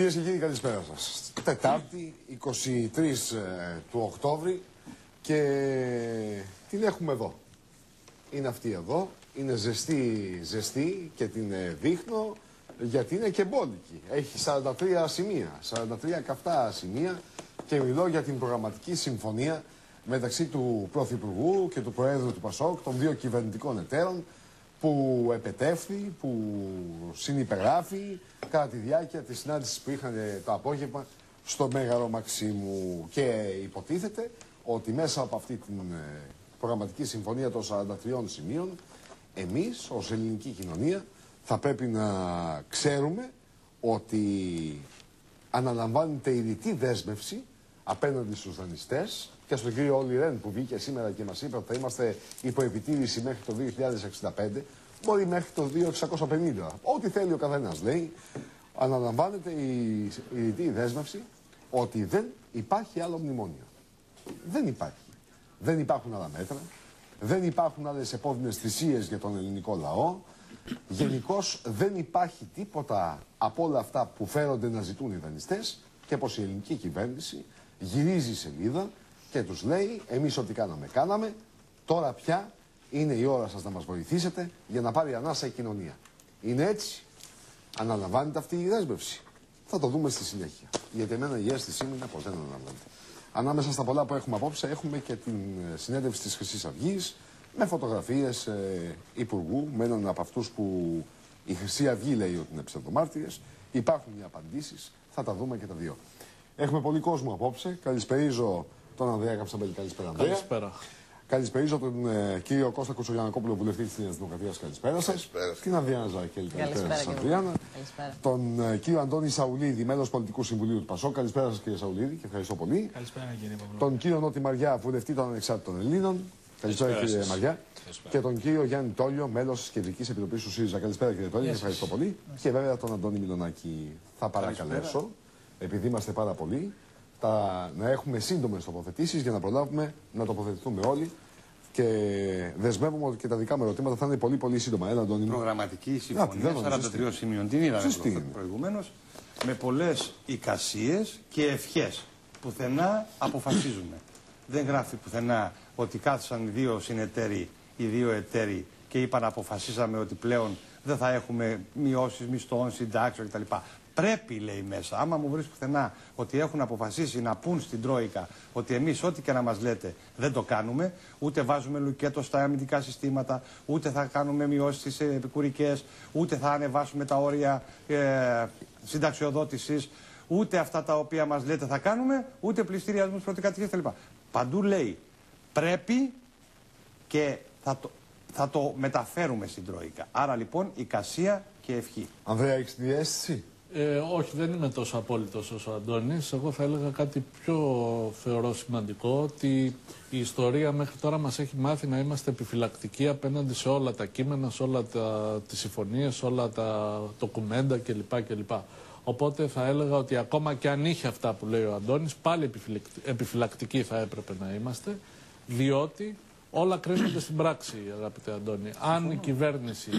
Κυρίες και κύριοι, καλησπέρα σας. Τετάρτη, 23 ε, του Οκτώβρη και την έχουμε εδώ. Είναι αυτή εδώ. Είναι ζεστή, ζεστή και την ε, δείχνω γιατί είναι και μπόλικη. Έχει 43 σημεία, 43 καυτά σημεία και μιλώ για την προγραμματική συμφωνία μεταξύ του Πρωθυπουργού και του Προέδρου του ΠΑΣΟΚ, των δύο κυβερνητικών εταίρων, που επετεύθη, που συνυπεγράφει κατά τη διάρκεια της συνάντησης που είχαν το απόγευμα στο Μέγαρο Μαξίμου. Και υποτίθεται ότι μέσα από αυτή την ε, προγραμματική συμφωνία των 43 σημείων, εμείς ως ελληνική κοινωνία θα πρέπει να ξέρουμε ότι αναλαμβάνεται η ρητή δέσμευση απέναντι στους δανειστές και στον κύριο Όλι Ρεν που βγήκε σήμερα και μας είπε ότι θα είμαστε υπό επιτήρηση μέχρι το 2065, μπορεί μέχρι το 2650. Ό,τι θέλει ο καθένας λέει, αναλαμβάνεται η, η ρητή δέσμευση ότι δεν υπάρχει άλλο μνημόνιο. Δεν υπάρχει. Δεν υπάρχουν άλλα μέτρα. Δεν υπάρχουν άλλες επώδυνες θυσίες για τον ελληνικό λαό. Γενικώς δεν υπάρχει τίποτα από όλα αυτά που φέρονται να ζητούν οι δανειστές και πως η ελληνική κυβέρνηση γυρίζει σελίδα και τους λέει εμείς ό,τι κάναμε κάναμε, τώρα πια είναι η ώρα σας να μας βοηθήσετε για να πάρει ανάσα η κοινωνία. Είναι έτσι. Αναλαμβάνεται αυτή η δέσμευση. Θα το δούμε στη συνέχεια. Γιατί εμένα η αίσθησή μου είναι πως δεν αναλαμβάνεται. Ανάμεσα στα πολλά που έχουμε απόψε έχουμε και την ε, συνέντευξη της Χρυσής Αυγής με φωτογραφίες ε, υπουργού, με έναν από αυτούς που η Χρυσή Αυγή λέει ότι είναι ψευδομάρτυρες. Υπάρχουν οι απαντήσεις, θα τα δούμε και τα δύο. Έχουμε πολύ κόσμο απόψε. Καλησπερίζω τον Ανδρέα Καψαμπέλη. Καλησπέρα, Ανδρέα. Καλησπέρα. Καλησπερίζω τον ε, κύριο Κώστα Κουτσογιανακόπουλο, βουλευτής της Νέας Δημοκρατίας. Καλησπέρα σας. Την Ανδριάνα Ζακέλη. Καλησπέρα σας, Ανδριάνα. Τον ε, κύριο Αντώνη Σαουλίδη, μέλος Πολιτικού Συμβουλίου του Πασό. Καλησπέρα σας, κύριε Σαουλίδη, και ευχαριστώ πολύ. Καλησπέρα, κύριε Παυλό. Τον κύριο Νότι Μαριά, βουλευτή των Ανεξάρτητων Ελλήνων. Καλησπέρα, κύριε Μαριά. Και τον κύριο Γιάννη Τόλιο, μέλος της Κεντρικής Επιτροπής του ΣΥΡΙΖΑ. Καλησπέρα, κύριε Τόλιο, ευχαριστώ πολύ. Και βέβαια τον Αντώνη Μιλονάκη θα παρακαλέσω, επειδή είμαστε πάρα πολλοί, τα, να έχουμε σύντομες τοποθετήσεις για να προλάβουμε να τοποθετηθούμε όλοι. Και δεσμεύομαι ότι και τα δικά μου ερωτήματα θα είναι πολύ πολύ σύντομα. Ένα, Αντώνη. Προγραμματική συμφωνία 43 σημείων. Την είδαμε προηγουμένως. Με πολλές εικασίες και ευχές. Πουθενά αποφασίζουμε. Δεν γράφει πουθενά ότι κάθισαν οι δύο συνεταίροι, οι δύο εταίροι και είπαν αποφασίσαμε ότι πλέον δεν θα έχουμε μειώσεις μισθών, συντάξεων κτλ. Πρέπει, λέει μέσα, άμα μου βρεις πουθενά ότι έχουν αποφασίσει να πούν στην Τρόικα ότι εμείς ό,τι και να μας λέτε δεν το κάνουμε, ούτε βάζουμε λουκέτο στα αμυντικά συστήματα, ούτε θα κάνουμε μειώσεις επικουρικές, ούτε θα ανεβάσουμε τα όρια ε, συνταξιοδότησης, ούτε αυτά τα οποία μας λέτε θα κάνουμε, ούτε πληστηριασμούς πρωτοκατοικίες κτλ. Παντού λέει πρέπει και θα το, θα το μεταφέρουμε στην Τρόικα. Άρα λοιπόν εικασία και ευχή. Ανδρέα, έχεις τη αίσθηση; Ε, όχι, δεν είμαι τόσο απόλυτος όσο ο Αντώνης. Εγώ θα έλεγα κάτι πιο θεωρώ σημαντικό, ότι η ιστορία μέχρι τώρα μας έχει μάθει να είμαστε επιφυλακτικοί απέναντι σε όλα τα κείμενα, σε όλα τα, τις συμφωνίες, σε όλα τα ντοκουμέντα κλπ. κλπ. Οπότε θα έλεγα ότι ακόμα και αν είχε αυτά που λέει ο Αντώνης, πάλι επιφυλακτικοί θα έπρεπε να είμαστε, διότι όλα κρίνονται στην πράξη, αγαπητέ Αντώνη. Αν η κυβέρνηση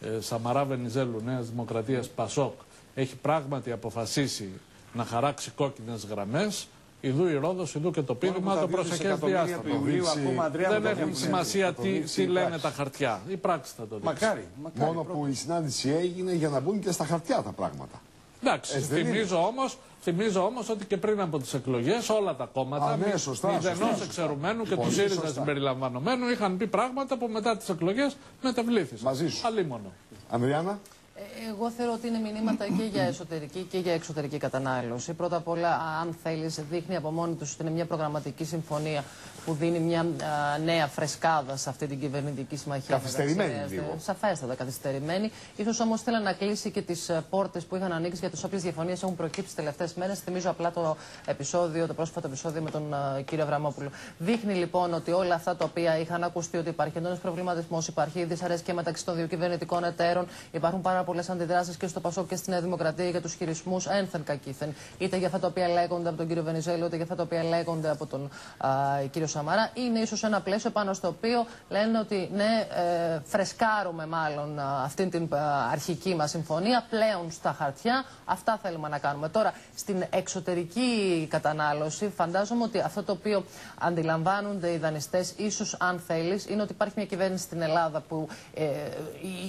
ε, Σαμαρά Βενιζέλου, Νέας Δημοκρατίας, Πασόκ, έχει πράγματι αποφασίσει να χαράξει κόκκινες γραμμές, Ιδού η Ρόδος, ιδού και το πείδημα, το προσεχές διάστημα. Δεν έχει σημασία τι, τι λένε τα χαρτιά. Η πράξη θα το δει. Μακάρι, μακάρι. Μόνο που η συνάντηση έγινε για να μπουν και στα χαρτιά τα πράγματα. Εντάξει, θυμίζω όμω θυμίζω όμως ότι και πριν από τις εκλογές όλα τα κόμματα ναι, μηδενός εξαιρουμένου και τους ΣΥΡΙΖΑ συμπεριλαμβανομένου είχαν πει πράγματα που μετά τις εκλογές μεταβλήθησαν. Μαζί σου. Αλίμονο. Ανδριάννα. Εγώ θεωρώ ότι είναι μηνύματα και για εσωτερική και για εξωτερική κατανάλωση. Πρώτα απ' όλα, αν θέλεις, δείχνει από μόνη τους ότι είναι μια προγραμματική συμφωνία που δίνει μια νέα φρεσκάδα σε αυτή την κυβερνητική συμμαχία. Καθυστερημένη λίγο. Σαφέστατα καθυστερημένη. σω όμως θέλει να κλείσει και τις πόρτες που είχαν ανοίξει για τις όποιες διαφωνίες έχουν προκύψει τις τελευταίες μέρες. Θυμίζω απλά το επεισόδιο, το πρόσφατο επεισόδιο με τον κύριο Αβραμόπουλο. Δείχνει λοιπόν ότι όλα αυτά τα οποία είχαν ακουστεί ότι υπάρχει έντονος προβληματισμός, υπάρχει δυσαρέσκεια μεταξύ των δύο κυβερνητικών εταίρων, υπάρχουν πάρα πολλές αντιδράσεις και στο Πασόκ και στη Νέα Δημοκρατία για τους χειρισμούς ένθεν κακήθεν. Είτε για αυτά τα οποία λέγονται από τον κύριο Βενιζέλο, είτε για αυτά τα οποία λέγονται από τον α, κύριο Σαμαρά, είναι ίσως ένα πλαίσιο πάνω στο οποίο λένε ότι ναι, ε, φρεσκάρουμε μάλλον αυτή την αρχική μας συμφωνία πλέον στα χαρτιά. Αυτά θέλουμε να κάνουμε. Τώρα, στην εξωτερική κατανάλωση, φαντάζομαι ότι αυτό το οποίο αντιλαμβάνονται οι δανειστές, ίσως αν θέλεις, είναι ότι υπάρχει μια κυβέρνηση στην Ελλάδα που ε,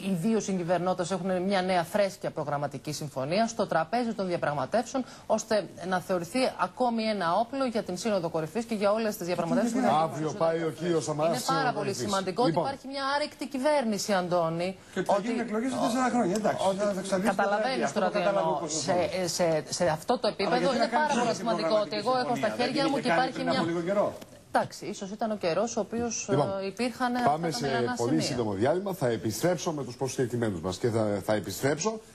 οι δύο συγκυβερνώτε έχουν μια νέα φρέσκια προγραμματική συμφωνία στο τραπέζι των διαπραγματεύσεων, ώστε να θεωρηθεί ακόμη ένα όπλο για την Σύνοδο Κορυφής και για όλες τις διαπραγματεύσεις που θα Αύριο πάει ο κύριος Σαμαράς. Είναι πάρα πολύ σημαντικό λοιπόν. ότι υπάρχει μια άρρηκτη κυβέρνηση, Αντώνη. Και ότι θα γίνουν εκλογές σε τέσσερα χρόνια. Εντάξει. Καταλαβαίνεις τώρα τι εννοώ. Σε, σε, σε αυτό το επίπεδο είναι πάρα πολύ σημαντικό ότι εγώ έχω στα χέρια μου και υπάρχει μια. Εντάξει, ίσως ήταν ο καιρός ο οποίος λοιπόν, ε, υπήρχαν. Πάμε σε πολύ σύντομο διάλειμμα. Θα επιστρέψω με τους προσκεκλημένους μας και θα, θα επιστρέψω ε,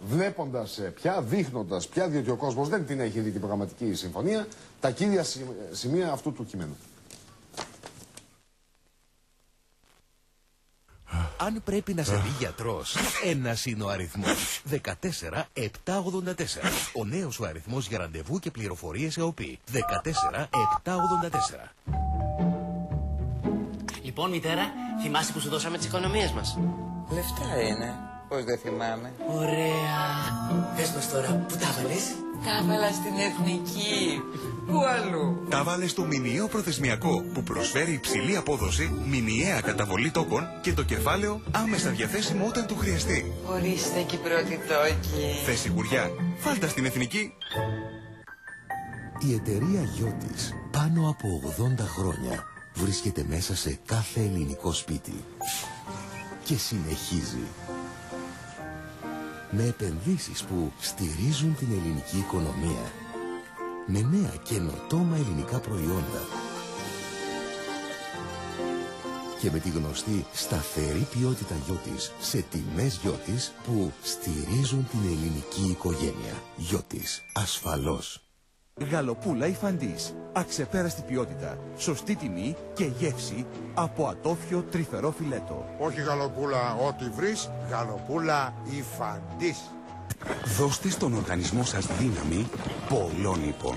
βλέποντας πια, δείχνοντας πια, διότι ο κόσμος δεν την έχει δει την προγραμματική συμφωνία, τα κύρια σημεία αυτού του κειμένου. Αν πρέπει να σε δει γιατρός, ένας είναι ο αριθμός. 14784. Ο νέος ο αριθμός για ραντεβού και πληροφορίες ΕΟΠΗ. 14784. Λοιπόν, μητέρα, θυμάσαι που σου δώσαμε τις οικονομίες μας; Λεφτά είναι. Πώ δεν θυμάμαι. Ωραία. Πες μας τώρα, πού τα βάλες; Τα βάλα στην εθνική. Πού αλλού; Τα βάλες στο μηνιαίο προθεσμιακό που προσφέρει υψηλή απόδοση, μηνιαία καταβολή τόκων και το κεφάλαιο άμεσα διαθέσιμο όταν του χρειαστεί. Ορίστε και πρώτη τόκη. Θες σιγουριά; Φάλτα στην εθνική. Η εταιρεία Γιώτης πάνω από 80 χρόνια βρίσκεται μέσα σε κάθε ελληνικό σπίτι και συνεχίζει με επενδύσεις που στηρίζουν την ελληνική οικονομία, με νέα καινοτόμα ελληνικά προϊόντα και με τη γνωστή σταθερή ποιότητα γιώτης σε τιμές γιώτης που στηρίζουν την ελληνική οικογένεια. Γιώτης, ασφαλώς. Γαλοπούλα υφαντής. Αξεπέραστη ποιότητα, σωστή τιμή και γεύση από ατόφιο τρυφερό φιλέτο. Όχι γαλοπούλα ό,τι βρεις, γαλοπούλα υφαντής. Δώστε στον οργανισμό σας δύναμη πολλών υπών.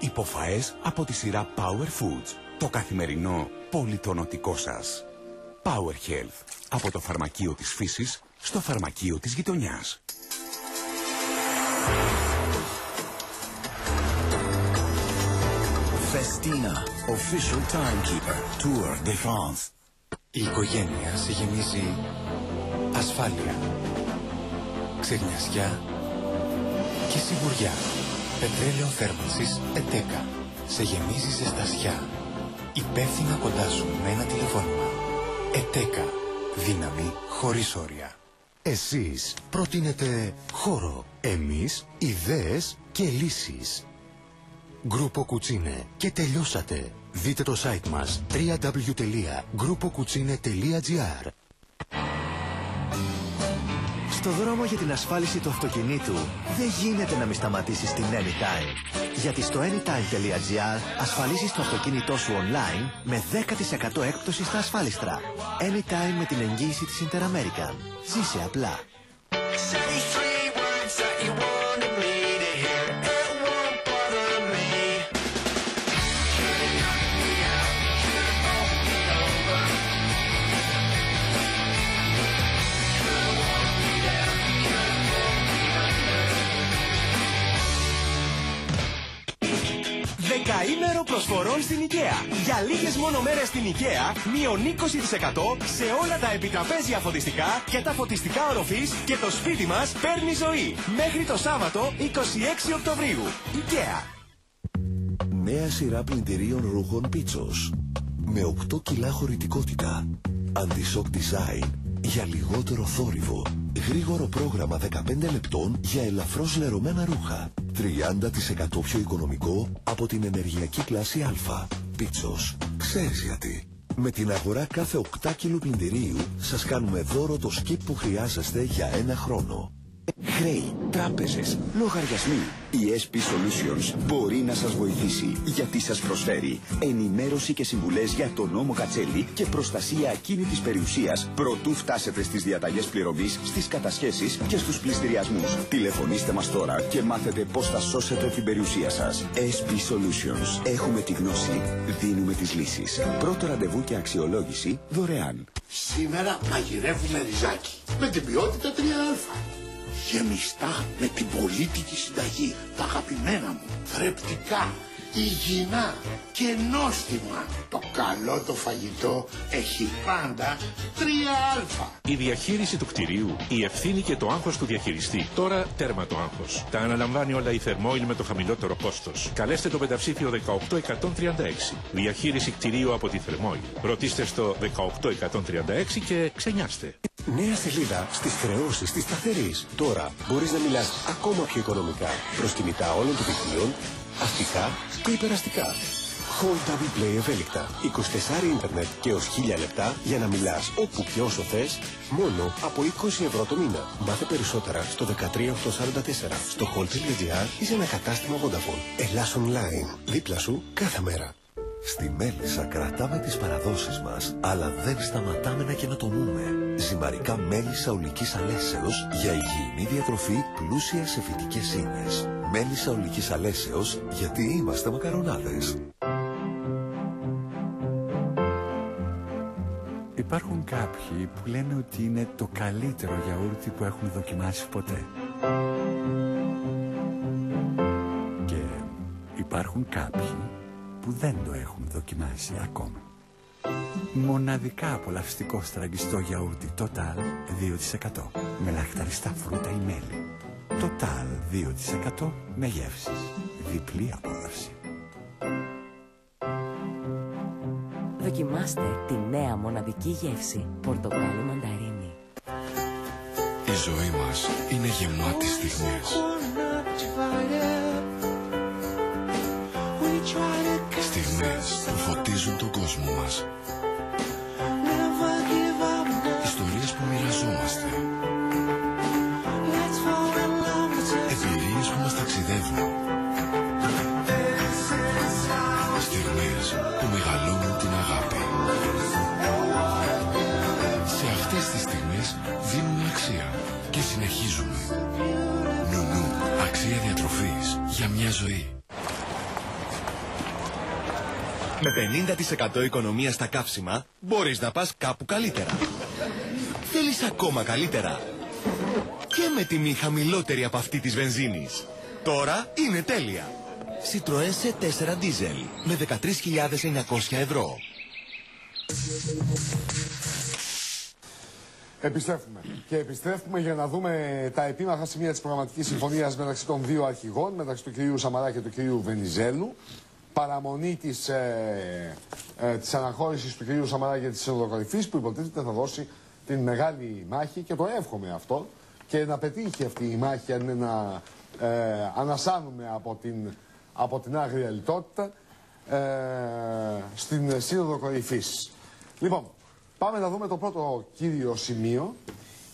Υποφαές από τη σειρά Power Foods. Το καθημερινό πολυτονοτικό σας. Power Health. Από το φαρμακείο της φύσης στο φαρμακείο της γειτονιάς. Festina, official timekeeper, Tour de France. Η οικογένεια σε γεμίζει ασφάλεια, ξεγνιασιά και σιγουριά. Πετρέλαιο θέρμανσης ΕΤΕΚΑ. Σε γεμίζει ζεστασιά. Υπεύθυνα κοντά σου με ένα τηλεφώνημα. ΕΤΕΚΑ. Δύναμη χωρίς όρια. Εσείς προτείνετε χώρο. Εμείς ιδέες και λύσεις. Γκρουπο Κουτσίνε και τελειώσατε. Δείτε το site μας www.grupocucine.gr Στο δρόμο για την ασφάλιση του αυτοκινήτου δεν γίνεται να μην σταματήσεις την Anytime. Γιατί στο anytime.gr ασφαλίσεις το αυτοκίνητό σου online με 10% έκπτωση στα ασφάλιστρα. Anytime με την εγγύηση της Interamerican. Ζήσε απλά. Προσφορών στην IKEA. Για λίγες μόνο μέρες στην IKEA, μείον 20% σε όλα τα επιτραπέζια φωτιστικά και τα φωτιστικά οροφής και το σπίτι μας παίρνει ζωή. Μέχρι το Σάββατο 26 Οκτωβρίου. IKEA. Νέα σειρά πλυντηρίων ρούχων Πίτσος. Με 8 κιλά χωρητικότητα. Anti-shock design για λιγότερο θόρυβο. Γρήγορο πρόγραμμα 15 λεπτών για ελαφρώς λερωμένα ρούχα. 30% πιο οικονομικό από την ενεργειακή κλάση Α. Πίτσος. Ξέρεις γιατί. Με την αγορά κάθε 8 κιλού πλυντηρίου σας κάνουμε δώρο το σκип που χρειάζεστε για ένα χρόνο. Χρέη, τράπεζες, λογαριασμοί. Η SP Solutions μπορεί να σας βοηθήσει γιατί σας προσφέρει ενημέρωση και συμβουλές για τον νόμο Κατσέλη και προστασία ακίνητης περιουσίας προτού φτάσετε στις διαταγές πληρωμής, στις κατασχέσεις και στους πληστηριασμούς. Τηλεφωνήστε μας τώρα και μάθετε πώς θα σώσετε την περιουσία σας. SP Solutions. Έχουμε τη γνώση. Δίνουμε τις λύσεις. Πρώτο ραντεβού και αξιολόγηση δωρεάν. Σήμερα μαγειρεύουμε ριζάκι με την ποιότητα 3α. Γεμιστά με την πολίτικη συνταγή, τα αγαπημένα μου, θρεπτικά, υγιεινά και νόστιμα. Το καλό το φαγητό έχει πάντα 3α. Η διαχείριση του κτηρίου, η ευθύνη και το άγχος του διαχειριστή. Τώρα τέρμα το άγχος. Τα αναλαμβάνει όλα η Θερμόιλ με το χαμηλότερο κόστος. Καλέστε το πενταψήφιο 18136. Διαχείριση κτηρίου από τη Θερμόιλ. Ρωτήστε στο 18136 και ξενιάστε. Νέα σελίδα στις χρεώσεις της σταθερής. Τώρα μπορείς να μιλάς ακόμα πιο οικονομικά προ κινητά όλων των δικτύων, αστικά και υπεραστικά. Hold Double Play ευέλικτα. 24 ίντερνετ και ως 1000 λεπτά για να μιλάς όπου και όσο θες, μόνο από 20 ευρώ το μήνα. Μάθε περισσότερα στο 13844 στο hold.gr ή σε ένα κατάστημα Vodafone. Ελλάς Online. Δίπλα σου κάθε μέρα. Στη Μέλισσα κρατάμε τις παραδόσεις μας, αλλά δεν σταματάμε να καινοτομούμε. Ζυμαρικά μέλισσα ολικής αλέσεως για υγιεινή διατροφή πλούσια σε φυτικές ίνες. Μέλισσα ολικής αλέσεως γιατί είμαστε μακαρονάδες. Υπάρχουν κάποιοι που λένε ότι είναι το καλύτερο γιαούρτι που έχουν δοκιμάσει ποτέ. Και υπάρχουν κάποιοι που δεν το έχουν δοκιμάσει ακόμα. Μοναδικά απολαυστικό στραγγιστό γιαούρτι Total 2% με λαχταριστά φρούτα ή μέλι. Total 2% με γεύσεις. Διπλή απόλαυση. Δοκιμάστε τη νέα μοναδική γεύση πορτοκάλι μανταρίνι. Η ζωή μας είναι γεμάτη στιγμές. Στιγμές που φωτίζουν τον κόσμο μας. Ιστορίες που μοιραζόμαστε. Εμπειρίες που μας ταξιδεύουν. Στιγμές που μεγαλώνουν την αγάπη. Σε αυτές τις στιγμές δίνουμε αξία και συνεχίζουμε. Νου αξία διατροφής για μια ζωή. Με 50% οικονομία στα καύσιμα μπορείς να πας κάπου καλύτερα. Θέλεις ακόμα καλύτερα. Και με τιμή χαμηλότερη από αυτή της βενζίνης. Τώρα είναι τέλεια. Citroën C4 Diesel με 13.900 ευρώ. Επιστρέφουμε. Και επιστρέφουμε για να δούμε τα επίμαχα σημεία της προγραμματικής συμφωνίας μεταξύ των δύο αρχηγών, μεταξύ του κυρίου Σαμαρά και του κυρίου Βενιζέλου. Παραμονή της ε, ε, της αναχώρησης του κυρίου Σαμαρά για τη Συνοδοκορυφή που υποτίθεται θα δώσει την μεγάλη μάχη και το εύχομαι αυτό και να πετύχει αυτή η μάχη αν είναι να ε, ανασάνουμε από την, από την άγρια λιτότητα ε, στην Σύνοδο Κορυφής. Λοιπόν, Πάμε να δούμε το πρώτο κύριο σημείο.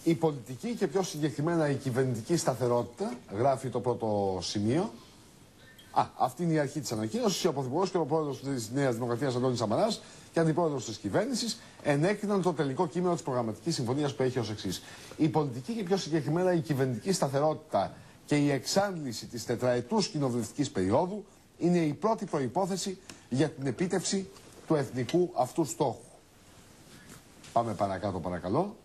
Η πολιτική και πιο συγκεκριμένα η κυβερνητική σταθερότητα, γράφει το πρώτο σημείο. Α, αυτή είναι η αρχή της ανακοίνωσης. Ο Πρωθυπουργός και ο Πρόεδρος της Νέας Δημοκρατίας Αντώνης Σαμαράς και αντιπρόεδρος της κυβέρνησης ενέκριναν το τελικό κείμενο της προγραμματικής συμφωνίας που έχει ως εξής. Η πολιτική και πιο συγκεκριμένα η κυβερνητική σταθερότητα και η εξάντληση της τετραετούς κοινοβουλευτικής περίοδου είναι η πρώτη προπόθεση για την επίτευξη του εθνικού αυτού στόχου. Πάμε παρακάτω παρακαλώ.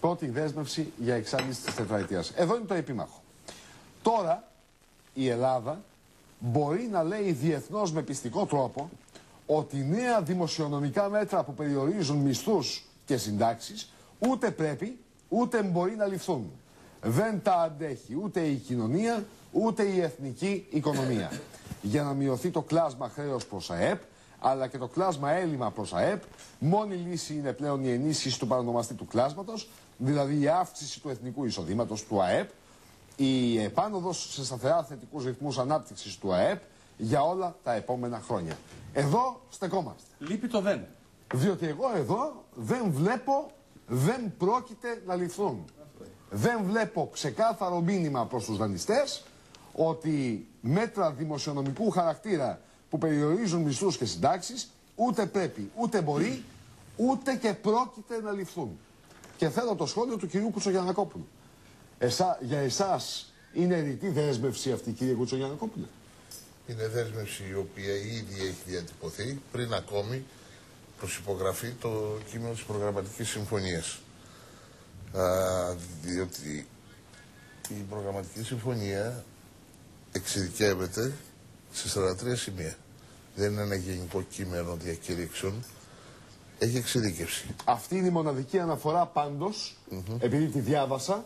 Πρώτη δέσμευση για εξάντληση της τετραετίας. Εδώ είναι το επίμαχο. Τώρα η Ελλάδα μπορεί να λέει διεθνώς με πιστικό τρόπο ότι νέα δημοσιονομικά μέτρα που περιορίζουν μισθούς και συντάξεις ούτε πρέπει ούτε μπορεί να ληφθούν. Δεν τα αντέχει ούτε η κοινωνία ούτε η εθνική οικονομία. Για να μειωθεί το κλάσμα χρέος προς ΑΕΠ αλλά και το κλάσμα έλλειμμα προς ΑΕΠ. Μόνη λύση είναι πλέον η ενίσχυση του παρονομαστή του κλάσματος, δηλαδή η αύξηση του εθνικού εισοδήματος του ΑΕΠ, η επάνωδος σε σταθερά θετικούς ρυθμούς ανάπτυξης του ΑΕΠ για όλα τα επόμενα χρόνια. Εδώ στεκόμαστε. Λείπει το δεν. Διότι εγώ εδώ δεν βλέπω, δεν πρόκειται να ληφθούν. δεν βλέπω ξεκάθαρο μήνυμα προς τους δανειστές ότι μέτρα δημοσιονομικού χαρακτήρα που περιορίζουν μισθούς και συντάξεις ούτε πρέπει, ούτε μπορεί, ούτε και πρόκειται να ληφθούν. Και θέλω το σχόλιο του κυρίου Κουτσογιανακόπουλου. Εσά, για εσάς είναι ρητή δέσμευση αυτή κύριε Κουτσογιανακόπουλε. Είναι δέσμευση η οποία ήδη έχει διατυπωθεί πριν ακόμη προσυπογραφεί το κείμενο της προγραμματικής συμφωνίας. Α, διότι η προγραμματική συμφωνία εξειδικεύεται σε 43 σημεία. Δεν είναι ένα γενικό κείμενο διακηρύξεων. Έχει εξειδίκευση. Αυτή είναι η μοναδική αναφορά πάντως, επειδή τη διάβασα,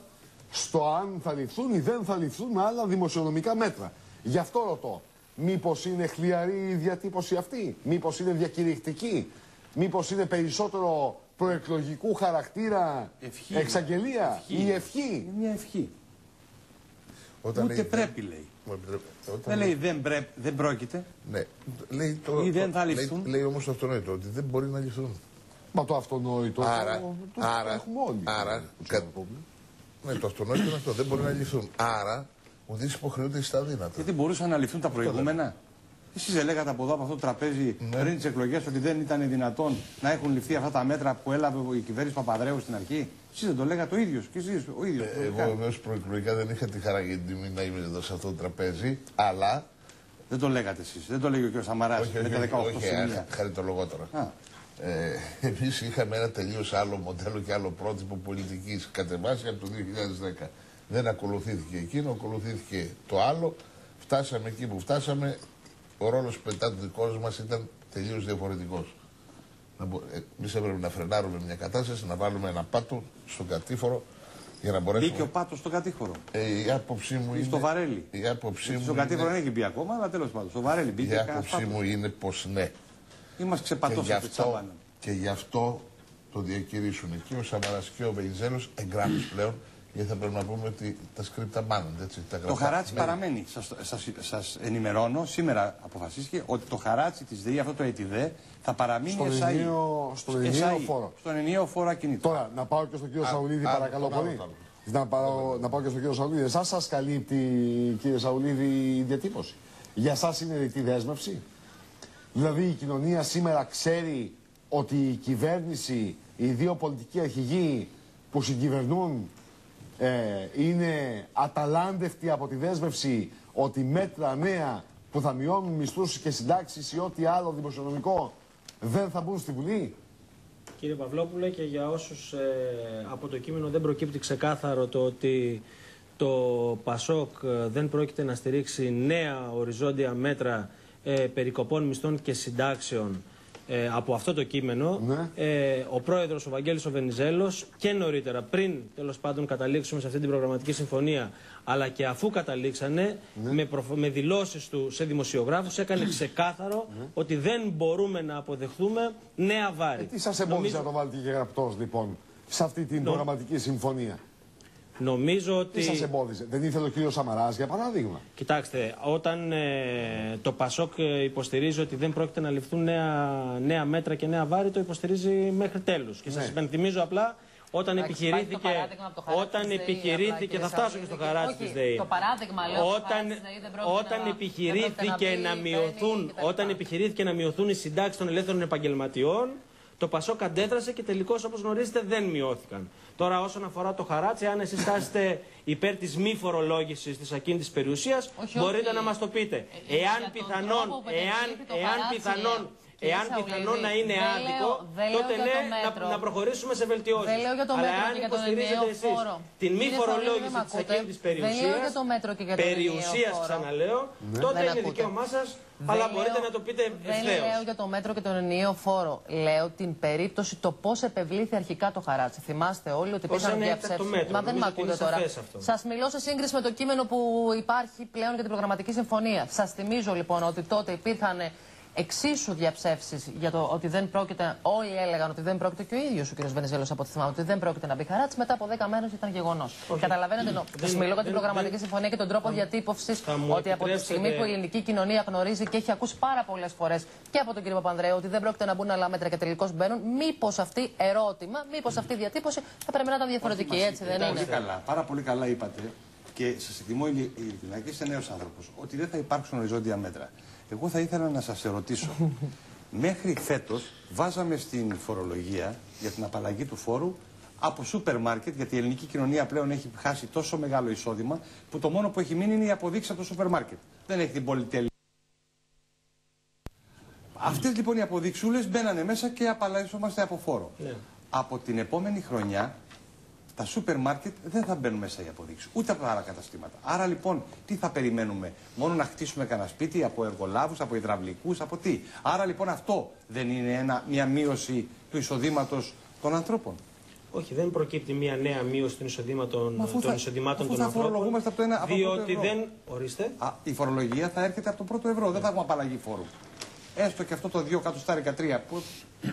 στο αν θα ληφθούν ή δεν θα ληφθούν άλλα δημοσιονομικά μέτρα. Γι' αυτό ρωτώ. Μήπως είναι χλιαρή η διατύπωση αυτή, μήπως είναι διακηρυκτική, μήπως είναι περισσότερο προεκλογικού χαρακτήρα Ευχή. εξαγγελία Ευχή. ή ευχή; Είναι μια ευχή. Όταν Ούτε λέει πρέπει λέει. Μου επιτρέπετε, όταν Δεν λέει δεν, πρέ... δεν πρόκειται. Ναι. Λέει, το, Ή δεν θα λέει- ληφθούν. Λέει, όμως το αυτονόητο ότι δεν μπορεί να ληφθούν. Μα το αυτονόητο Άρα, το, το, άρα, έχουμε όλοι. άρα, κα... ναι, το αυτονόητο είναι αυτό. Δεν μπορεί να ληφθούν. Άρα, ο Δής υποχρεούται στα δύνατα. Γιατί μπορούσαν να ληφθούν τα προηγούμενα; Εσείς δεν λέγατε από εδώ, από αυτό το τραπέζι, Ναι. πριν τις εκλογές, ότι δεν ήταν δυνατόν να έχουν ληφθεί αυτά τα μέτρα που έλαβε η κυβέρνηση Παπαδρέου στην αρχή; Εσείς δεν το λέγατε ο ίδιος. Και εσείς ο ίδιος. Ε, Εγώ βεβαίω προεκλογικά δεν είχα τη χαρά και την τιμή να είμαι εδώ σε αυτό το τραπέζι, αλλά. Δεν το λέγατε εσείς. Δεν το λέγει ο κ. Σαμαράς Όχι, με όχι, τα όχι, 18 όχι, σημεία. α, χαριτολογώ τώρα. Α. Ε, Εμείς είχαμε ένα τελείως άλλο μοντέλο και άλλο πρότυπο πολιτικής κατεβάσει από το 2010. Δεν ακολουθήθηκε εκείνο, ακολουθήθηκε το άλλο. Φτάσαμε εκεί που φτάσαμε. Ο ρόλος μετά του δικό μας ήταν τελείως διαφορετικός. Εμείς έπρεπε να φρενάρουμε μια κατάσταση, να βάλουμε ένα πάτο στον κατήφορο για να μπορέσουμε. Μπήκε ο πάτος στο κατήφορο. Ε, η άποψή μου Ή είναι. στο βαρέλι. Η άποψή μου Στο κατήφορο είναι- δεν έχει μπει ακόμα, αλλά τέλος πάντων. Στο βαρέλι μπήκε. η κανένας άποψή πάτος. μου είναι πως ναι. Ή μας και ξεπατώσατε γι' αυτό, τσάμπανα. και γι' αυτό το διακηρύσουν και ο Σαμαράς και ο Βενιζέλος εγγράφους πλέον γιατί θα πρέπει να πούμε ότι τα σκρίπτα μάνονται έτσι. Τα Το γραφτά χαράτσι μένουν. παραμένει. Σας, σας, σας ενημερώνω, σήμερα αποφασίστηκε ότι το χαράτσι της ΔΕΗ, αυτό το ΕΤΙΔΕ, θα παραμείνει Στον SAE. ενιαίο- στον ενιαίο SAE. φόρο. Στον ενιαίο φόρο ακινήτων. Τώρα, να πάω και στον κύριο Α, Σαουλίδη, α, παρακαλώ τον άλλο, πολύ. τον άλλο. Να, πάω, να πάω και στον κύριο Σαουλίδη. Εσάς σας καλύπτει, κύριε Σαουλίδη, η διατύπωση. Για εσά είναι ρητή δέσμευση; Δηλαδή η κοινωνία σήμερα ξέρει ότι η κυβέρνηση, οι δύο πολιτικοί αρχηγοί που συγκυβερνούν ε, είναι αταλάντευτοι από τη δέσμευση ότι μέτρα νέα που θα μειώνουν μισθούς και συντάξεις ή ό,τι άλλο δημοσιονομικό δεν θα μπουν στη Βουλή. Κύριε Παυλόπουλε, και για όσους ε, από το κείμενο δεν προκύπτει ξεκάθαρο το ότι το ΠΑΣΟΚ ε, δεν πρόκειται να στηρίξει νέα οριζόντια μέτρα ε, περικοπών μισθών και συντάξεων ε, από αυτό το κείμενο, ε, ο πρόεδρος ο Βαγγέλης ο Βενιζέλος και νωρίτερα πριν τέλος πάντων καταλήξουμε σε αυτή την προγραμματική συμφωνία αλλά και αφού καταλήξανε με, προφ... με δηλώσεις του σε δημοσιογράφους έκανε ξεκάθαρο ότι δεν μπορούμε να αποδεχθούμε νέα βάρη. Ε, τι σας εμπόδισε να το βάλετε και γραπτός λοιπόν σε αυτή την Νο- προγραμματική συμφωνία; Νομίζω ότι... Τι σας εμπόδισε. Δεν ήθελε ο κύριος Σαμαράς για παράδειγμα; Κοιτάξτε, όταν ε, το ΠΑΣΟΚ ε, υποστηρίζει ότι δεν πρόκειται να ληφθούν νέα, νέα μέτρα και νέα βάρη, το υποστηρίζει μέχρι τέλους. Και σας Ναι. υπενθυμίζω απλά, όταν Εντάξει, επιχειρήθηκε, υπάρχει το παράδειγμα από το χαράτσι όταν της ΔΕΗ, απλά, επιχειρήθηκε, κύριε θα φτάσω και Σαββίδη, στο χαράτσι όχι, της ΔΕΗ. Το παράδειγμα λέω στο Όταν, χαράτσι της ΔΕΗ δεν πρόκειται όταν να- δεν επιχειρήθηκε πρόκειται να, μπει, μειωθούν, μπαίνει κτλ. όταν επιχειρήθηκε να μειωθούν οι συντάξεις των ελεύθερων επαγγελματιών, το Πασόκ αντέδρασε και τελικώς, όπως γνωρίζετε, δεν μειώθηκαν. Τώρα, όσον αφορά το χαράτσι, αν εσείς στάσετε υπέρ της μη φορολόγησης της ακίνητης περιουσίας, Όχι, μπορείτε όχι. να μας το πείτε. Ε, Εάν για τον πιθανόν, τρόπο που εάν, επικαλύπτει το εάν χαράτσι, πιθανόν, κύριε εάν Σαουλίδη, πιθανόν να είναι δεν άδικο, λέω- δεν λέω τότε για ναι, το να, μέτρο. να προχωρήσουμε σε βελτιώσεις. Δεν λέω για το Αλλά μέτρο εάν και για τον υποστηρίζετε ενιαίο εσείς φόρο. την μη Κύριε φορολόγηση Σαουλίδη, της με ακούτε; ακίνητης Δεν λέω περιουσίας, για το μέτρο και για τον ενιαίο περιουσίας φόρο. ξαναλέω, Ναι. τότε Δεν είναι ακούτε. δικαίωμά σας, Δεν αλλά λέω- μπορείτε να το πείτε Δεν ευθέως. λέω για το μέτρο και τον ενιαίο φόρο. Λέω την περίπτωση το πώς επευλήθη αρχικά το χαράτσι. Θυμάστε όλοι ότι Ως υπήρχαν ένα έκτακτο διαψεύσει. μέτρο. Μα δεν με Νομίζω ότι ακούτε είναι τώρα. σαφές αυτό. Σας μιλώ σε σύγκριση με το κείμενο που υπάρχει πλέον για την προγραμματική συμφωνία. Σας θυμίζω λοιπόν ότι τότε υπήρχαν εξίσου διαψεύσεις για το ότι δεν πρόκειται. Όλοι έλεγαν ότι δεν πρόκειται και ο ίδιος ο κ. Βενιζέλος από ό,τι θυμάμαι, ότι δεν πρόκειται να μπει χαράτσι. Μετά από 10 μέρες ήταν γεγονός. Καταλαβαίνετε, νο... δεν- μιλώ για την δεν- προγραμματική δεν- συμφωνία και τον τρόπο διατύπωσης μου ότι από τη επιτρέψετε- στιγμή που η ελληνική κοινωνία γνωρίζει και έχει ακούσει πάρα πολλές φορές και από τον κ. Παπανδρέου ότι δεν πρόκειται να μπουν άλλα μέτρα και τελικώς μπαίνουν, μήπως αυτή ερώτημα, μήπως αυτή η διατύπωση θα πρέπει να ήταν διαφορετική, έτσι δεν Πολύ είναι; καλά, πάρα πολύ καλά είπατε και σας εκτιμώ ειλι- ειλικρινά και είστε νέος άνθρωπος ότι δεν θα υπάρξουν οριζόντια μέτρα. Εγώ θα ήθελα να σας ερωτήσω. Μέχρι φέτος βάζαμε στην φορολογία για την απαλλαγή του φόρου από σούπερ μάρκετ, γιατί η ελληνική κοινωνία πλέον έχει χάσει τόσο μεγάλο εισόδημα που το μόνο που έχει μείνει είναι η αποδείξη από το σούπερ μάρκετ. Δεν έχει την πολυτέλεια. Αυτές λοιπόν οι αποδείξούλες μπαίνανε μέσα και απαλλάσσομαστε από φόρο. Ναι. Από την επόμενη χρονιά τα σούπερ μάρκετ δεν θα μπαίνουν μέσα οι αποδείξεις, ούτε από τα άλλα καταστήματα. Άρα λοιπόν, τι θα περιμένουμε, μόνο να χτίσουμε κανένα σπίτι από εργολάβους, από υδραυλικούς, από τι; Άρα λοιπόν αυτό δεν είναι ένα, μια μείωση του εισοδήματος των ανθρώπων. Όχι, δεν προκύπτει μια νέα μείωση των εισοδήματων, Μα αφού των, θα- εισοδημάτων αφού των θα φορολογούμαστε ανθρώπων. από το ένα- από το πρώτο διότι ευρώ. δεν. Ορίστε. Α, η φορολογία θα έρχεται από το πρώτο ευρώ, δεν θα έχουμε απαλλαγή φόρου. Έστω και αυτό το 2 κατοστάρικα 3 που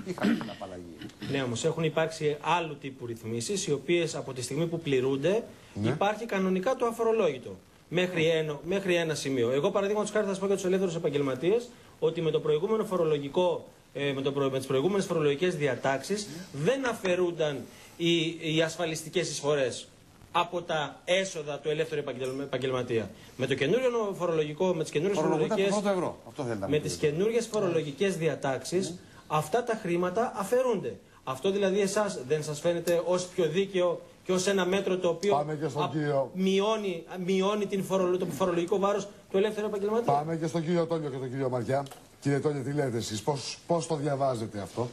είχαμε την απαλλαγή; Ναι, όμως έχουν υπάρξει άλλου τύπου ρυθμίσεις, οι οποίες από τη στιγμή που πληρούνται Ναι. υπάρχει κανονικά το αφορολόγητο. Μέχρι, ένα, μέχρι ένα σημείο. Εγώ, παραδείγματος χάρη, θα σας πω για τους ελεύθερους επαγγελματίες ότι με το προηγούμενο φορολογικό. Ε, με, το προ, με τις προηγούμενες φορολογικές διατάξεις δεν αφαιρούνταν οι, οι ασφαλιστικές εισφορές από τα έσοδα του ελεύθερου επαγγελμα- επαγγελματία. Με το καινούριο φορολογικό, με τις καινούριες Φορολογούνται από το φορολογικέ. πρώτο ευρώ. Αυτό θέλετε να Με μου τις πείτε. καινούριες φορολογικές διατάξεις, αυτά τα χρήματα αφαιρούνται. Αυτό δηλαδή εσάς δεν σας φαίνεται ως πιο δίκαιο και ως ένα μέτρο το οποίο Πάμε και στον α- κύριο- μειώνει, μειώνει την φορολο- το φορολογικό βάρος του ελεύθερου επαγγελματία; Πάμε και στον κύριο Τόνιο και τον κύριο Μαριά. Κύριε Τόνιο, τι λέτε εσείς, πώς, πώς το διαβάζετε αυτό;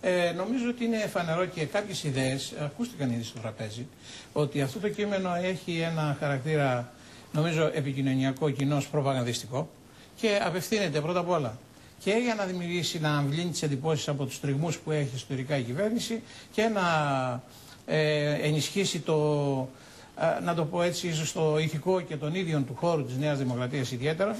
Ε, νομίζω ότι είναι φανερό και κάποιες ιδέες ακούστηκαν ήδη στο τραπέζι ότι αυτό το κείμενο έχει ένα χαρακτήρα νομίζω επικοινωνιακό, κοινός, προπαγανδιστικό και απευθύνεται πρώτα απ' όλα και για να δημιουργήσει, να αμβλύνει τις εντυπώσεις από τους τριγμούς που έχει ιστορικά η κυβέρνηση και να ε, ενισχύσει το, ε, να το πω έτσι, ίσως το ηθικό και τον ίδιο του χώρου της Νέας Δημοκρατίας ιδιαίτερα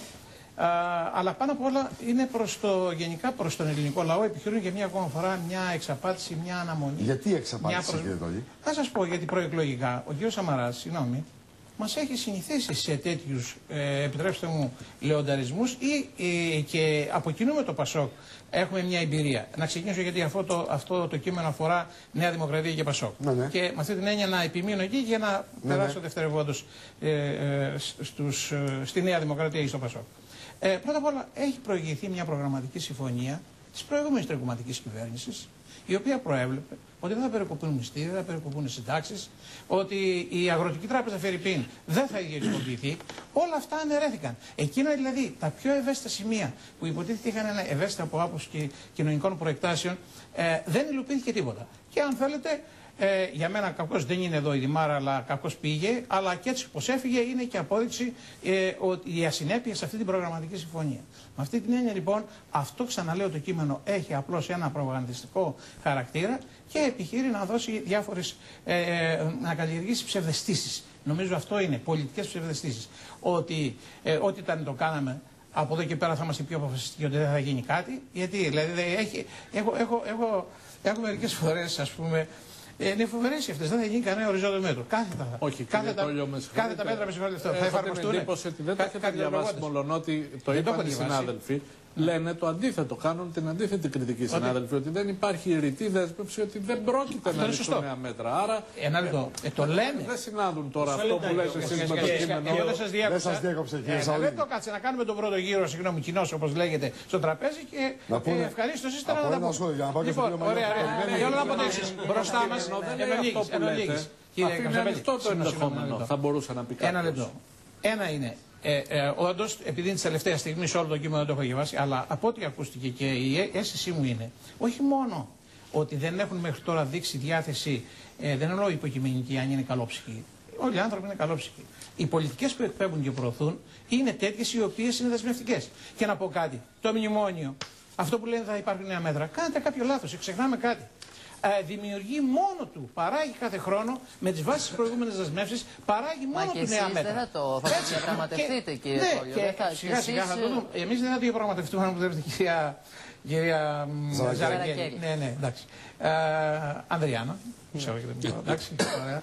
Α, αλλά πάνω απ' όλα είναι προς το, γενικά προς τον ελληνικό λαό. Επιχειρούν για μια ακόμα φορά μια εξαπάτηση, μια αναμονή. Γιατί εξαπάτηση, Μια προσ- κύριε Τόνιο. Θα σας πω γιατί προεκλογικά ο κ. Σαμαράς, συγγνώμη, μας έχει συνηθίσει σε τέτοιους, ε, επιτρέψτε μου, λεονταρισμούς ή ε, και από κοινού με το Πασόκ έχουμε μια εμπειρία. Να ξεκινήσω γιατί αυτό το, αυτό το κείμενο αφορά Νέα Δημοκρατία και Πασόκ. Ναι, ναι. Και με αυτή την έννοια να επιμείνω εκεί για να Ναι, περάσω ναι. δευτερευόντως ε, ε, στους, ε, στη Νέα Δημοκρατία ή στο Πασόκ. Ε, πρώτα απ' όλα, έχει προηγηθεί μια προγραμματική συμφωνία της προηγούμενης τρεκοματική κυβέρνησης, η οποία προέβλεπε ότι δεν θα περικοπούν μισθοί, δεν θα περικοπούν συντάξεις, ότι η αγροτική τράπεζα Φερρυπίν δεν θα ιδιωτικοποιηθεί. Όλα αυτά αναιρέθηκαν. Εκείνα δηλαδή τα πιο ευαίσθητα σημεία που υποτίθεται είχαν ένα ευαίσθητα από άποψη και κοινωνικών προεκτάσεων, ε, δεν υλοποιήθηκε τίποτα. Και αν θέλετε, ε, για μένα κακώ δεν είναι εδώ η Δημάρα, αλλά κακώ πήγε. Αλλά και έτσι όπως έφυγε είναι και απόδειξη ε, ότι η ασυνέπεια σε αυτή την προγραμματική συμφωνία. Με αυτή την έννοια λοιπόν, αυτό ξαναλέω το κείμενο έχει απλώς ένα προπαγανδιστικό χαρακτήρα και επιχείρει να δώσει διάφορες. Ε, ε, να καλλιεργήσει ψευδεστήσεις. Νομίζω αυτό είναι, πολιτικές ψευδεστήσεις. Ότι ε, ό,τι ήταν το κάναμε από εδώ και πέρα θα είμαστε πιο αποφασιστικοί ότι δεν θα γίνει κάτι. Γιατί, δηλαδή, δεν έχει, έχω, έχω, έχω, έχω μερικές φορές, ας πούμε, ε, είναι φοβερές αυτές. Δεν θα γίνει κανένα οριζόντιο μέτρο. Κάθετα. θα- Όχι, κάθετα, κύριε Τόλιο, με συγχωρείτε. κάθετα μέτρα με συγχωρείτε. Θα Έχω την εφαρμοστούν. εντύπωση ότι δεν το Κα- έχετε κάτι διαβάσει, λογότες. μολονότι το Δεν το είπαν έχω οι διαβάσει. συνάδελφοι. Λένε το αντίθετο, κάνουν την αντίθετη κριτική συνάδελφοι, ότι δεν υπάρχει ρητή δέσμευση, ότι δεν πρόκειται Αυτό να είναι ληφθούν σωστό. νέα μέτρα. Άρα. Ένα λεπτό. Ε, το λένε. Δεν συνάδουν τώρα Μισό αυτό που λεπτάκι, λες και- εσείς με και- το και- κείμενο. Εγώ δεν σας διέκοψα. Δεν σας διέκοψε, κύριε Ε, Σαουλίδη. Δεν το κάτσε να κάνουμε τον πρώτο γύρο, συγγνώμη, κοινός όπως λέγεται, στο τραπέζι και Να πούνε- ε, ευχαρίστως ύστερα από να τα ένα πούμε. σχόλιο, για να πάω και στον Λοιπόν, κύριο Μαγιώτη, ωραία, περιμένει. θέλω να πω το εξή. Μπροστά μας, δεν εν λέει ολίγης, αυτό που εν λέτε. ολίγης. Κύριε Αφήνει Καζαπέλη, ανοιχτό το συγγνώμη, συγγνώμη, ένα ενδεχόμενο. λεπτό. Θα μπορούσε να πει Ένα κάποιος. λεπτό. Ένα είναι. Ε, ε, Όντως, επειδή είναι της τελευταίας στιγμής σε όλο το κείμενο δεν το έχω διαβάσει, αλλά από ό,τι ακούστηκε και η αι- αίσθησή μου είναι όχι μόνο ότι δεν έχουν μέχρι τώρα δείξει διάθεση, ε, δεν εννοώ υποκειμενική αν είναι καλόψυχοι. Όλοι οι άνθρωποι είναι καλόψυχοι. Οι πολιτικές που εκπέμπουν και προωθούν είναι τέτοιες οι οποίες είναι δεσμευτικές. Και να πω κάτι. Το μνημόνιο, αυτό που λένε θα υπάρχουν νέα μέτρα, κάνετε κάποιο λάθος, ξεχνάμε κάτι. Ε, δημιουργεί μόνο του, παράγει κάθε χρόνο με τις βάσεις της προηγούμενης δεσμεύσει, παράγει μόνο Μα και του νέα εσείς μέτρα. δεν θα το θα το Έτσι. διαπραγματευτείτε, Και- κύριε ναι, Κόλλιο. και Δεν θα- Σιγά και σιγά εσείς, θα το δούμε. Εμείς δεν θα το διαπραγματευτούμε, αν μου επιτρέπετε, κυρία. Κυρία μ, Ζαρακέλη. Ζαρακέλη. Ζαρακέλη. Ναι, ναι, εντάξει. Ε, Ανδριάννα. Ξέρω και δεν μιλάω. Εντάξει, ωραία.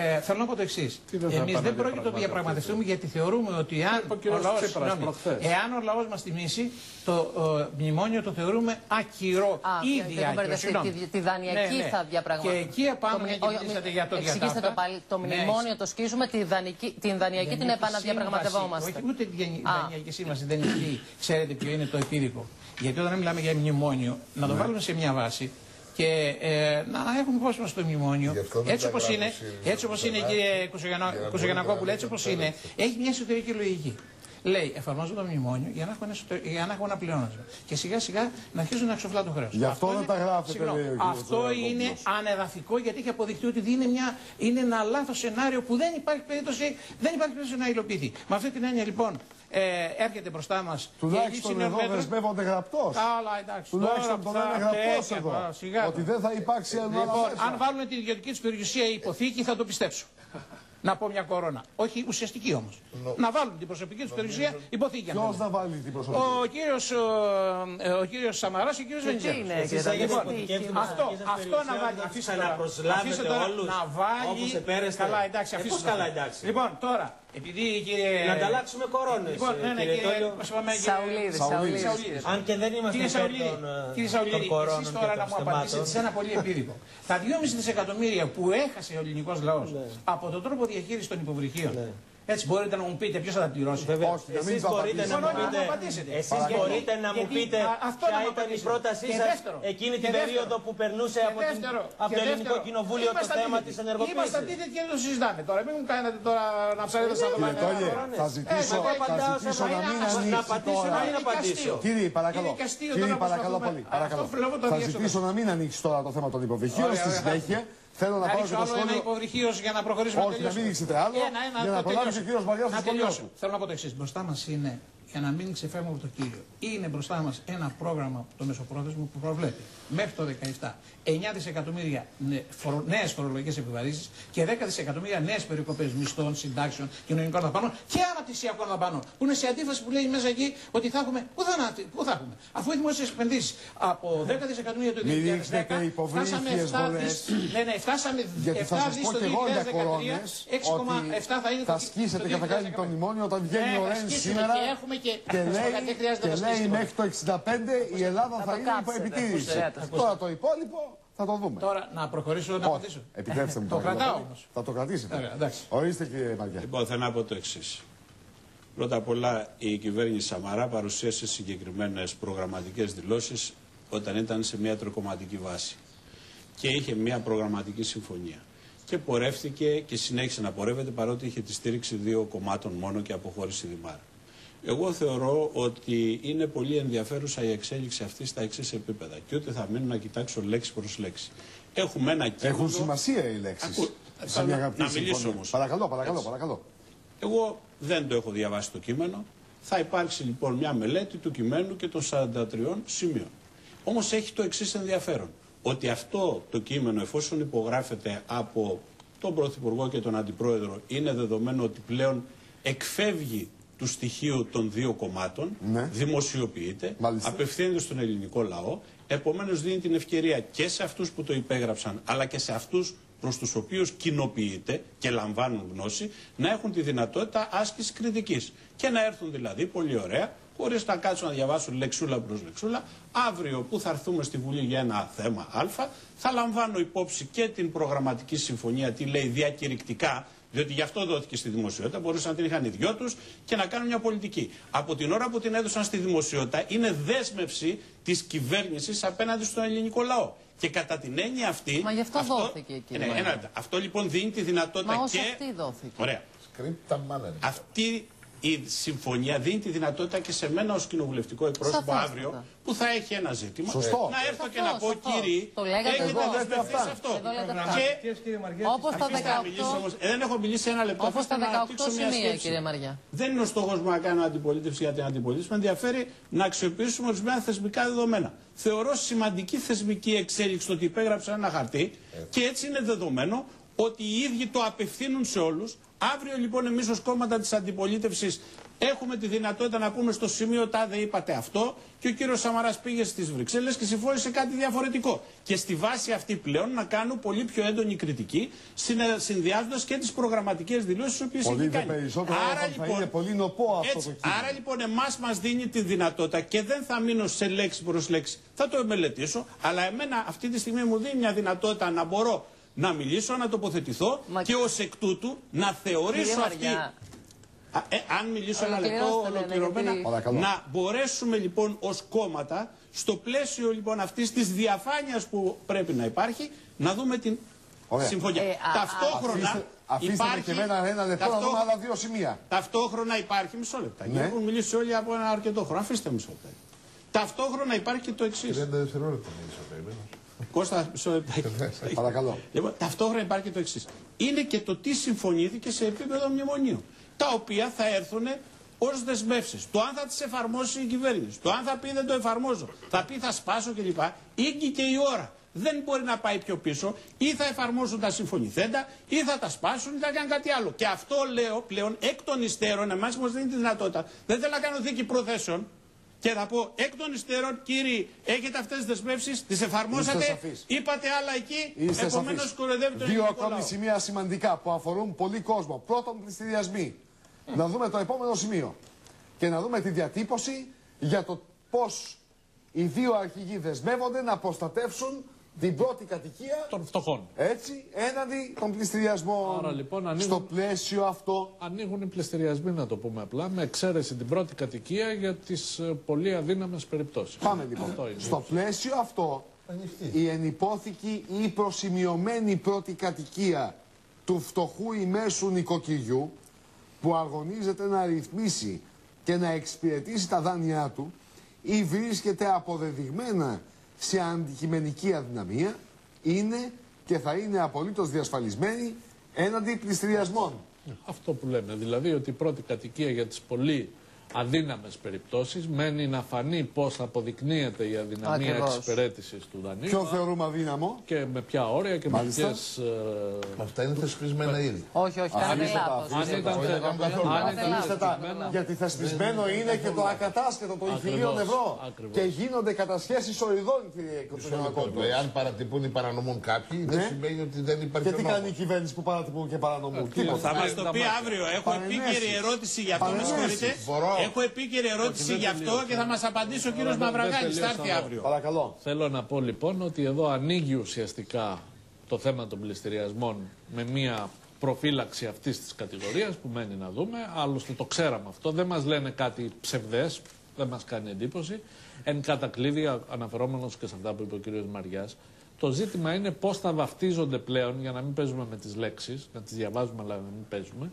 Ε, θέλω να πω το εξής. δεν θα Εμείς δεν πρόκειται να το επαναδιαπραγματευτούμε. διαπραγματευτούμε γιατί θεωρούμε ότι αν είπε ο ο κύριος λαός, Τσίπρας συγγνώμη, προχθές. εάν ο λαός μας τιμήσει, το ε, μνημόνιο το θεωρούμε ακυρό. Α, Ήδη δεν έχω άκυρο. μπερδευτεί. συγγνώμη. Τη, τη δανειακή Ναι, ναι. θα διαπραγματευτούμε. Και εκεί επάνω, μια και μνη- μιλήσατε για το Εξηγήστε το διατάφτα. πάλι. Το Ναι, μνημόνιο το σκίζουμε, τη δανεική, την δανειακή την Δανειακή επαναδιαπραγματευόμαστε. σύμβαση, Όχι, ούτε η Α. Δανειακή Σύμβαση δεν ισχύει. Ξέρετε ποιο είναι το επίδικο. Γιατί όταν μιλάμε για μνημόνιο, να το Ναι. βάλουμε σε μια βάση και ε, να έχουμε υπόψη μα το μνημόνιο. Γι' αυτό δεν Έτσι τα όπως γράφω είναι, σήμερα έτσι όπως στο είναι κανάλι, κύριε για να μπορεί Κουσογιανακόπουλο, να έτσι όπως γράφει είναι, το έχει μια εσωτερική λογική. Λέει, εφαρμόζω το μνημόνιο για να έχω ένα, εσωτερ- για να έχω ένα πλεόνασμα. Και σιγά σιγά να αρχίζουν να εξοφλά το χρέος. Γι' αυτό δεν τα γράφετε, λέει ο κύριος Αυτό Τζογιανακόπουλος. είναι ανεδαφικό γιατί έχει αποδειχτεί ότι είναι, μια, είναι ένα λάθος σενάριο που δεν υπάρχει περίπτωση, δεν υπάρχει περίπτωση να υλοποιηθεί. Με αυτή την έννοια λοιπόν ε, έρχεται μπροστά μας. Τουλάχιστον εδώ δεσμεύονται γραπτός. Καλά, εντάξει. Τουλάχιστον Τώρα το λένε αυτά γραπτός τέτοια, εδώ. τώρα, σιγά Ότι τώρα. δεν θα υπάρξει ένα Λοιπόν, αν βάλουν την ιδιωτική τους περιουσία η υποθήκη, θα το πιστέψω. Να πω μια κορώνα. Όχι ουσιαστική όμως. Να βάλουν την προσωπική τους περιουσία υποθήκη. αν Ποιος θέλουν. να βάλει την προσωπική. Ο κύριος, ε, ο κύριος Σαμαράς και ο κύριος Και τι Βενιζέλος. είναι, κύριε Δανίλη, Λοιπόν, αποθηκεύετε την αυτό, προσωπική σας αυτό να περιουσία, βάλει. να Αφήστε τους τώρα, ξαναπροσλάβετε αφήστε τώρα όλους, να βάλει. όπως επέρεστε. Καλά, εντάξει, Ε, αφήστε πώς τώρα. καλά, εντάξει. Λοιπόν, τώρα, επειδή κύριε. Να ανταλλάξουμε κορώνες, Λοιπόν, ναι, ναι, κύριε κύριε. Τόλιο. πώς είπαμε, κύριε- Σαουλίδης, Σαουλίδης. Σαουλίδης. Σαουλίδης. Αν και δεν είμαστε Κύριε υπέρ Σαουλίδη, των, ε, κύριε των Σαουλίδη, κορώνων εσείς και τώρα των να μου στεμάτων. απαντήσετε σε ένα πολύ επίδικο. Τα 2,5 δισεκατομμύρια που έχασε ο ελληνικός λαός από τον τρόπο διαχείρισης των υποβρυχίων. Έτσι, μπορείτε να μου πείτε ποιος θα τα πληρώσει. Βέβαια. Όχι, να μην Εσείς το μπορείτε να απαντήσω. μου Μόνο να πείτε, μου απαντήσετε. εσείς Παρακαλώ. μπορείτε να μου Γιατί, πείτε α, αυτό ποια να μου ήταν η απαντήσετε. πρότασή Και σας δεύτερο, εκείνη και την δεύτερο. περίοδο που περνούσε Και από, την, δεύτερο, από και το Ελληνικό δεύτερο, Κοινοβούλιο το είμαστε θέμα αντίθετοι. της Είμαστε ενεργοποίησης. αντίθετοι και δεν το συζητάμε τώρα. Μην μου κάνετε τώρα να ψάρετε σαν το Κύριε λένε. Τόλιε, κορώνες. θα Ε, ζητήσω, μα θα απαντάω σε ζητήσω να μένα, μην να ανοίξει απαντήσω, τώρα. να μην απαντήσω. Κύριε, παρακαλώ. Είναι και αστείο Κύριε, τώρα παρακαλώ προσπαθούμε. πολύ. Παρακαλώ. Αυτό λόγω το Θα διέσοδο. ζητήσω να μην ανοίξει τώρα το θέμα των υποβρυχίων. Ωραία, Στη ωραία, συνέχεια θέλω να Να πάω ρίξω και το άλλο ένα σχόλιο. υποβρυχίο για να προχωρήσουμε Όχι, να μην ρίξετε άλλο, Ένα, ένα, για να το προλάβει τελειώσω. και ο κύριος Μαριάς Να το σχόλιο τελειώσω. του. Θέλω να πω το εξής. Μπροστά μας είναι, για να μην ξεφεύγουμε από το κύριο, είναι μπροστά μας ένα πρόγραμμα το μεσοπρόθεσμο που προβλέπει μέχρι το 2017 9 δισεκατομμύρια νέες φορολογικές επιβαρύνσεις και 10 δισεκατομμύρια νέες περικοπές μισθών, συντάξεων, κοινωνικών δαπάνων και αναπτυξιακών δαπάνων. Που είναι σε αντίφαση που λέει μέσα εκεί ότι θα έχουμε. Πού θα, ανα- πού θα έχουμε. Αφού οι δημόσιε επενδύσεις από 10 δισεκατομμύρια το 2010 Μην ρίχνετε υποβρύχιες φτάσαμε 7 βολές. δις. Ναι, ναι, φτάσαμε Γιατί 7 θα σας δις πω το και εγώ για 2013, κορώνες 6,7 θα είναι θα το σκίσετε το και θα κάνετε το 2015. μνημόνιο όταν βγαίνει Ναι, ο θα Ρεν σκίσουμε σήμερα και έχουμε και- και στο λέει, κάτι χρειάζεται και να λέει σκίσουμε. μέχρι το 65 η Ελλάδα θα το είναι υπό κάψετε, επιτήρηση. ακούστε. Τώρα το υπόλοιπο θα το δούμε. Τώρα να προχωρήσω να Όχι, απαντήσω. επιτρέψτε μου Το παρακαλώ. κρατάω όμως. Θα το κρατήσετε. Ωραία, εντάξει. Ορίστε κύριε Μαριά. Λοιπόν, θέλω να πω το εξής. Πρώτα απ' όλα, η κυβέρνηση Σαμαρά παρουσίασε συγκεκριμένες προγραμματικές δηλώσεις όταν ήταν σε μια τροκομματική βάση. Και είχε μια προγραμματική συμφωνία. Και πορεύτηκε και συνέχισε να πορεύεται παρότι είχε τη στήριξη δύο κομμάτων μόνο και αποχώρηση Δημάρα. Εγώ θεωρώ ότι είναι πολύ ενδιαφέρουσα η εξέλιξη αυτή στα εξής επίπεδα και ότι θα μείνω να κοιτάξω λέξη προς λέξη. Έχουμε ένα κείμενο. Έχουν σημασία οι λέξεις. Ακού- Σε μια να- αγαπητή να μιλήσω συμφωνία. όμως. Παρακαλώ, παρακαλώ, Έτσι. παρακαλώ. Εγώ δεν το έχω διαβάσει το κείμενο. Θα υπάρξει λοιπόν μια μελέτη του κειμένου και των 43 σημείων. Όμως έχει το εξής ενδιαφέρον. Ότι αυτό το κείμενο, εφόσον υπογράφεται από τον Πρωθυπουργό και τον Αντιπρόεδρο, είναι δεδομένο ότι πλέον εκφεύγει του στοιχείου των δύο κομμάτων, Ναι. δημοσιοποιείται, Μάλιστα. απευθύνεται στον ελληνικό λαό, επομένως δίνει την ευκαιρία και σε αυτούς που το υπέγραψαν, αλλά και σε αυτούς προς τους οποίους κοινοποιείται και λαμβάνουν γνώση, να έχουν τη δυνατότητα άσκησης κριτικής. Και να έρθουν δηλαδή πολύ ωραία, χωρίς να κάτσουν να διαβάσουν λεξούλα προς λεξούλα, αύριο που θα έρθουμε στη Βουλή για ένα θέμα Α, θα λαμβάνω υπόψη και την προγραμματική συμφωνία, τι λέει διακηρυκτικά, διότι γι' αυτό δόθηκε στη δημοσιότητα, μπορούσαν να την είχαν οι δυο τους και να κάνουν μια πολιτική. Από την ώρα που την έδωσαν στη δημοσιότητα, είναι δέσμευση της κυβέρνησης απέναντι στον ελληνικό λαό. Και κατά την έννοια αυτή. Μα γι' αυτό δόθηκε, κύριε Ναι, Μαριά. ένα λεπτό. Αυτό λοιπόν δίνει τη δυνατότητα Μα ως και. αυτή δόθηκε. Ωραία. Σκρίπτα μάνα. Αυτή η συμφωνία δίνει τη δυνατότητα και σε μένα ως κοινοβουλευτικό εκπρόσωπο Σαφώς, αύριο σωστά. που θα έχει ένα ζήτημα Σωστό. να έρθω και Σωστό, να πω σωστό. κύριοι Το λέγατε έχετε εδώ. δεσμευτεί σε αυτό. Εδώ λέτε αυτά. Και Όπως τα Αφήστε να 18 μιλήσω όμως. Ε, δεν έχω μιλήσει ένα λεπτό. Όπως Αφήστε τα να 18 αναπτύξω μια σημεία, σκέψη. κύριε Μαριά. Δεν είναι ο στόχος μου να κάνω αντιπολίτευση για την αντιπολίτευση. Με ενδιαφέρει να αξιοποιήσουμε ορισμένα θεσμικά δεδομένα. Θεωρώ σημαντική θεσμική εξέλιξη το ότι υπέγραψαν ένα χαρτί και έτσι είναι δεδομένο ότι οι ίδιοι το απευθύνουν σε όλους. Αύριο λοιπόν εμείς ως κόμματα της αντιπολίτευσης έχουμε τη δυνατότητα να πούμε στο σημείο τάδε είπατε αυτό και ο κύριος Σαμαράς πήγε στις Βρυξέλλες και συμφώνησε κάτι διαφορετικό. Και στη βάση αυτή πλέον να κάνουν πολύ πιο έντονη κριτική, συνδυάζοντας και τις προγραμματικές δηλώσεις τις οποίες Πολύ έχει δε κάνει. περισσότερο Άρα, θα είναι πολύ νοπό αυτό έτσι, το κείμενο. Άρα λοιπόν εμάς μας δίνει τη δυνατότητα και δεν θα μείνω σε λέξη προς λέξη. Θα το μελετήσω, αλλά εμένα αυτή τη στιγμή μου δίνει μια δυνατότητα να μπορώ να μιλήσω, να τοποθετηθώ και ως εκ τούτου να θεωρήσω Κύριε αυτή. Μαριά. Α, ε, αν μιλήσω ένα λεπτό Ολοκληρώστε, ναι, ολοκληρωμένα, γιατί- Παρακαλώ. να μπορέσουμε λοιπόν ως κόμματα, στο πλαίσιο λοιπόν αυτής της διαφάνειας που πρέπει να υπάρχει, να δούμε την Ωραία. συμφωνία. Ε, α, Ταυτόχρονα Αφήστε, αφήστε με υπάρχει. και εμένα ένα λεπτό να δούμε ταυτόχρονα- άλλα δύο σημεία. Ταυτόχρονα υπάρχει. Μισό λεπτό. Ναι. Έχουν μιλήσει όλοι από ένα αρκετό χρόνο. Αφήστε μισό λεπτό. Ταυτόχρονα υπάρχει και το εξής. 30 δευτερόλεπτα μίλησα, περίμενα. Κώστα, μισό λεπτό. Παρακαλώ. Λοιπόν, ταυτόχρονα υπάρχει και το εξής. Είναι και το τι συμφωνήθηκε σε επίπεδο μνημονίου. Τα οποία θα έρθουν ως δεσμεύσεις. Το αν θα τις εφαρμόσει η κυβέρνηση. Το αν θα πει δεν το εφαρμόζω. Θα πει θα σπάσω κλπ. Ήγηκε η ώρα. Δεν μπορεί να πάει πιο πίσω. Ή θα εφαρμόσουν τα συμφωνηθέντα, ή θα τα σπάσουν, ή θα κάνουν κάτι άλλο. Και αυτό λέω πλέον εκ των υστέρων, εμάς μας δίνει τη δυνατότητα. Δεν θέλω να κάνω δίκη προθέσεων. Και θα πω εκ των υστέρων, κύριοι, έχετε αυτές τις δεσμεύσεις, τις Είστε εφαρμόσατε, σαφείς. είπατε άλλα εκεί, Είστε επομένως σαφείς. κοροϊδεύετε τον Δύο ελληνικό ακόμη λαό. σημεία σημαντικά που αφορούν πολύ κόσμο. Πρώτον, πληστηριασμοί. Να δούμε το επόμενο σημείο. Και να δούμε τη διατύπωση για το πώς οι δύο αρχηγοί δεσμεύονται να προστατεύσουν την πρώτη κατοικία των φτωχών. Έτσι, έναντι των πληστηριασμών. Άρα, λοιπόν, ανοίγουν- Στο πλαίσιο αυτό. Ανοίγουν οι πληστηριασμοί, να το πούμε απλά, με εξαίρεση την πρώτη κατοικία για τις πολύ αδύναμες περιπτώσεις. Πάμε λοιπόν. Αυτό είναι. Στο πλαίσιο αυτό, η ενυπόθηκη ή προσημειωμένη πρώτη κατοικία του φτωχού ή μέσου νοικοκυριού που αγωνίζεται να ρυθμίσει και να εξυπηρετήσει τα δάνειά του ή βρίσκεται αποδεδειγμένα σε αντικειμενική αδυναμία είναι και θα είναι απολύτως διασφαλισμένη έναντι πληστηριασμών. Αυτό που λέμε, δηλαδή ότι η πρώτη κατοικία για τις πολύ αδύναμες περιπτώσεις μένει να φανεί πώς αποδεικνύεται η αδυναμία Ακριβώς. εξυπηρέτησης του δανείου. Ποιο θεωρούμε αδύναμο. Και με ποια όρια και με Μάλιστα. ποιες... ε, Αυτά είναι θεσπισμένα ήδη. Όχι, όχι, κάνετε Αφήστε τα, λάθος. αφήστε Αν τα. ήταν Όχι, δεν κάνουμε καθόλου. αν ήταν Αφήστε τα. θεσπισμένα- Γιατί θεσπισμένο είναι και το ακατάσχετο των Ακριβώς, χιλίων ευρώ. ακριβώς. Και γίνονται κατασχέσεις οειδών, κύριε Μισό λεπτό. Κοτσονιακόπουλο. Εάν παρατυπούν ή παρανομούν κάποιοι, δεν Ναι. σημαίνει ότι δεν υπάρχει Και τι ο νόμος. κάνει η κυβέρνηση που παρατυπούν και παρανομούν; κύριε, Τίποτα. Θα μας το πει αύριο. Έχω Παρενέσεις. επίκαιρη ερώτηση γι' αυτό. Με Παρενέσεις. συγχωρείτε. Μπορώ. Έχω επίκαιρη ερώτηση δεν γι' αυτό τελείωσα. και θα μας απαντήσει ο κύριος δεν- δεν Μαυραγάλης. Θα τελείωσα έρθει εγώ. αύριο. Παρακαλώ. Θέλω να πω λοιπόν ότι εδώ ανοίγει ουσιαστικά το θέμα των πληστηριασμών με μια προφύλαξη αυτής της κατηγορίας που μένει να δούμε. Άλλωστε το ξέραμε αυτό. Δεν μας λένε κάτι ψευδές, δεν μας κάνει εντύπωση. Εν κατακλείδη, αναφερόμενος και σε αυτά που είπε ο κ. Μαριάς, το ζήτημα είναι πώς θα βαφτίζονται πλέον, για να μην παίζουμε με τις λέξεις, να τις διαβάζουμε αλλά να μην παίζουμε,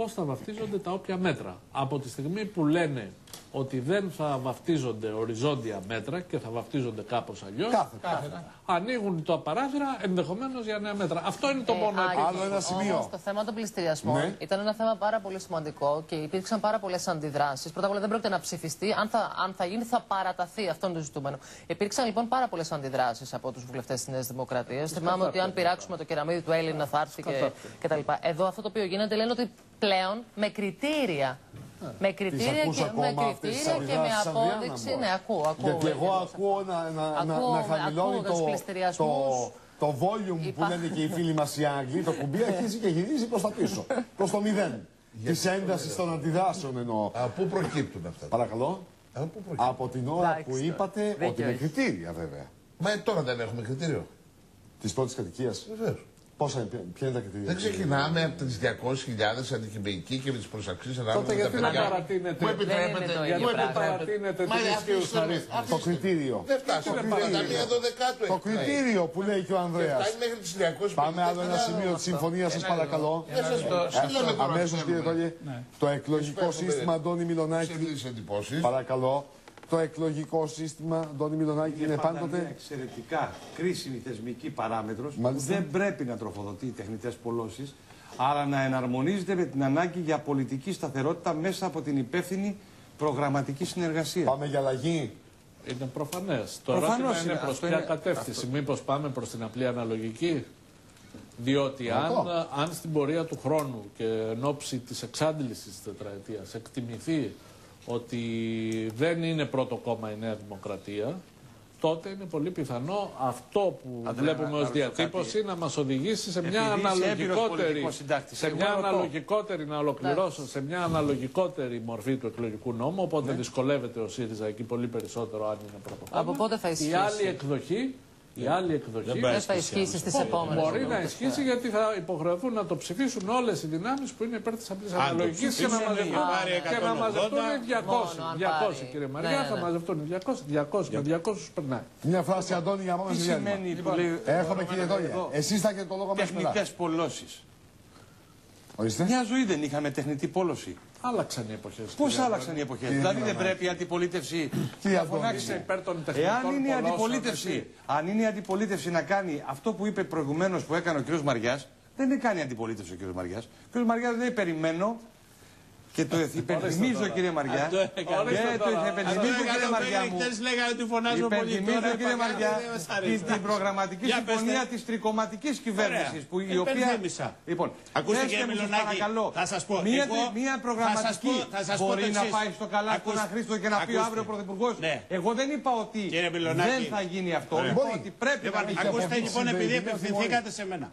πώς θα βαφτίζονται τα όποια μέτρα. Από τη στιγμή που λένε ότι δεν θα βαφτίζονται οριζόντια μέτρα και θα βαφτίζονται κάπως αλλιώς, ανοίγουν το παράθυρα ενδεχομένως για νέα μέτρα. Αυτό είναι το μόνο α, επίπεδο. Άλλο ένα σημείο. Όμως το θέμα των πληστηριασμών Ναι. ήταν ένα θέμα πάρα πολύ σημαντικό και υπήρξαν πάρα πολλές αντιδράσεις. Πρώτα απ' όλα δεν πρόκειται να ψηφιστεί. Αν θα, αν θα γίνει, θα παραταθεί. Αυτό είναι το ζητούμενο. Υπήρξαν λοιπόν πάρα πολλές αντιδράσεις από τους βουλευτές της Νέας Δημοκρατίας. Θυμάμαι ότι αν πειράξουμε το κεραμίδι του Έλληνα θα έρθει και, και τα λοιπά. Εδώ αυτό το οποίο γίνεται λένε ότι πλέον με κριτήρια. Με κριτήρια, ακούς και, ακόμα με, αυτές τις κριτήρια και με αντιδράσεις, Ανδριάννα απόδειξη. μου; Ναι, ακούω. ακούω Γιατί εγώ βέβαια. ακούω να, να, να, Ακούω, να χαμηλώνει ακούω τους το, πληστηριασμούς. το, το volume που Υπά- λένε και οι φίλοι μας οι Άγγλοι, το κουμπί αρχίζει και γυρίζει προς τα πίσω. Προς το μηδέν. Της έντασης των αντιδράσεων εννοώ. Από πού προκύπτουν αυτά; Παρακαλώ. Από πού προκύπτουν; Από την ώρα Εντάξει που τώρα. είπατε Δίκιο ότι με έχεις. κριτήρια βέβαια. Μα ε, τώρα δεν έχουμε κριτήριο. Της πρώτης κατοικίας. Βεβαίως. Πόσα είναι, ποια είναι τα κριτήρια; Δεν ξεκινάμε από τις 200.000 αντικειμενικοί και με τις προσαξίες ανάλογα Τότε με τα γιατί να παιδιά. παρατείνετε, Μου επιτρέπετε. γιατί μου να παρατείνετε Μα την αυτή ισχύουσα τη στιγμή- ρύθμιση. αυτή Το τη στιγμή- κριτήριο. Δεν φτάσαμε. Δεν Κατά παρατείνετε. μία δωδεκάτου Το έχει κριτήριο που λέει και ο Ανδρέας. φτάνει μέχρι τις 250. Πάμε άλλο ένα σημείο της συμφωνίας σας παρακαλώ. Δεν σας το- σας λέμε τώρα Αμέσως τι κύριε θέλουμε. Τόλιε. Το εκλογικό Έχουμε σύστημα Αντώνη Μιλονάκη. ψευδείς εντυπώσεις. Παρακαλώ. Το εκλογικό σύστημα Αντώνη Μιλονάκη είναι πάντα μια πάντοτε. εξαιρετικά κρίσιμη θεσμική παράμετρος που Μάλιστα. δεν πρέπει να τροφοδοτεί τεχνητές πολλώσεις αλλά να εναρμονίζεται με την ανάγκη για πολιτική σταθερότητα μέσα από την υπεύθυνη προγραμματική συνεργασία. Πάμε για αλλαγή. Είναι προφανές. Το Προφανώς ερώτημα είναι είναι. προς Αυτό ποια είναι- κατεύθυνση. Μήπως πάμε προς την απλή αναλογική; Διότι αν, Αυτό. αν στην πορεία του χρόνου και εν ώψη της εξάντλησης της τετραετίας εκτιμηθεί ότι δεν είναι πρώτο κόμμα η Νέα Δημοκρατία, τότε είναι πολύ πιθανό αυτό που Αντρέα, βλέπουμε να ως ρωτήσω διατύπωση κάτι. να μας οδηγήσει σε μια Επειδή είσαι έμπειρος αναλογικότερη, πολιτικός συντάκτης, σε εγώ μια ρωτώ. αναλογικότερη, να ολοκληρώσω, σε μια αναλογικότερη μορφή του εκλογικού νόμου, οπότε Ναι. δυσκολεύεται ο ΣΥΡΙΖΑ εκεί πολύ περισσότερο αν είναι πρώτο κόμμα. Από πότε θα Η ισχύσει; άλλη εκδοχή η άλλη εκδοχή Δεν πάει Δεν θα ισχύσει ισχύσει στις Μπο- επόμενες Μπορεί να εβδομάδες. ισχύσει γιατί θα υποχρεωθούν να το ψηφίσουν όλες οι δυνάμεις που είναι υπέρ της απλής το αναλογικής και να ψηφίσουν, μαζευτούν, για πάρει και να 180, μαζευτούν οι 200. μόνο αν 200 πάρει. κύριε Ναι, Μαριά, θα ναι. μαζευτούν οι 200. 200 με 200 περνάει. Μια φράση Αντώνη για να πάμε Τι σε διάλειμμα. σημαίνει Λοιπόν, που λέει. Έχουμε κύριε Τόλια. Εσείς θα έχετε το λόγο αμέσω μετά. Τεχνητέ πολλώσεις. Ορίστε. Μια ζωή δεν είχαμε τεχνητή πόλωση. Άλλαξαν οι εποχές. Πώς άλλαξαν οι εποχές. Δηλαδή δεν πρέπει η αντιπολίτευση Κύριε να Αντώνη, φωνάξει; υπέρ των τεχνητών Εάν είναι η πολλώσεων, αντιπολίτευση, εσύ. αν είναι η αντιπολίτευση να κάνει αυτό που είπε προηγουμένως που έκανε ο κ. Μαριάς, δεν είναι κάνει αντιπολίτευση ο κ. Μαριάς. Ο κ. Μαριάς λέει περιμένω και το υπενθυμίζω κύριε Μαριά. Αυτό έκανε. Και το Αυτό υπενθυμίζω κύριε έκανε Μαριά μέχρι μου. χτες λέγανε ότι φωνάζω πολύ. Υπενθυμίζω Τώρα κύριε παγάνε, Μαριά δεν μας αρέσει. την, την προγραμματική Για συμφωνία πέστε. της τρικοματικής κυβέρνησης που η οποία. Υπενθύμησα. Λοιπόν, Ακούστε πέστε κύριε μου, σας Μιλονάκη, παρακαλώ, θα σας πω. Μία, εγώ μία θα προγραμματική σας πω- θα σας πω μπορεί το να εξής. πάει στο καλά Ακούστε. τον Χρήστο και να πει Ακούστε. αύριο ο Πρωθυπουργός. Ναι. Εγώ δεν είπα ότι Κύριε Μιλονάκη. δεν θα γίνει αυτό. Ωραία. Είπα Μπορεί. ότι πρέπει Λοιπόν, να γίνει. ακούστε αυτό λοιπόν, συμβαίνει, επειδή δεν απευθυνθήκατε σε μένα.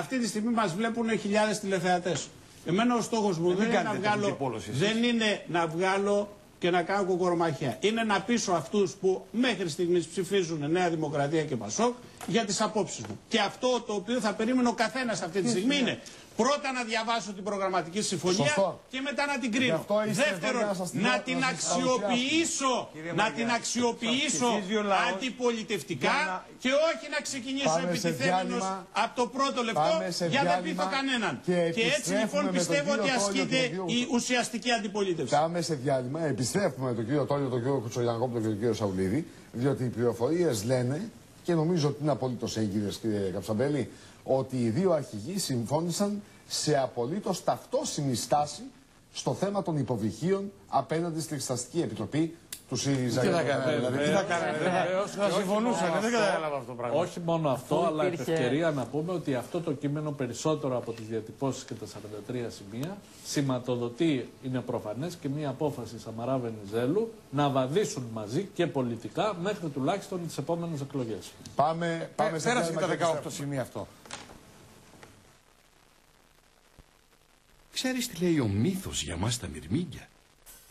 Αυτή τη στιγμή μας βλέπουν χιλιάδες τηλεθεατές. Εμένα ο στόχος μου μην δεν είναι να κάνετε βγάλω. τεχνητή πόλωση εσείς. Δεν είναι να βγάλω και να κάνω κοκορομαχία. Είναι να πείσω αυτούς που μέχρι στιγμής ψηφίζουν Νέα Δημοκρατία και Πασόκ για τις απόψεις μου. Και αυτό το οποίο θα περίμενε ο καθένας αυτή τη στιγμή είναι πρώτα να διαβάσω την προγραμματική συμφωνία Σωστό. και μετά να την Γι' κρίνω. αυτό είστε εδώ Δεύτερον, για να σας την- να να την σας αξιοποιήσω, Κύριε να Μαριά, την αξιοποιήσω σας ψηφίζει ο λαός αντιπολιτευτικά για να- και όχι να ξεκινήσω Πάμε σε επιτιθέμενος διάλειμμα. από το πρώτο λεπτό Πάμε σε για να διάλειμμα πείθω κανέναν. και Και, έτσι επιστρέφουμε λοιπόν με τον πιστεύω κύριο ότι Τόλιο ασκείται και τον κύριο- η ουσιαστική αντιπολίτευση. Πάμε σε διάλειμμα. Επιστρέφουμε με τον κύριο Τόλιο, τον κύριο Κουτσογιανακόπουλο και τον κύριο Σαουλίδη. Διότι οι πληροφορίες λένε, και νομίζω ότι είναι απολύτως έγκυρες, κύριε Καψαμπέλη, ότι οι δύο αρχηγοί συμφώνησαν σε απολύτως ταυτόσιμη στάση στο θέμα των υποβρυχίων απέναντι στην Εξεταστική Επιτροπή του ΣΥΡΙΖΑ. Τι θα για το- κάνετε, δηλαδή, τι θα κάνετε. Βεβαίως, Θα και όχι συμφωνούσαν, μόνο δεν αυτό, κατάλαβα αυτό το πράγμα. Όχι μόνο αυτό, Αφού αλλά επ' υπήρχε- ευκαιρία να πούμε ότι αυτό το κείμενο περισσότερο από τις διατυπώσεις και τα 43 σημεία σηματοδοτεί, είναι προφανές, και μία απόφαση Σαμαρά Βενιζέλου να βαδίσουν μαζί και πολιτικά μέχρι τουλάχιστον τις επόμενες εκλογές. Πάμε, πάμε σε Πέρασε και διάλειμμα τα και 18 επιστρέφουμε. σημεία αυτό. Ξέρεις τι λέει ο μύθος για μας τα μυρμήγκια;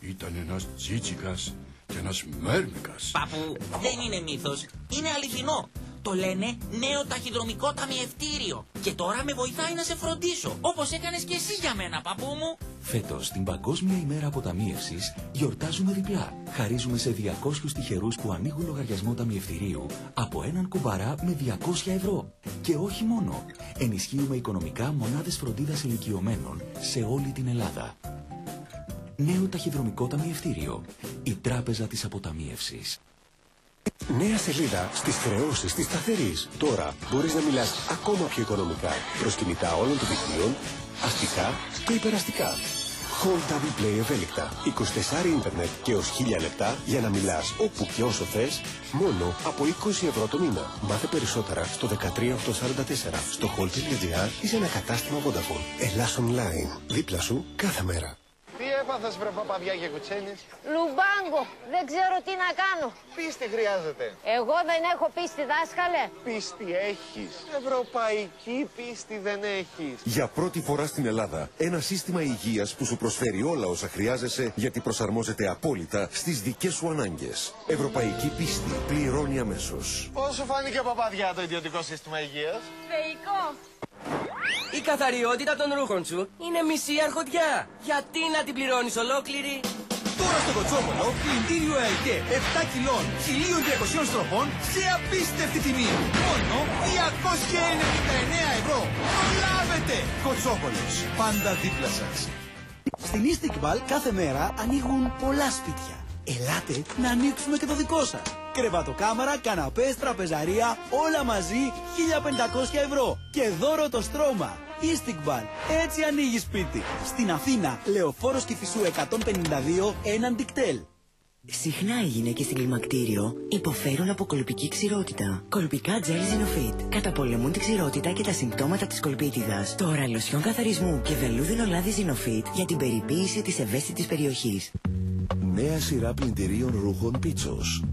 Ήταν ένας τζίτσικας και ένας μέρμικας. Παππού, δεν είναι μύθος. Είναι αληθινό. Το λένε νέο ταχυδρομικό ταμιευτήριο. Και τώρα με βοηθάει να σε φροντίσω. Όπως έκανες και εσύ για μένα, παππού μου. Φέτος, την Παγκόσμια ημέρα αποταμίευσης, γιορτάζουμε διπλά. Χαρίζουμε σε 200 τυχερούς που ανοίγουν λογαριασμό ταμιευτηρίου από έναν κουμπαρά με 200 ευρώ. Και όχι μόνο. Ενισχύουμε οικονομικά μονάδες φροντίδας ηλικιωμένων σε όλη την Ελλάδα. Νέο ταχυδρομικό ταμιευτήριο. Η Τράπεζα της Αποταμίευσης. Νέα σελίδα στις χρεώσεις της σταθερής. Τώρα μπορείς να μιλάς ακόμα πιο οικονομικά προς κινητά όλων των δικτύων, αστικά και υπεραστικά. Hold Double Play ευέλικτα. 24 ίντερνετ και ως 1000 λεπτά για να μιλάς όπου και όσο θες, μόνο από 20 ευρώ το μήνα. Μάθε περισσότερα στο 13844 στο hold.gr ή σε ένα κατάστημα Vodafone. Ελλάς Online. Δίπλα σου κάθε μέρα. Τι έπαθες βρε παπαδιά και κουτσένης. Λουμπάγκο, δεν ξέρω τι να κάνω. Πίστη χρειάζεται. Εγώ δεν έχω πίστη, δάσκαλε. Πίστη έχεις. Ευρωπαϊκή πίστη δεν έχεις. Για πρώτη φορά στην Ελλάδα, ένα σύστημα υγείας που σου προσφέρει όλα όσα χρειάζεσαι γιατί προσαρμόζεται απόλυτα στις δικές σου ανάγκες. Ευρωπαϊκή πίστη πληρώνει αμέσως. Πώς σου φάνηκε παπαδιά το ιδιωτικό σύστημα υγείας. Θεϊκό. Η καθαριότητα των ρούχων σου είναι μισή αρχοντιά. Γιατί να την πληρώνεις ολόκληρη; Τώρα στο Κοτσόπολο, πλυντήριο ΕΛΚΕ 7 κιλών 1200 στροφών σε απίστευτη τιμή. Μόνο 299 ευρώ. Προλάβετε! Κοτσόπολος, πάντα δίπλα σας. Στην Istiqbal κάθε μέρα ανοίγουν πολλά σπίτια. Ελάτε να ανοίξουμε και το δικό σας. Κρεβατοκάμαρα, καναπές, τραπεζαρία, όλα μαζί 1500 ευρώ. Και δώρο το στρώμα. Istiqbal. Έτσι ανοίγεις σπίτι. Στην Αθήνα, Λεωφόρος Κηφισού 152, έναν δικτέλ. Συχνά οι γυναίκες στην κλιμακτήριο υποφέρουν από κολπική ξηρότητα. Κολπικά τζέλ Zinofit καταπολεμούν την ξηρότητα και τα συμπτώματα της κολπίτιδας. Τώρα λοσιόν καθαρισμού και βελούδινο λάδι Zinofit για την περιποίηση της ευαίσθητης περιοχής. Νέα σειρά πλυντηρίων ρούχων Πίτσος.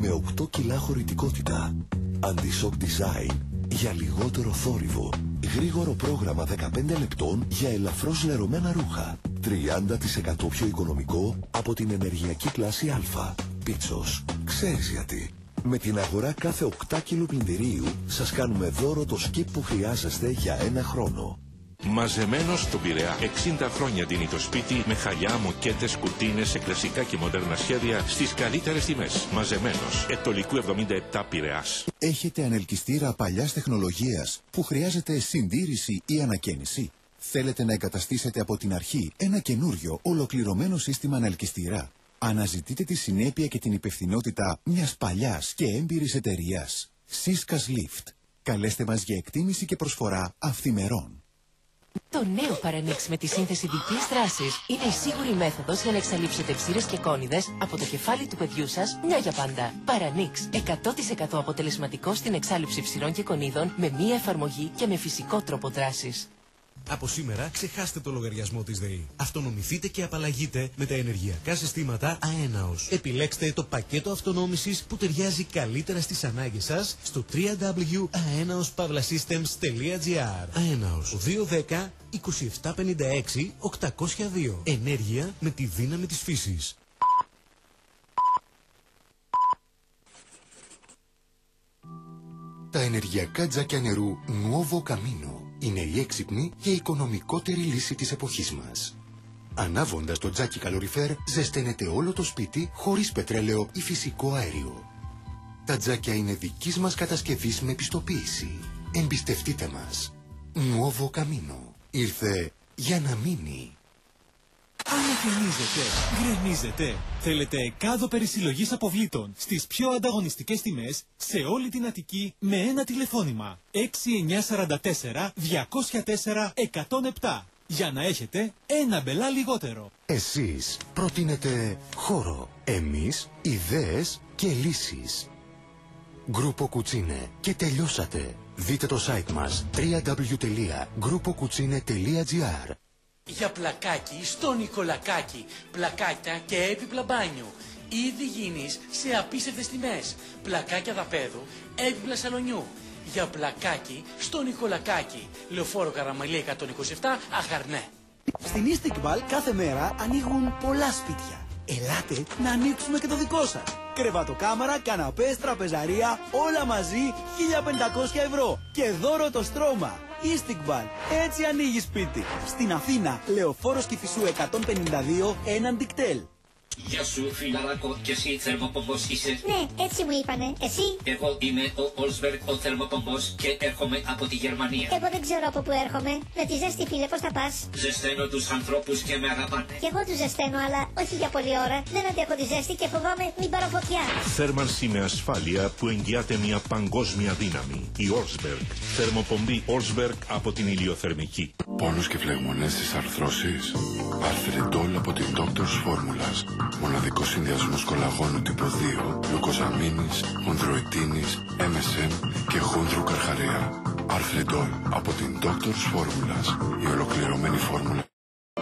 Με 8 κιλά χωρητικότητα. Anti-shock design για λιγότερο θόρυβο. Γρήγορο πρόγραμμα 15 λεπτών για ελαφρώς λερωμένα ρούχα. 30% πιο οικονομικό από την ενεργειακή κλάση Α. Πίτσος. Ξέρεις γιατί. Με την αγορά κάθε 8 κιλού πλυντηρίου σας κάνουμε δώρο το σκύπ που χρειάζεστε για ένα χρόνο. Μαζεμένος στον Πειραιά. 60 χρόνια δίνει το σπίτι με χαλιά, μοκέτες, κουρτίνες σε κλασικά και μοντέρνα σχέδια στις καλύτερες τιμές. Μαζεμένος. Ετολικού 77 Πειραιάς. Έχετε ανελκυστήρα παλιάς τεχνολογίας που χρειάζεται συντήρηση ή ανακαίνιση; Θέλετε να εγκαταστήσετε από την αρχή ένα καινούριο ολοκληρωμένο σύστημα ανελκυστήρα; Αναζητείτε τη συνέπεια και την υπευθυνότητα μιας παλιάς και έμπειρης εταιρείας. Σίσκας Lift. Καλέστε μας για εκτίμηση και προσφορά αυθημερών. Το νέο Παρανίξ με τη σύνθεση διπλής δράσης είναι η σίγουρη μέθοδος για να εξαλείψετε ψήρες και κόνιδες από το κεφάλι του παιδιού σας μια για πάντα. Παρανίξ 100% αποτελεσματικό στην εξάλληψη ψηρών και κονίδων με μία εφαρμογή και με φυσικό τρόπο δράσης. Από σήμερα ξεχάστε το λογαριασμό της ΔΕΗ. Αυτονομηθείτε και απαλλαγείτε με τα ενεργειακά συστήματα ΑΕΝΑΟΣ. Επιλέξτε το πακέτο αυτονόμησης που ταιριάζει καλύτερα στις ανάγκες σας στο www.aenaospavlasystems.gr ΑΕΝΑΟΣ 210 2756 802 Ενέργεια με τη δύναμη της φύσης. Τα ενεργειακά τζάκια νερού Nuovo Camino είναι η έξυπνη και οικονομικότερη λύση της εποχής μας. Ανάβοντας το τζάκι καλοριφέρ, ζεσταίνεται όλο το σπίτι χωρίς πετρέλαιο ή φυσικό αέριο. Τα τζάκια είναι δικής μας κατασκευής με πιστοποίηση. Εμπιστευτείτε μας. Nuovo Camino. Ήρθε για να μείνει. Ανακαινίζετε, γκρεμίζετε. Θέλετε κάδο περισυλλογής αποβλήτων στις πιο ανταγωνιστικές τιμές σε όλη την Αττική με ένα τηλεφώνημα. 6944 204 107 για να έχετε ένα μπελά λιγότερο. Εσείς προτείνετε χώρο. Εμείς ιδέες και λύσεις. Γκρουπο Κουτσίνε και τελειώσατε. Δείτε το site μας www.groupocucine.gr Για πλακάκι στο Νικολακάκι. Πλακάκια και έπιπλα μπάνιου. Ήδη γίνεις σε απίστευτες τιμές. Πλακάκια δαπέδου, έπιπλα σαλονιού. Για πλακάκι στο Νικολακάκι. Λεωφόρο Καραμαλή 127, Αχαρνέ. Στην Istiqbal κάθε μέρα ανοίγουν πολλά σπίτια. Ελάτε να ανοίξουμε και το δικό σας. Κρεβατοκάμαρα, καναπές, τραπεζαρία, όλα μαζί 1500 ευρώ. Και δώρο το στρώμα. Istiqbal. Έτσι ανοίγει σπίτι. Στην Αθήνα, Λεωφόρος Κηφισού 152, έναν δικτέλ. Γεια σου, φιλαράκο, και εσύ θερμοπομπός είσαι. Ναι, έτσι μου είπανε. Εσύ; Εγώ είμαι ο Όλσμπεργκ, ο θερμοπομπός και έρχομαι από τη Γερμανία. Εγώ δεν ξέρω από πού έρχομαι. Με τη ζέστη, φίλε, πώς θα πας; Ζεσταίνω τους ανθρώπους και με αγαπάνε. Κι εγώ τους ζεσταίνω, αλλά όχι για πολλή ώρα. Δεν αντέχω τη ζέστη και φοβάμαι μην πάρω φωτιά. Θέρμανση με ασφάλεια που εγγυάται μια παγκόσμια δύναμη. Η Ortsberg. Θερμοπομπή Ortsberg από την ηλιοθερμική. Πόνος και φλεγμονές στις αρθρώσεις. Αρθρεντόλ από την Doctor's Formulas. Μοναδικό συνδυασμός κολαγόνου τύπου 2, γλουκοζαμίνης, χονδροετίνης, MSM και χόνδρου καρχαρία. Αρθρεντόλ από την Doctor's Formulas. Η ολοκληρωμένη φόρμουλα.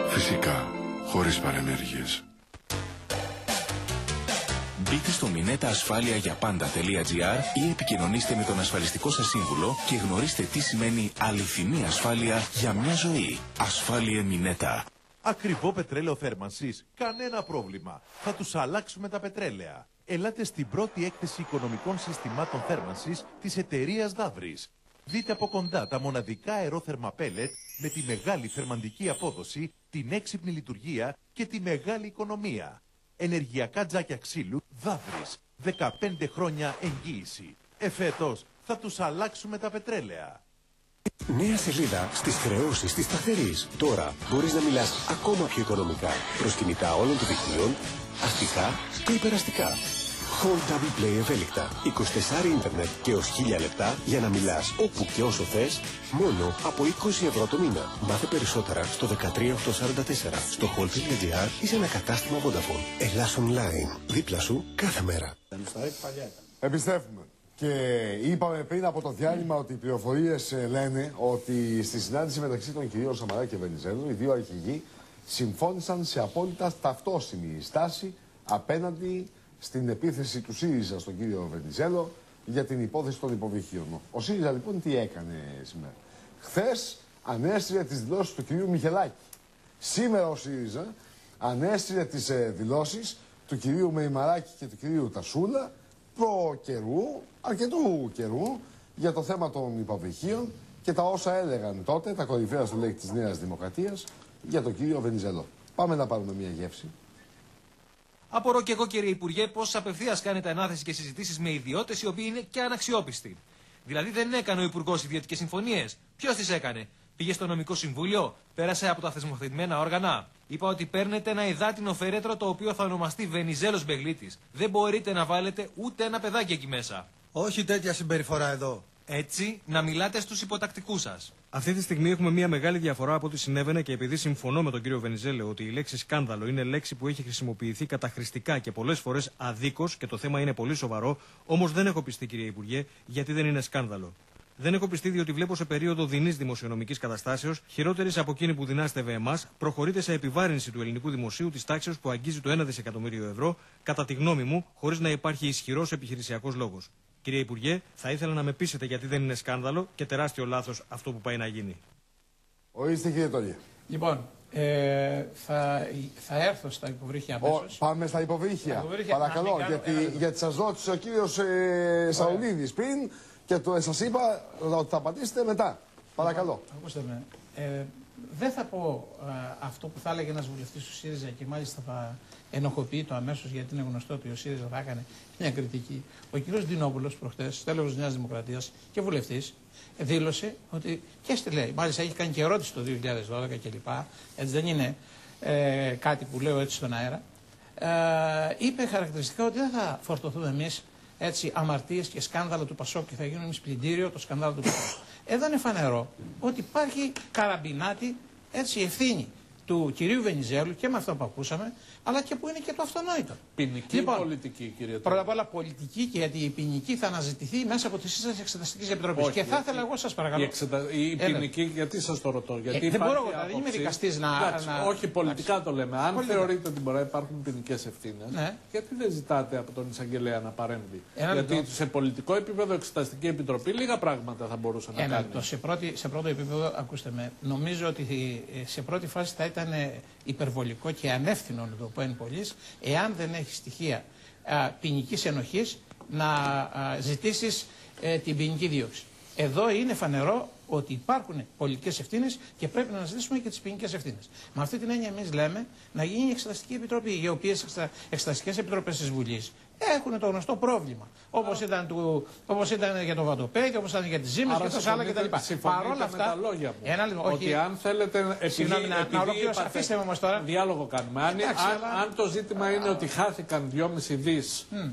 Φυσικά, χωρίς παρενέργειες. Μπείτε στο minetaasfalia.panda.gr ή επικοινωνήστε με τον ασφαλιστικό σας σύμβουλο και γνωρίστε τι σημαίνει αληθινή ασφάλεια για μια ζωή. Ασφάλεια Μινέτα. Ακριβό πετρέλαιο θέρμανσης. Κανένα πρόβλημα. Θα τους αλλάξουμε τα πετρέλαια. Ελάτε στην πρώτη έκθεση οικονομικών συστημάτων θέρμανσης της εταιρείας Δαύρης. Δείτε από κοντά τα μοναδικά αερόθερμα πέλετ με τη μεγάλη θερμαντική απόδοση, την έξυπνη λειτουργία και τη μεγάλη οικονομία. Ενεργειακά τζάκια ξύλου Δαύρης. 15 χρόνια εγγύηση. Εφέτος θα τους αλλάξουμε τα πετρέλαια. Νέα σελίδα στις χρεώσεις της σταθερής. Τώρα μπορείς να μιλάς ακόμα πιο οικονομικά προ κινητά όλων των δικτύων, αστικά και υπεραστικά. Hold W Play ευέλικτα. 24 ίντερνετ και έως 1000 λεπτά για να μιλάς όπου και όσο θες, μόνο από 20 ευρώ το μήνα. Μάθε περισσότερα στο 13844 στο hold.gr ή σε ένα κατάστημα Vodafone. Ελλάς Online. Δίπλα σου κάθε μέρα. Επιστρέφουμε. Και είπαμε πριν από το διάλειμμα ότι οι πληροφορίες λένε ότι στη συνάντηση μεταξύ των κυρίων Σαμαρά και Βενιζέλου, οι δύο αρχηγοί συμφώνησαν σε απόλυτα ταυτόσιμη στάση απέναντι στην επίθεση του ΣΥΡΙΖΑ στον κύριο Βενιζέλο για την υπόθεση των υποβρυχίων. Ο ΣΥΡΙΖΑ λοιπόν τι έκανε σήμερα; Χθες ανέστησε τις δηλώσεις του κυρίου Μιχελάκη. Σήμερα ο ΣΥΡΙΖΑ ανέστησε τις ε, δηλώσεις του κυρίου Μεϊμαράκη και του κυρίου Τασούλα προ καιρού, αρκετού καιρού, για το θέμα των υποβρυχίων και τα όσα έλεγαν τότε τα κορυφαία του λέει της Νέας Δημοκρατίας για τον κύριο Βενιζέλο. Πάμε να πάρουμε μια γεύση. Απορώ και εγώ, κύριε Υπουργέ, πώς απευθείας κάνετε ανάθεση και συζητήσεις με ιδιώτες οι οποίοι είναι και αναξιόπιστοι. Δηλαδή δεν έκανε ο Υπουργός ιδιωτικές συμφωνίες. Ποιος τις έκανε; Πήγε στο νομικό συμβούλιο, πέρασε από τα θεσμοθετημένα όργανα. Είπα ότι παίρνετε ένα υδάτινο φερέτρο το οποίο θα ονομαστεί Βενιζέλος Μπεγλίτης. Δεν μπορείτε να βάλετε ούτε ένα παιδάκι εκεί μέσα. Όχι τέτοια συμπεριφορά εδώ. Έτσι, να μιλάτε στους υποτακτικούς σας. Αυτή τη στιγμή έχουμε μια μεγάλη διαφορά από ό,τι συνέβαινε και επειδή συμφωνώ με τον κύριο Βενιζέλε ότι η λέξη σκάνδαλο είναι λέξη που έχει χρησιμοποιηθεί καταχρηστικά και πολλές φορές αδίκως και το θέμα είναι πολύ σοβαρό, όμως δεν έχω πιστεί, κύριε Υπουργέ, γιατί δεν είναι σκάνδαλο. Δεν έχω πιστεί διότι βλέπω σε περίοδο δεινής δημοσιονομικής καταστάσεως, χειρότερης από εκείνη που δυνάστευε εμάς, προχωρείται σε επιβάρυνση του ελληνικού δημοσίου της τάξης που αγγίζει το 1 δισεκατομμύριο ευρώ, κατά τη γνώμη μου, χωρίς να υπάρχει ισχυρός επιχειρησιακός λόγος. Κύριε Υπουργέ, θα ήθελα να με πείσετε γιατί δεν είναι σκάνδαλο και τεράστιο λάθος αυτό που πάει να γίνει. Ορίστε κύριε Τόλια. Λοιπόν, ε, θα, θα έρθω στα υποβρύχια αμέσως. Πάμε στα υποβρύχια. υποβρύχια Παρακαλώ, γιατί, γιατί σας ρώτησε ο κύριος ε, Σαουλίδης πριν και το, σας είπα ότι θα απαντήσετε μετά. Παρακαλώ. Ακούστε με. Ε, δεν θα πω ε, αυτό που θα έλεγε ένας βουλευτής του ΣΥΡΙΖΑ και μάλιστα θα ενοχοποιεί το αμέσως γιατί είναι γνωστό ότι ο ΣΥΡΙΖΑ θα έκανε μια κριτική. Ο κ. Δινόπουλος προχτές, τέλος της Νέας Δημοκρατίας και βουλευτής, δήλωσε ότι και στη λέει, μάλιστα έχει κάνει και ερώτηση το 2012 κλπ. Έτσι δεν είναι ε, κάτι που λέω έτσι στον αέρα. Ε, είπε χαρακτηριστικά ότι δεν θα φορτωθούμε εμείς έτσι αμαρτίες και σκάνδαλα του Πασόκ και θα γίνουμε εμείς πλυντήριο το σκάνδαλο του Πασόκ. Εδώ είναι φανερό ότι υπάρχει καραμπινάτη έτσι ευθύνη του κυρίου Βενιζέλου και με αυτό που ακούσαμε, αλλά και που είναι και το αυτονόητο. Ποινική λοιπόν, πολιτική, κύριε Πρώτα απ' όλα πολιτική και γιατί η ποινική θα αναζητηθεί μέσα από τη σύσταση Εξεταστικής Επιτροπής. Και θα ήθελα εγώ, σας παρακαλώ. Η, εξετα... η ποινική, γιατί σας το ρωτώ. Γιατί ε, δεν μπορώ, άποψη... δεν είμαι δικαστής να, να. Όχι, πολιτικά το λέμε. Αν πολιτικά. θεωρείτε ότι μπορεί να υπάρχουν ποινικές ευθύνες, ναι. γιατί δεν ζητάτε από τον εισαγγελέα να παρέμβει; Ένα γιατί λεπτό. σε πολιτικό επίπεδο, Εξεταστική Επιτροπή, λίγα πράγματα θα μπορούσε να κάνει. Σε, πρώτη, σε πρώτο επίπεδο, ακούστε με, νομίζω ότι ε, σε πρώτη φάση θα ήταν υπερβολικό και ανεύθυνο να το πω εν πωλής, εάν δεν έχεις στοιχεία ποινικής ενοχής να α, ζητήσεις ε, την ποινική δίωξη. Εδώ είναι φανερό ότι υπάρχουν πολιτικές ευθύνες και πρέπει να αναζητήσουμε και τις ποινικές ευθύνες. Με αυτή την έννοια, εμείς λέμε να γίνει η Εξεταστική Επιτροπή, οι οποίες εξεταστικές επιτροπές της Βουλής έχουν το γνωστό πρόβλημα. Όπως ήταν, όπως ήταν για το Βατοπέδι, όπως ήταν για τι Ζήμε και τόσα άλλα κτλ. Παρ' όλα αυτά. Με τα λόγια μου. Ένα, λεπτό, όχι, ότι αν θέλετε. Επειδή, να, επειδή να ολοκληρώσω, αφήστε με όμως τώρα. Διάλογο κάνουμε. Αν, Εντάξει, αν, αλλά... αν το ζήτημα είναι ότι χάθηκαν 2,5 δις mm.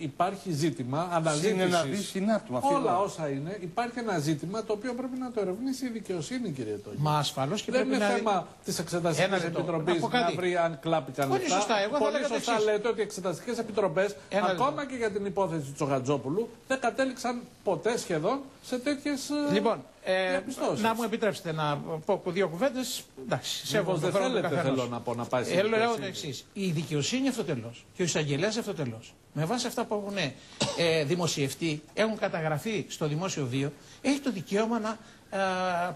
Σκανδαλωδό, υπάρχει ζήτημα αναζήτησης. Όλα όσα είναι, υπάρχει ένα ζήτημα το οποίο πρέπει να το ερευνήσει η δικαιοσύνη, κύριε Τόγι. Μα ασφαλώς και Δεν πρέπει είναι να. θέμα της Εξεταστικής Επιτροπής να, να βρει αν κλάπηκαν Πολύ λεφτά. Σωστά. Εγώ Πολύ σωστά λέτε ότι οι Εξεταστικές Επιτροπές, ακόμα και για την υπόθεση του Τσογατζόπουλου, δεν κατέληξαν ποτέ σχεδόν σε τέτοιες. Λοιπόν, ε, να μου επιτρέψετε να πω δύο κουβέντες. Εντάξει, σέβομαι δεν θέλετε, θέλω να πω να πάει σε Θέλω λέω το εξής. Η δικαιοσύνη αυτοτελώ και ο εισαγγελέας αυτοτελώ, με βάση αυτά που έχουν ε, δημοσιευτεί, έχουν καταγραφεί στο δημόσιο βίο, έχει το δικαίωμα να, ε,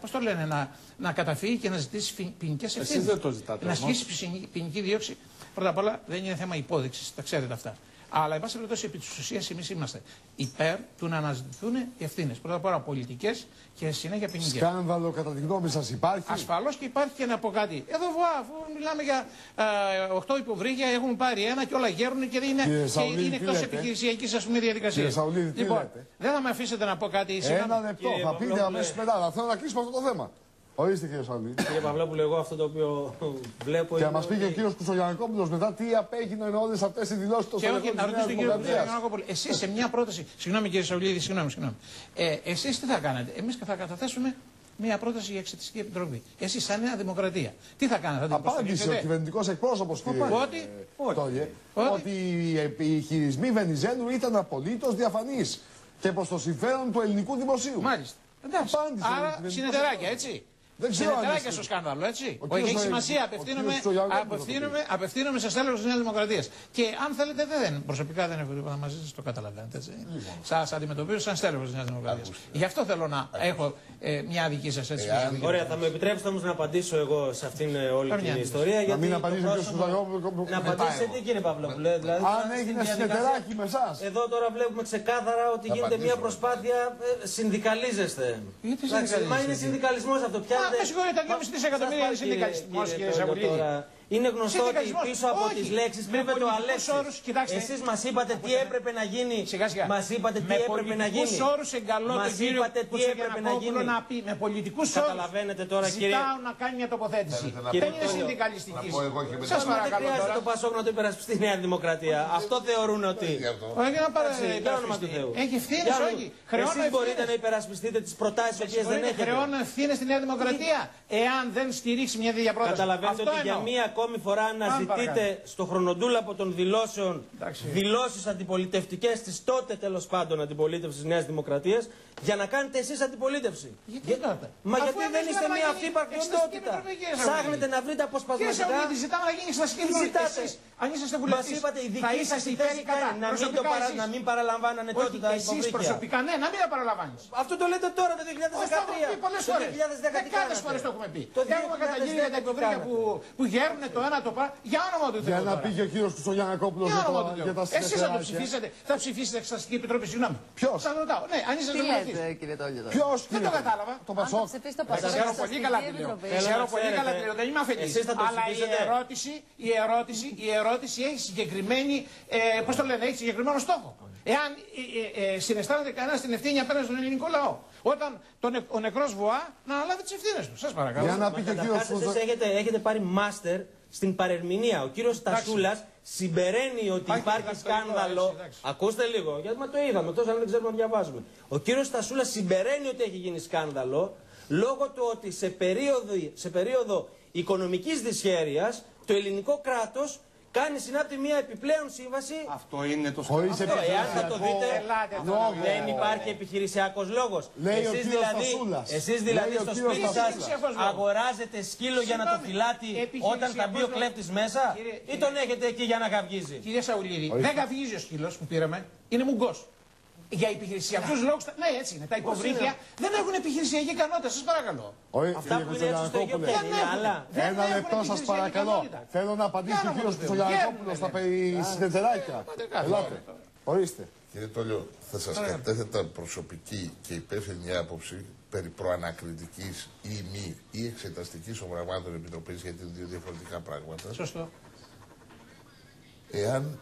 πώς το λένε, να, να καταφύγει και να ζητήσει ποινικές ευθύνες. Εσεί δεν το ζητάτε. Να ασκήσει ποινική δίωξη. Πρώτα απ' όλα δεν είναι θέμα υπόδειξης, τα ξέρετε αυτά. Αλλά, εν πάση περιπτώσει, επί της ουσίας, εμείς είμαστε υπέρ του να αναζητηθούν οι ευθύνες. Πρώτα απ' όλα πολιτικές και συνέχεια ποινικές. Σκάνδαλο, κατά τη γνώμη σας, υπάρχει; Ασφαλώς και υπάρχει και να πω κάτι. Εδώ, αφού μιλάμε για ε, 8 υποβρύχια, έχουν πάρει ένα και όλα γέρουν και είναι, και είναι εκτός επιχειρησιακής διαδικασίας. Λοιπόν, δεν θα με αφήσετε να πω κάτι. Ένα λεπτό, θα πείτε αμέσως μετά. Θέλω να κλείσουμε αυτό το θέμα. Ορίστε κύριε Σαλή. Κύριε Παυλόπουλο, εγώ αυτό το οποίο βλέπω. Και να μας πει και ο κύριος Κουσογιανακόπουλο μετά τι απέγινε όλες αυτές οι δηλώσεις των Και όχι, να ρωτήσω τον κύριο Κουσογιανακόπουλο. Εσείς σε μια πρόταση. Συγγνώμη κύριε Σαουλίδη, συγγνώμη. συγγνώμη. Ε, Εσείς τι θα κάνετε; Εμείς θα καταθέσουμε μια πρόταση για εξετιστική επιτροπή. Εσείς, σαν Νέα Δημοκρατία, τι θα κάνετε, θα την Απάντησε ο κυβερνητικός εκπρόσωπος, κύριε Ότι, ότι, ότι οι χειρισμοί Βενιζέλου ήταν απολύτως διαφανείς και προς το συμφέρον του ελληνικού δημοσίου. Μάλιστα. Εντάξει. Άρα συνεταιράκια, έτσι. Δεν ξέρω αν στο σκάνδαλο, έτσι. Ο Όχι, έχει σημασία. Απευθύνομαι, απευθύνομαι, απευθύνομαι σε στέλεχο της Νέας Δημοκρατίας. Και αν θέλετε, δεν, προσωπικά δεν έχω τίποτα μαζί σας, το καταλαβαίνετε. Λοιπόν. Σας αντιμετωπίζω σαν στέλεχο της Νέας Δημοκρατίας. Γι' αυτό θέλω να έχω ε, μια δική σας έτσι. Ε, Ωραία, θα με επιτρέψετε όμως να απαντήσω εγώ σε αυτήν ε, όλη την ιστορία. Να μην απαντήσω Να απαντήσετε τι κύριε Παυλόπουλε. Δηλαδή, αν έγινε συνεταιράκι με εσάς. Εδώ τώρα βλέπουμε ξεκάθαρα ότι γίνεται μια προσπάθεια συνδικαλίζεστε. Μα είναι συνδικαλισμός αυτό. Πια με συγχωρείτε, 2,5 δισεκατομμύρια είναι συνδικαλισμό, κύριε Σαββουλίδη. Είναι γνωστό ότι πίσω από τις λέξεις κρύβεται ο Αλέξη. Εσείς μας είπατε τι έπρεπε να γίνει. Μας είπατε τι έπρεπε να γίνει. Με όρου εγκαλώ τον κύριο είπατε τι έπρεπε να γίνει. Να πει, με πολιτικούς όρους. Καταλαβαίνετε τώρα, κύριε. Ζητάω να κάνει μια τοποθέτηση. Δεν είναι συνδικαλιστικής. Σας παρακαλώ. Δεν χρειάζεται το Πασόκ να το υπερασπιστεί η Νέα Δημοκρατία. Αυτό θεωρούν ότι. Όχι να παραδείγματο Έχει ευθύνες, όχι. Εσείς μπορείτε να υπερασπιστείτε τις προτάσεις οποίες δεν έχετε. Χρεώνω ευθύνες στη Νέα Δημοκρατία εάν δεν στηρίξει μια τέτοια πρόταση. Καταλαβαίνετε ότι για μία ακόμη φορά να ζητείτε στο χρονοτούλαπο των δηλώσεων δηλώσεις αντιπολιτευτικές της τότε τέλος πάντων αντιπολίτευσης τη Νέας Δημοκρατίας για να κάνετε εσείς αντιπολίτευση. Γιατί Για... Μα γιατί δεν είστε μια αυτύπαρκτη οντότητα. Ψάχνετε να βρείτε αποσπασματικά. Τι ζητάμε να γίνει στα σκύλια. ζητάτε. Αν είσαστε βουλευτής. Μα είπατε η δική σας η θέση να μην, το παρα... να μην παραλαμβάνανε τότε τα υποβρύχια. Εσεί προσωπικά ναι, να μην τα παραλαμβάνεις. Αυτό το λέτε τώρα το 2013. Πολλές φορές. Δεκάδες φορές το έχουμε πει. Έχουμε καταγγείλει για τα υποβρύχια που γέρουν το ένα το πα. Για όνομα του Για να πει και ο κύριος Κουστογιανακόπουλο για τα Εσείς θα το ψηφίσετε. Θα ψηφίσετε εξαστική επιτροπή. Συγγνώμη. Ποιος; Σας ρωτάω. Ναι, αν είσαστε βουλευτή. Ποιος. Δεν το κατάλαβα. Το Πασόκ. Ξέρω πολύ καλά τι λέω. Ξέρω πολύ καλά τι λέω. Δεν είμαι αφελή. Αλλά η ερώτηση, η ερώτηση, η ερώτηση έχει συγκεκριμένη, ε, πώς το λένε, έχει συγκεκριμένο στόχο. Εάν ε, ε, ε, συναισθάνεται κανένας την ευθύνη απέναντι στον ελληνικό λαό, όταν τον, ο νεκρός βοά να αναλάβει τις ευθύνες του. Σας παρακαλώ. Για να πει και ο κύριος έχετε, έχετε πάρει μάστερ στην παρερμηνία. Ο κύριος Τασούλα συμπεραίνει ότι υπάρχει, σκάνδαλο. Ακούστε λίγο, γιατί μα το είδαμε, τόσο αν δεν ξέρουμε να διαβάζουμε. Ο κύριος Τασούλα συμπεραίνει ότι έχει γίνει σκάνδαλο λόγω του ότι σε περίοδο, σε περίοδο οικονομικής δυσχέρειας το ελληνικό κράτος κάνει συνάπτει μια επιπλέον σύμβαση. Αυτό είναι το σκοπό. Εάν θα το δείτε, δεν υπάρχει επιχειρησιακός λόγος. Εσείς δηλαδή, εσείς δηλαδή στο σπίτι σας αγοράζετε σκύλο για να το φυλάτε όταν θα μπει ο κλέφτης μέσα ή τον έχετε εκεί για να καυγίζει. Κύριε Σαουλίδη, δεν καυγίζει ο σκύλος που πήραμε, είναι μουγκός για επιχειρησιακούς λόγους. Ναι, έτσι είναι. Τα υποβρύχια δεν έχουν επιχειρησιακή ικανότητα, σας παρακαλώ. Όχι, Αυτά που είναι έτσι στο είναι άλλα. Ένα λεπτό σας παρακαλώ. Θέλω να απαντήσει ο κύριος Κουτσογιανακόπουλο στα περί συνεταιράκια. Ελάτε. Ορίστε. Κύριε Τόλιο, θα σας κατέθετα προσωπική και υπεύθυνη άποψη περί προανακριτικής ή μη ή εξεταστικής ομογραμμάτων επιτροπής γιατί είναι δύο διαφορετικά πράγματα. Σωστό. Εάν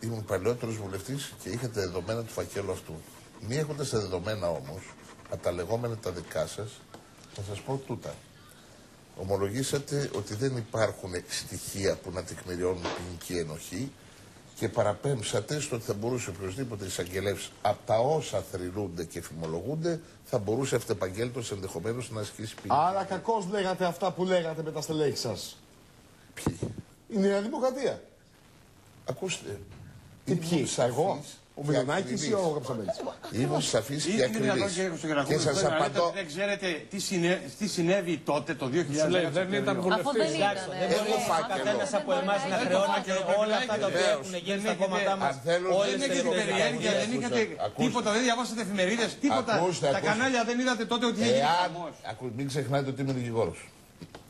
ήμουν παλαιότερος βουλευτής και είχατε δεδομένα του φακέλου αυτού. Μη έχοντας τα δεδομένα όμως, από τα λεγόμενα τα δικά σας, θα σας πω τούτα. Ομολογήσατε ότι δεν υπάρχουν στοιχεία που να τεκμηριώνουν ποινική ενοχή και παραπέμψατε στο ότι θα μπορούσε οποιοδήποτε εισαγγελεύσει από τα όσα θρυνούνται και φημολογούνται θα μπορούσε αυτεπαγγέλτο ενδεχομένως να ασκήσει ποινική. Άρα κακώς λέγατε αυτά που λέγατε με τα στελέχη σας. Ποιοι; Η Νέα Δημοκρατία. Ακούστε, τι ποιοι, εγώ, ο Μιλονάκη ή ο Καψαμπέλη. Είμαι σαφής και ακριβής. Και σας απαντώ. Δεν ξέρετε τι, συνέβη τότε το 2010. Δεν ήταν βουλευτής. Δεν μπορεί καθένα από εμάς να χρεώνεται όλα αυτά τα οποία έχουν γίνει στα κόμματά μας. Δεν έχετε περιέργεια, δεν είχατε τίποτα, δεν διαβάσατε εφημερίδες, τίποτα. Τα κανάλια δεν είδατε τότε ότι έγινε. Μην ξεχνάτε ότι είμαι δικηγόρος.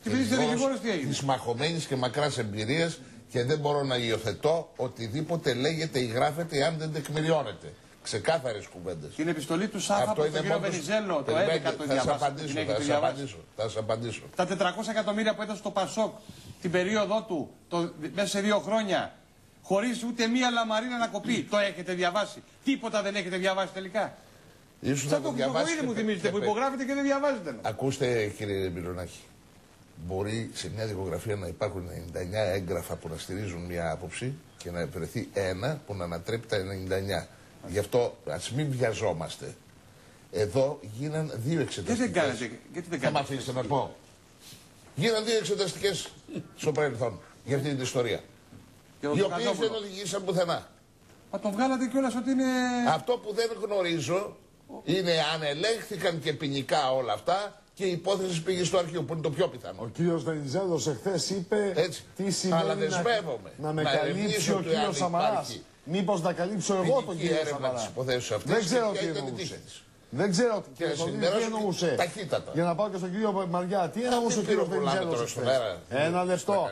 Και επειδή είστε δικηγόρος, τι έγινε; Της μαχωμένης και μακράς εμπειρίας Και δεν μπορώ να υιοθετώ οτιδήποτε λέγεται ή γράφεται αν δεν τεκμηριώνεται. Ξεκάθαρες κουβέντες. Την επιστολή του Σάφα από τον κύριο Βενιζέλο το 11 το Θα σας απαντήσω. Θα σας απαντήσω, θα απαντήσω. Τα 400 εκατομμύρια που έδωσε στο Πασόκ την περίοδό του το, μέσα σε δύο χρόνια χωρίς ούτε μία λαμαρίνα να κοπεί. Το έχετε διαβάσει. Τίποτα δεν έχετε διαβάσει τελικά. Ίσως Σαν το Χρυσοκοίδη μου θυμίζετε που υπογράφετε και δεν διαβάζετε. Ακούστε κύριε Μιλονάκη. Μπορεί σε μια δικογραφία να υπάρχουν 99 έγγραφα που να στηρίζουν μια άποψη και να βρεθεί ένα που να ανατρέπει τα 99. Γι' αυτό ας μην βιαζόμαστε. Εδώ γίναν δύο εξεταστικές. Γιατί δεν κάνετε, γιατί δεν Θα με αφήσετε να πω. Γίναν δύο εξεταστικές στο παρελθόν για αυτή την ιστορία. Οι οποίε δεν οδηγήσαν πουθενά. Μα το βγάλατε κιόλας ότι είναι. Αυτό που δεν γνωρίζω είναι αν ελέγχθηκαν και ποινικά όλα αυτά και η υπόθεση πήγε στο αρχείο, που είναι το πιο πιθανό. Ο κύριος Βενιζέλο εχθές είπε Έτσι. τι σημαίνει Αλλά δεσμεύομαι. να, να με να καλύψει ο κύριος Σαμαράς. Μήπως να καλύψω εγώ τον κύριο Σαμαρά. Δεν ξέρω τι εννοούσε. Δεν ξέρω τι, τι εννοούσε. Ταχύτατα. Για να πάω και στον κύριο Μαριά, τι εννοούσε ο κύριος Βενιζέλο. Ένα λεπτό.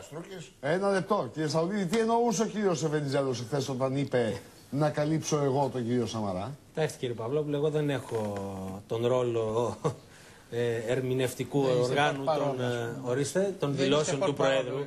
Ένα λεπτό. Κύριε Σαουδίδη, τι εννοούσε ο κύριος Βενιζέλο χθε όταν είπε να καλύψω εγώ τον κύριο Σαμαρά; Εντάξει κύριε Παυλόπουλο, εγώ δεν έχω τον ρόλο ε, ερμηνευτικού δεν οργάνου των, ε, ορίστε, των δηλώσεων του Προέδρου.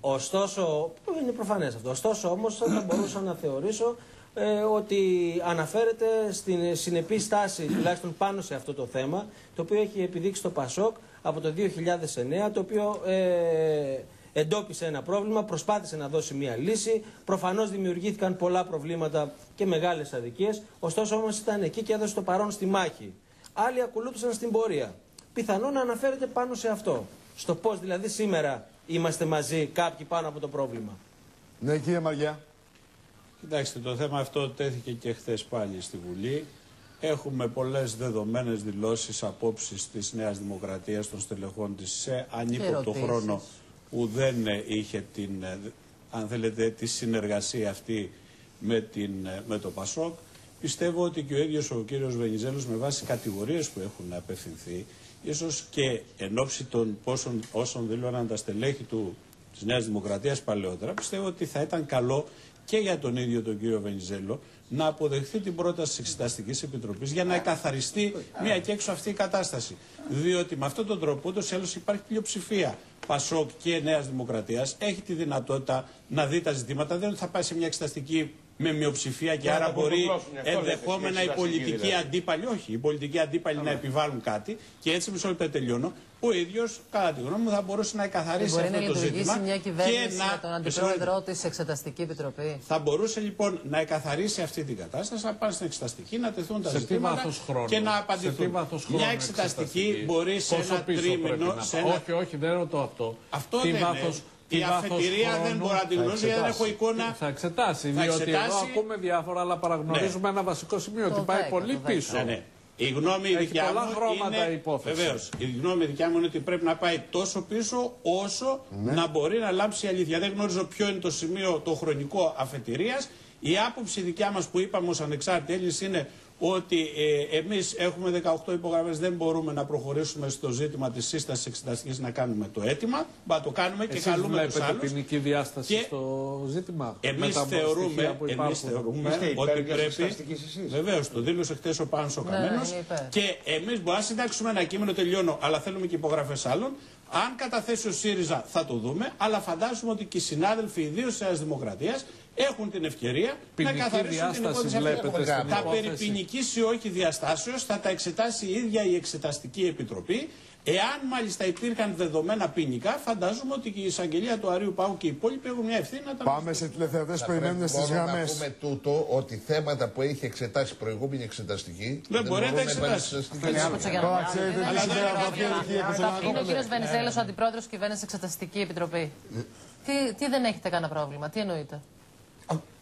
Ωστόσο, είναι προφανές αυτό, ωστόσο όμως θα μπορούσα να θεωρήσω ε, ότι αναφέρεται στην συνεπής στάση τουλάχιστον πάνω σε αυτό το θέμα το οποίο έχει επιδείξει το ΠΑΣΟΚ από το 2009 το οποίο ε, εντόπισε ένα πρόβλημα, προσπάθησε να δώσει μια λύση. Προφανώς δημιουργήθηκαν πολλά προβλήματα και μεγάλες αδικίες. Ωστόσο όμως ήταν εκεί και έδωσε το παρόν στη μάχη. Άλλοι ακολούθησαν στην πορεία. Πιθανόν να αναφέρεται πάνω σε αυτό. Στο πώς δηλαδή σήμερα είμαστε μαζί κάποιοι πάνω από το πρόβλημα. Ναι, κύριε Μαριά. Κοιτάξτε, το θέμα αυτό τέθηκε και χθες πάλι στη Βουλή. Έχουμε πολλές δεδομένες δηλώσεις, απόψεις της Νέας Δημοκρατίας των στελεχών της σε ανήκω χρόνο που δεν είχε την, αν θέλετε, τη συνεργασία αυτή με, την, με το ΠΑΣΟΚ. Πιστεύω ότι και ο ίδιος ο κύριος Βενιζέλος με βάση κατηγορίες που έχουν απευθυνθεί, ίσως και εν ώψη των πόσων, όσων δήλωναν τα στελέχη του της Νέας Δημοκρατίας παλαιότερα, πιστεύω ότι θα ήταν καλό και για τον ίδιο τον κύριο Βενιζέλο να αποδεχθεί την πρόταση της Εξεταστικής Επιτροπής για να εκαθαριστεί μία και έξω αυτή η κατάσταση. Διότι με αυτόν τον τρόπο ούτως ή άλλως υπάρχει πλειοψηφία Πασόκ και Νέας Δημοκρατίας. Έχει τη δυνατότητα να δει τα ζητήματα. Δεν θα πάει σε μια εξεταστική με μειοψηφία και άρα μπορεί ενδεχόμενα οι πολιτικοί αντίπαλοι, όχι, οι πολιτικοί αντίπαλοι να επιβάλλουν κάτι και έτσι μισό λεπτό τελειώνω. Ο ίδιος, κατά τη γνώμη μου, θα μπορούσε να εκαθαρίσει αυτό το ζήτημα. μια κυβέρνηση και να... με τον αντιπρόεδρό της Εξεταστική Επιτροπή. Θα μπορούσε λοιπόν να εκαθαρίσει αυτή την κατάσταση, να πάνε στην Εξεταστική, να τεθούν τα ζητήματα και να απαντηθούν. Μια εξεταστική μπορεί σε ένα τρίμηνο. Όχι, όχι, δεν ρωτώ αυτό. Αυτό δεν είναι. Η αφετηρία δεν μπορεί να την γνωρίζει γιατί δεν έχω εικόνα. Θα εξετάσει. Θα διότι εξετάσει... εδώ ακούμε διάφορα, αλλά παραγνωρίζουμε ναι. ένα βασικό σημείο ότι πάει πολύ πίσω. Ναι, ναι. Η γνώμη Έχει δικιά πολλά μου χρώματα είναι... υπόθεση. Βεβαίως. Η γνώμη δικιά μου είναι ότι πρέπει να πάει τόσο πίσω όσο ναι. να μπορεί να λάμψει η αλήθεια. Δεν γνωρίζω ποιο είναι το σημείο το χρονικό αφετηρίας. Η άποψη δικιά μας που είπαμε ως ανεξάρτητη Έλληνες είναι ότι ε, εμείς έχουμε 18 υπογραφές, δεν μπορούμε να προχωρήσουμε στο ζήτημα της σύστασης εξεταστικής να κάνουμε το αίτημα. Μπα το κάνουμε και Εσείς καλούμε τους άλλους. Εσείς ποινική διάσταση και στο ζήτημα. Εμείς θεωρούμε, εμείς θεωρούμε ότι πρέπει, βεβαίως το δήλωσε χτες ο Πάνος ο ναι, Καμένος, και εμείς μπορούμε να συντάξουμε ένα κείμενο τελειώνω, αλλά θέλουμε και υπογραφές άλλων. Αν καταθέσει ο ΣΥΡΙΖΑ θα το δούμε, αλλά φαντάζομαι ότι και οι συνάδελφοι ιδίως της Νέας Δημοκρατίας έχουν την ευκαιρία ποινική να καθαρίσουν την υπόθεση αυτή. Τα περί ποινικής ή όχι διαστάσεως θα τα εξετάσει η ίδια η Εξεταστική Επιτροπή. Εάν μάλιστα υπήρχαν δεδομένα ποινικά, φαντάζομαι ότι και η εισαγγελία του Αρίου Πάγου και οι υπόλοιποι έχουν μια ευθύνη να τα Πάμε σε τηλεθεατές που περιμένουν στις γραμμέ. Να πούμε τούτο ότι θέματα που έχει εξετάσει προηγούμενη εξεταστική. Δεν μπορεί να τα εξετάσει. Είναι ο κύριος Βενιζέλος, ο αντιπρόεδρος κυβέρνησης Εξεταστική Επιτροπή. Τι δεν έχετε κανένα πρόβλημα, τι εννοείτε;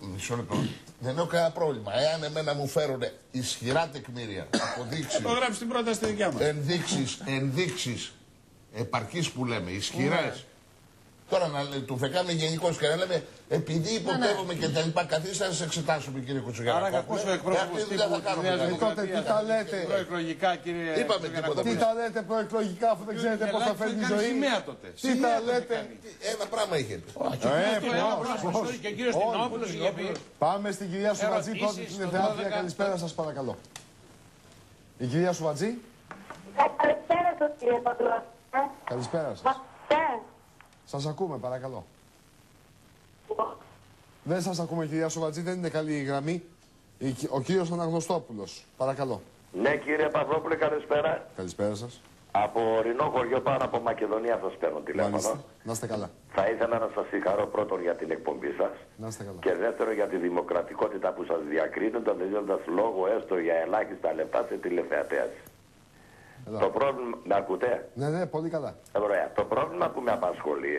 Μισό λεπτό. Δεν έχω κανένα πρόβλημα. Εάν εμένα μου φέρουν ισχυρά τεκμήρια, αποδείξεις. Το γράψει την πρόταση δικιά μας. Ενδείξεις, ενδείξεις επαρκής που λέμε, ισχυρές. Τώρα να του φεκάμε γενικώς και να λέμε επειδή υποπτεύουμε ναι. και τα λοιπά, καθίστε να σας εξετάσουμε κύριε Κουτσουγιάννη. Άρα κακό ο εκπρόσωπο Αυτή δουλειά θα κάνουμε. Νέα Τότε τι τα λέτε; Προεκλογικά, κύριε. Είπαμε τίποτα. Τι τα λέτε προεκλογικά αφού δεν ξέρετε πώ θα φέρνει η Κάνει ζωή. σημαία τότε. Τι τα λέτε; Ένα πράγμα είχε πει. Ε, πώς, πώς. Και ο κύριος Τινόπουλο είχε πει. Πάμε στην κυρία Σουβατζή πρώτη Ερωτήσεις την στο Εθεάθρια. 12. Καλησπέρα σας παρακαλώ. Η κυρία Σουβατζή. Καλησπέρα σας κύριε Παντρό. Καλησπέρα σας. Σας ακούμε παρακαλώ. Δεν σας ακούμε κυρία Σουβατζή, δεν είναι καλή η γραμμή. Η- Ο κύριος Αναγνωστόπουλος. Παρακαλώ. Ναι, κύριε Παυλόπουλε, καλησπέρα. Καλησπέρα σας. Από ορεινό χωριό πάνω από Μακεδονία σας παίρνω τηλέφωνο. Μάλιστα. Να είστε καλά. Θα ήθελα να σας συγχαρώ πρώτον για την εκπομπή σας Να είστε καλά. και δεύτερον για τη δημοκρατικότητα που σας διακρίνουν, το δίνοντα λόγο έστω για ελάχιστα λεπτά σε τηλεθεατές. Εδώ. Το πρόβλημα. Με ακούτε; Ναι, ναι, πολύ καλά. Ωραία. Το πρόβλημα που με απασχολεί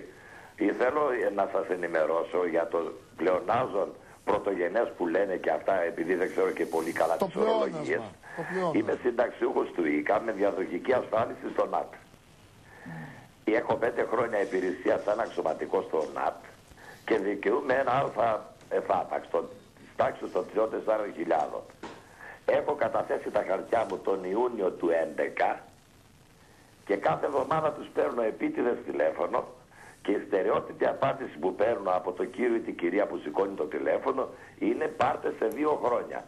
ή θέλω να σας ενημερώσω για το πλεονάζον πρωτογενές που λένε και αυτά επειδή δεν ξέρω και πολύ καλά Το τις ορολογίες. πλεόνασμα. Το πλεόνασμα. Είμαι συνταξιούχος του ΙΚΑ με διαδοχική ασφάλιση στο ΝΑΤ. Έχω πέντε χρόνια υπηρεσία σαν αξιωματικός στο ΝΑΤ και δικαιούμαι ένα αλφα εφάταξ το, τάξη των 3-4 Έχω καταθέσει τα χαρτιά μου τον Ιούνιο του 11 και κάθε εβδομάδα τους παίρνω επίτηδες τηλέφωνο και η στερεότυπη απάντηση που παίρνω από το κύριο ή την κυρία που σηκώνει το τηλέφωνο είναι πάρτε σε δύο χρόνια.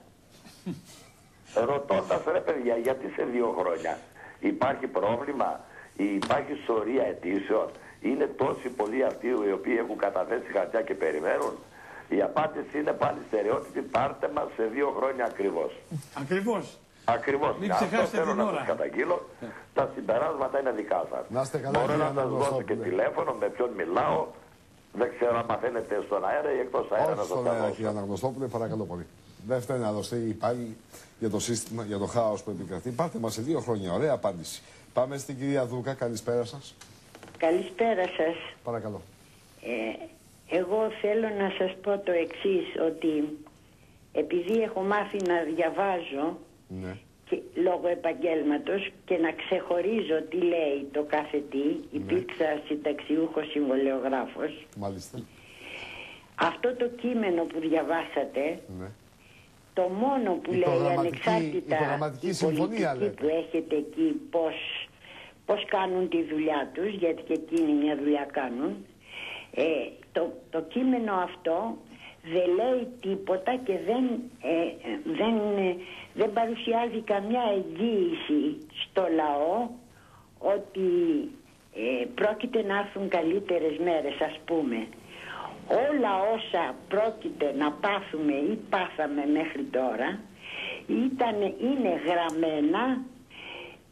Ρωτώντας ρε παιδιά γιατί σε δύο χρόνια; Υπάρχει πρόβλημα; Ή υπάρχει σωρία αιτήσεων; Είναι τόσοι πολλοί αυτοί οι οποίοι έχουν καταθέσει χαρτιά και περιμένουν; Η απάντηση είναι πάλι στερεότυπη πάρτε μας σε δύο χρόνια ακριβώς. Ακριβώς. Ακριβώς. Μην Αυτό ξεχάσετε θέλω την να ώρα. σας καταγγείλω. Τα συμπεράσματα είναι δικά σας. Να είστε καλά, Μπορώ κύριε να σας δώσω και Αναγνωστόπουλε. τηλέφωνο με ποιον μιλάω. Δεν ξέρω αν μαθαίνετε στον αέρα ή εκτός αέρα να Όχι σας στον τα αέρα, δώσω. κύριε Αναγνωστόπουλε, παρακαλώ πολύ. Δεν φταίνει να δοθεί πάλι για το σύστημα, για το χάος που επικρατεί. Πάρτε μας σε δύο χρόνια. Ωραία απάντηση. Πάμε στην κυρία Δούκα. Καλησπέρα σας. Καλησπέρα σας. Παρακαλώ. Ε, εγώ θέλω να σας πω το εξής, ότι επειδή έχω μάθει να διαβάζω Ναι. και, λόγω επαγγέλματος και να ξεχωρίζω τι λέει το κάθε τι, υπήρξα συνταξιούχος συμβολεογράφος, Μάλιστα. αυτό το κείμενο που διαβάσατε, Ναι. το μόνο που Η λέει προγραμματική- ανεξάρτητα η προγραμματική η συμφωνία, πολιτική λέτε. που έχετε εκεί πώς, πώς κάνουν τη δουλειά τους, γιατί και εκείνοι μια δουλειά κάνουν, ε, το, το κείμενο αυτό δεν λέει τίποτα και δεν, ε, ε, δεν, ε, δεν παρουσιάζει καμιά εγγύηση στο λαό ότι ε, πρόκειται να έρθουν καλύτερες μέρες ας πούμε. Όλα όσα πρόκειται να πάθουμε ή πάθαμε μέχρι τώρα ήταν, είναι γραμμένα,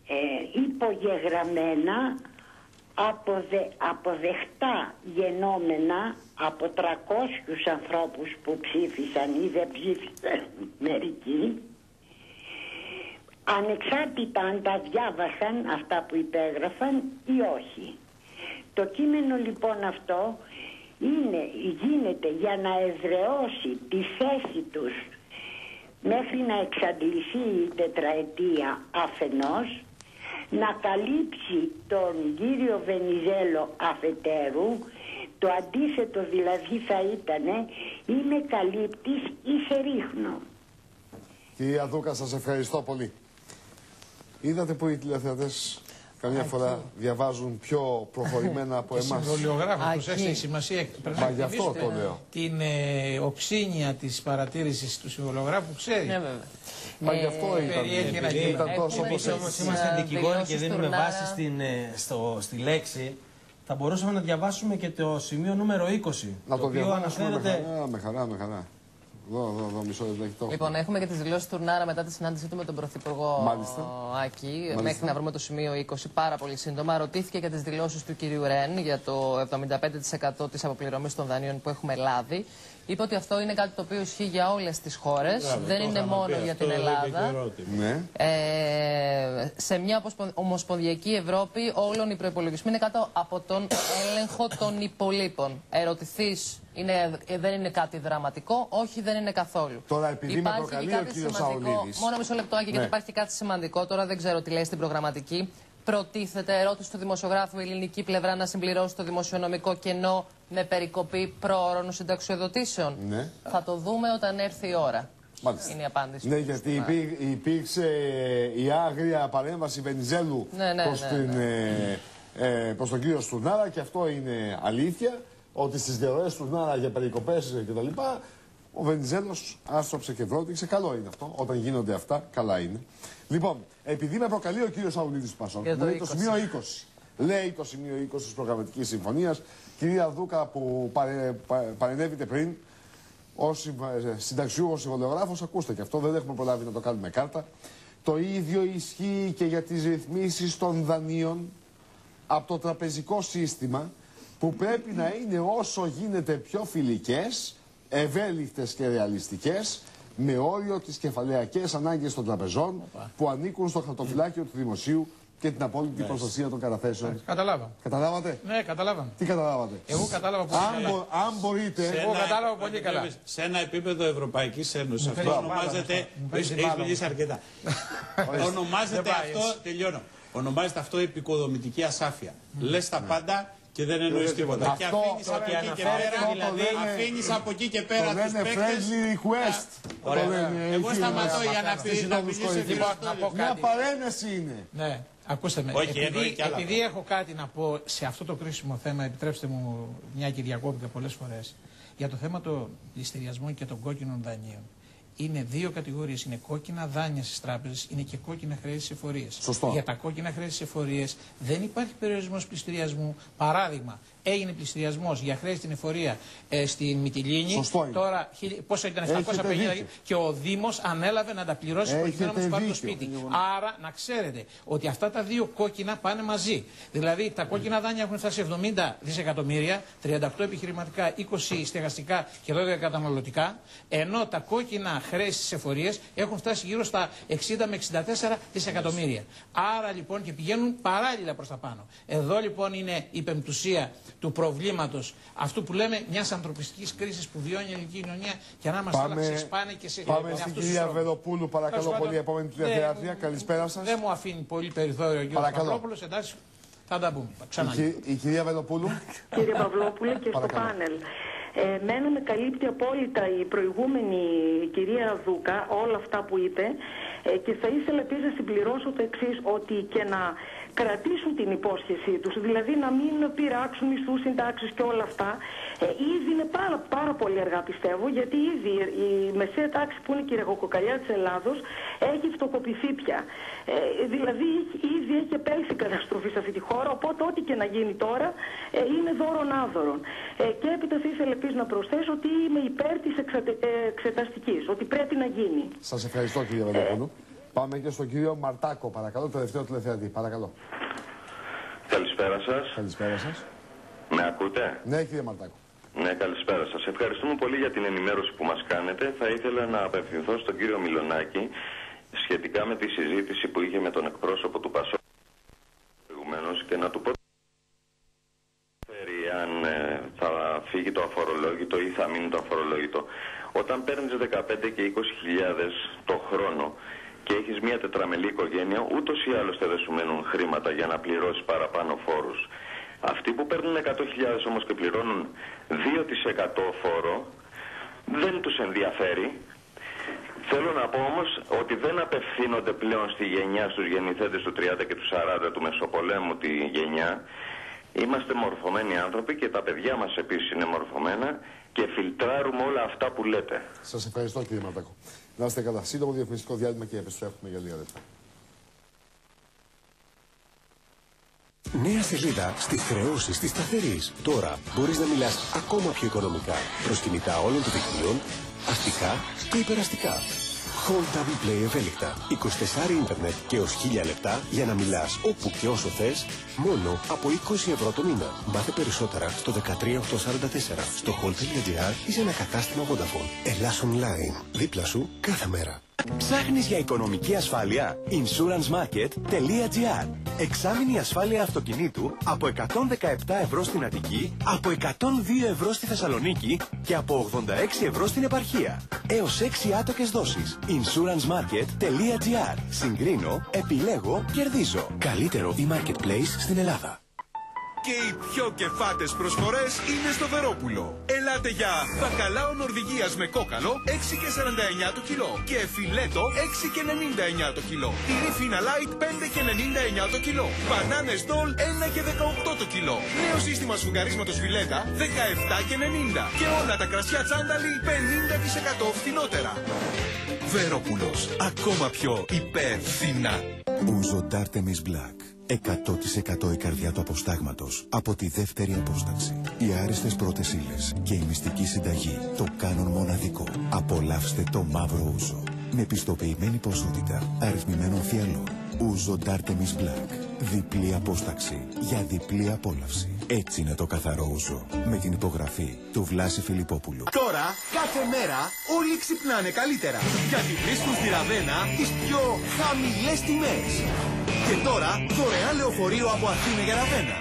ε, υπογεγραμμένα αποδε, αποδεχτά γενόμενα από 300 ανθρώπους που ψήφισαν ή δεν ψήφισαν μερικοί ανεξάρτητα αν τα διάβασαν αυτά που υπέγραφαν ή όχι. Το κείμενο λοιπόν αυτό είναι, γίνεται για να εδραιώσει τη θέση τους μέχρι να εξαντληθεί η τετραετία αφενός να καλύψει τον κύριο Βενιζέλο αφετέρου το αντίθετο δηλαδή θα ήταν ή με καλύπτεις ή σε ρίχνω. Κυρία Δούκα, σας ευχαριστώ πολύ. Είδατε που οι τηλεθεατές καμιά φορά διαβάζουν πιο προχωρημένα από Και εμάς. συμβολιογράφος που έχει σημασία. Πρέπει Μα να γι' αυτό εκτιμήσετε το λέω. Την ε, οξύνια της παρατήρησης του συμβολογράφου που ξέρει. Ναι, βέβαια. Μα γι' αυτό Ε, ήταν. περιέχει ένα Επειδή κείμενο. ήταν τόσο Εμείς προσεκτικοί. όμως είμαστε ε, δικηγόροι και δηλώσεις δίνουμε Τουρνάρα. βάση στην, ε, στο, στη λέξη. Θα μπορούσαμε να διαβάσουμε και το σημείο νούμερο 20. Να το οποίο διαβάσουμε με αναφέρεται χαρά, με χαρά, με χαρά. Εδώ, εδώ, εδώ, μισό λεπτό. Λοιπόν, έχουμε και τις δηλώσεις του Ρνάρα μετά τη συνάντησή του με τον Πρωθυπουργό Μάλιστα. Άκη. Μάλιστα. Μέχρι να βρούμε το σημείο 20, πάρα πολύ σύντομα. Ρωτήθηκε για τις δηλώσεις του κυρίου Ρεν για το 75% της αποπληρωμής των δανείων που έχουμε λάβει. Είπε ότι αυτό είναι κάτι το οποίο ισχύει για όλες τις χώρες. Δεν είναι μόνο για την Ελλάδα. Ναι. Ε, σε μια ομοσπον- ομοσπονδιακή Ευρώπη όλων οι προπολογισμοί είναι κάτω από τον έλεγχο των υπολείπων. Ερωτηθείς, δεν είναι κάτι δραματικό, όχι δεν είναι καθόλου. Τώρα, επειδή με υπάρχει προκαλεί και ο κάτι κύριος σημαντικό. Σαουλίδης. Μόνο μισό λεπτάκι, Ναι. γιατί υπάρχει κάτι σημαντικό. Τώρα δεν ξέρω τι λέει στην προγραμματική. Προτίθεται ερώτηση του δημοσιογράφου η ελληνική πλευρά να συμπληρώσει το δημοσιονομικό κενό με περικοπή προώρων συνταξιοδοτήσεων. Ναι. Θα το δούμε όταν έρθει η ώρα. Μάλιστα. Είναι η απάντηση. Ναι, γιατί υπή, υπήρξε η άγρια παρέμβαση Βενιζέλου ναι, ναι, προς, ναι, την, ναι. Ε, ε, προς τον κύριο Στουρνάρα και αυτό είναι αλήθεια ότι στις διαρροές του Στουρνάρα για περικοπές κτλ. Ο Βενιζέλος άστροψε και βρώτηξε. Καλό είναι αυτό. Όταν γίνονται αυτά, καλά είναι. Λοιπόν, επειδή με προκαλεί ο κύριος Αουλίδης του Πασόκ, Για το λέει το 20. σημείο 20. Λέει το σημείο 20 της προγραμματικής συμφωνίας. Κυρία Δούκα που παρε, πα- παρενέβητε πριν, Ω συνταξιούχος συμβολιογράφο, ακούστε και αυτό, δεν έχουμε προλάβει να το κάνουμε κάρτα. Το ίδιο ισχύει και για τις ρυθμίσεις των δανείων από το τραπεζικό σύστημα που πρέπει να είναι όσο γίνεται πιο φιλικές, ευέλικτες και ρεαλιστικές με όριο τις κεφαλαιακές ανάγκες των τραπεζών που ανήκουν στο χαρτοφυλάκιο του δημοσίου και την απόλυτη προστασία των καταθέσεων. Καταλάβαμε. Καταλάβατε; Ναι, καταλάβαμε. Τι καταλάβατε; Εγώ κατάλαβα πολύ αν, καλά. μπο- αν μπορείτε. Σε Εγώ ένα- κατάλαβα πολύ καλά. Σε ένα επίπεδο Ευρωπαϊκής Ένωσης. Μου Αυτό παίζει ονομάζεται. μπάλα, μου παίζει Έχει μπάλα. μιλήσει αρκετά. ονομάζεται Δεν πάει αυτό. έτσι. Τελειώνω. Ονομάζεται αυτό επικοδομητική ασάφεια. Λες τα πάντα και δεν εννοείς Δεν τίποτα. τίποτα. Και Αυτό- αφήνεις το από ότι εκεί και αναφέρεται, πέρα. το Δηλαδή λένε- αφήνεις από εκεί και Το πέρα τους λένε παίκτες. friendly request. Το Ωραία. λένε οι Εγώ φίλοι σταματώ μας. για να Στις πει- να συνόδους μιλήσει κορυφής. φίλος να πω Μια κάτι. παρένεση είναι. Ναι, ακούστε με. Όχι, εννοεί επειδή κι άλλα επειδή έχω κάτι να πω σε αυτό το κρίσιμο θέμα, επιτρέψτε μου μια και διακόπηκα πολλές φορές, για το θέμα των πληστηριασμών και των κόκκινων δανείων. Είναι δύο κατηγορίες. Είναι κόκκινα δάνεια στις τράπεζες, είναι και κόκκινα χρέη στις εφορίες. Σωστό. Για τα κόκκινα χρέη στις εφορίες δεν υπάρχει περιορισμός πληστηριασμού. Παράδειγμα, έγινε πληστηριασμό για χρέη στην εφορία ε, στην Μυτιλίνη. Σωστό είναι. Τώρα, χίλι- πόσο ήταν, 750 Έχετε δίκιο. και ο Δήμος ανέλαβε να τα πληρώσει Έχετε προκειμένου να του πάρει το δίκιο. σπίτι. Άρα να ξέρετε ότι αυτά τα δύο κόκκινα πάνε μαζί. Δηλαδή τα κόκκινα δάνεια έχουν φτάσει 70 δισεκατομμύρια, 38 επιχειρηματικά, 20 στεγαστικά και 12 καταναλωτικά, ενώ τα κόκκινα χρέη στις εφορίες έχουν φτάσει γύρω στα 60 με 64 δισεκατομμύρια. Άρα λοιπόν και πηγαίνουν παράλληλα προς τα πάνω. Εδώ λοιπόν είναι η πεμπτουσία του προβλήματος αυτού που λέμε μιας ανθρωπιστικής κρίσης που βιώνει η ελληνική κοινωνία και ανάμεσα όλα Πάμε, ξεσπάνε και σε πάμε με στην αυτούς τους κυρία τρόπους. Βελοπούλου, παρακαλώ Τέλος πολύ, πάντων, επόμενη δεν- τηλεθεάτρια. Καλησπέρα σας. Δεν μου αφήνει πολύ περιθώριο ο κ. Παρακαλώ. Παυλόπουλος, εντάξει, θα τα πούμε. Ξανά. Η, κυρία Βελοπούλου. Κύριε Παυλόπουλε και στο Παρακαλώ. πάνελ. Ε, μένα με καλύπτει απόλυτα η προηγούμενη κυρία Δούκα όλα αυτά που είπε ε, και θα ήθελα επίσης να συμπληρώσω το εξής ότι και να κρατήσουν την υπόσχεσή τους, δηλαδή να μην πειράξουν μισθούς, συντάξεις και όλα αυτά, ε, ήδη είναι πάρα, πάρα πολύ αργά πιστεύω, γιατί ήδη η μεσαία τάξη που είναι η κυριακοκοκαλιά της Ελλάδος έχει φτωχοποιηθεί πια. Ε, δηλαδή έχει- ήδη έχει επέλθει καταστροφή σε αυτή τη χώρα, οπότε ό,τι και να γίνει τώρα ε, είναι δώρον άδωρον. Ε, και έπειτα θα ήθελα επίσης να προσθέσω ότι είμαι υπέρ της εξατε, ε, εξεταστικής, ότι πρέπει να γίνει. Σας ευχαριστώ, κυρία Βελοπούλου. Πάμε και στον κύριο Μαρτάκο, παρακαλώ, τελευταίο τηλεθεατή. Παρακαλώ. Καλησπέρα σας. Καλησπέρα σας. Με ακούτε; Ναι, κύριε Μαρτάκο. Ναι, καλησπέρα σας. Ευχαριστούμε πολύ για την ενημέρωση που μας κάνετε. Θα ήθελα να απευθυνθώ στον κύριο Μιλονάκη σχετικά με τη συζήτηση που είχε με τον εκπρόσωπο του ΠΑΣΟ προηγουμένως και να του πω ξέρει αν ε, θα φύγει το αφορολόγητο ή θα μείνει το αφορολόγητο. Όταν παίρνεις 15 και 20 χιλιάδες το χρόνο και έχεις μια τετραμελή οικογένεια, ούτως ή άλλως δεν σου μένουν χρήματα για να πληρώσεις παραπάνω φόρους. Αυτοί που παίρνουν 100.000 όμως και πληρώνουν 2% φόρο, δεν τους ενδιαφέρει. Θέλω να πω όμως ότι δεν απευθύνονται πλέον στη γενιά, στους γεννηθέντες του 30 και του 40 του Μεσοπολέμου τη γενιά. Είμαστε μορφωμένοι άνθρωποι και τα παιδιά μας επίσης είναι μορφωμένα και φιλτράρουμε όλα αυτά που λέτε. Σας ευχαριστώ, κύριε Μαρτάκο. Να είστε καλά. Σύντομο διαφημιστικό διάλειμμα και επιστρέφουμε για λίγα λεπτά. Νέα σελίδα στι χρεώσει της σταθερής. Τώρα μπορείς να μιλάς ακόμα πιο οικονομικά προ κινητά όλων των δικτύων, αστικά και υπεραστικά. Hold Double Play ευέλικτα. 24 ίντερνετ και έως 1000 λεπτά για να μιλάς όπου και όσο θες, μόνο από 20 ευρώ το μήνα. Μάθε περισσότερα στο 13844 στο hold.gr ή σε ένα κατάστημα Vodafone. Ελλάς Online. Δίπλα σου κάθε μέρα. Ψάχνεις για οικονομική ασφάλεια; insurancemarket.gr Εξάμηνη ασφάλεια αυτοκινήτου από 117 ευρώ στην Αττική, από 102 ευρώ στη Θεσσαλονίκη και από 86 ευρώ στην επαρχία. Έως 6 άτοκες δόσεις. insurancemarket.gr Συγκρίνω, επιλέγω, κερδίζω. Καλύτερο e-marketplace στην Ελλάδα. Και οι πιο κεφάτες προσφορές είναι στο Βερόπουλο. Ελάτε για μπακαλάο Νορβηγίας με κόκαλο 6 και 49 το κιλό και φιλέτο 6 και 99 το κιλό. Τυρί φίνα light 5 και 99 το κιλό. Μπανάνες ντόλ 1 και 18 το κιλό. Νέο σύστημα σφουγγαρίσματος φιλέτα 17 και 90. Και όλα τα κρασιά τσάνταλι 50% φθηνότερα. Βερόπουλος. Ακόμα πιο υπεύθυνα. Ούζο Ντάρτεμις Black. 100% η καρδιά του αποστάγματος από τη δεύτερη απόσταξη. Οι άριστες πρώτες ύλες και η μυστική συνταγή το κάνουν μοναδικό. Απολαύστε το μαύρο ούζο. Με πιστοποιημένη ποσότητα αριθμημένο φιαλό. Ούζο Ντάρτεμις Black. Διπλή απόσταξη για διπλή απόλαυση. Έτσι είναι το καθαρό ούζο. Με την υπογραφή του Βλάση Φιλιππόπουλου. Τώρα, κάθε μέρα, όλοι ξυπνάνε καλύτερα. Γιατί βρίσκουν στη Ραβένα τις πιο χαμηλές τιμές. Και τώρα, δωρεάν λεωφορείο από Αθήνα για Ραβένα.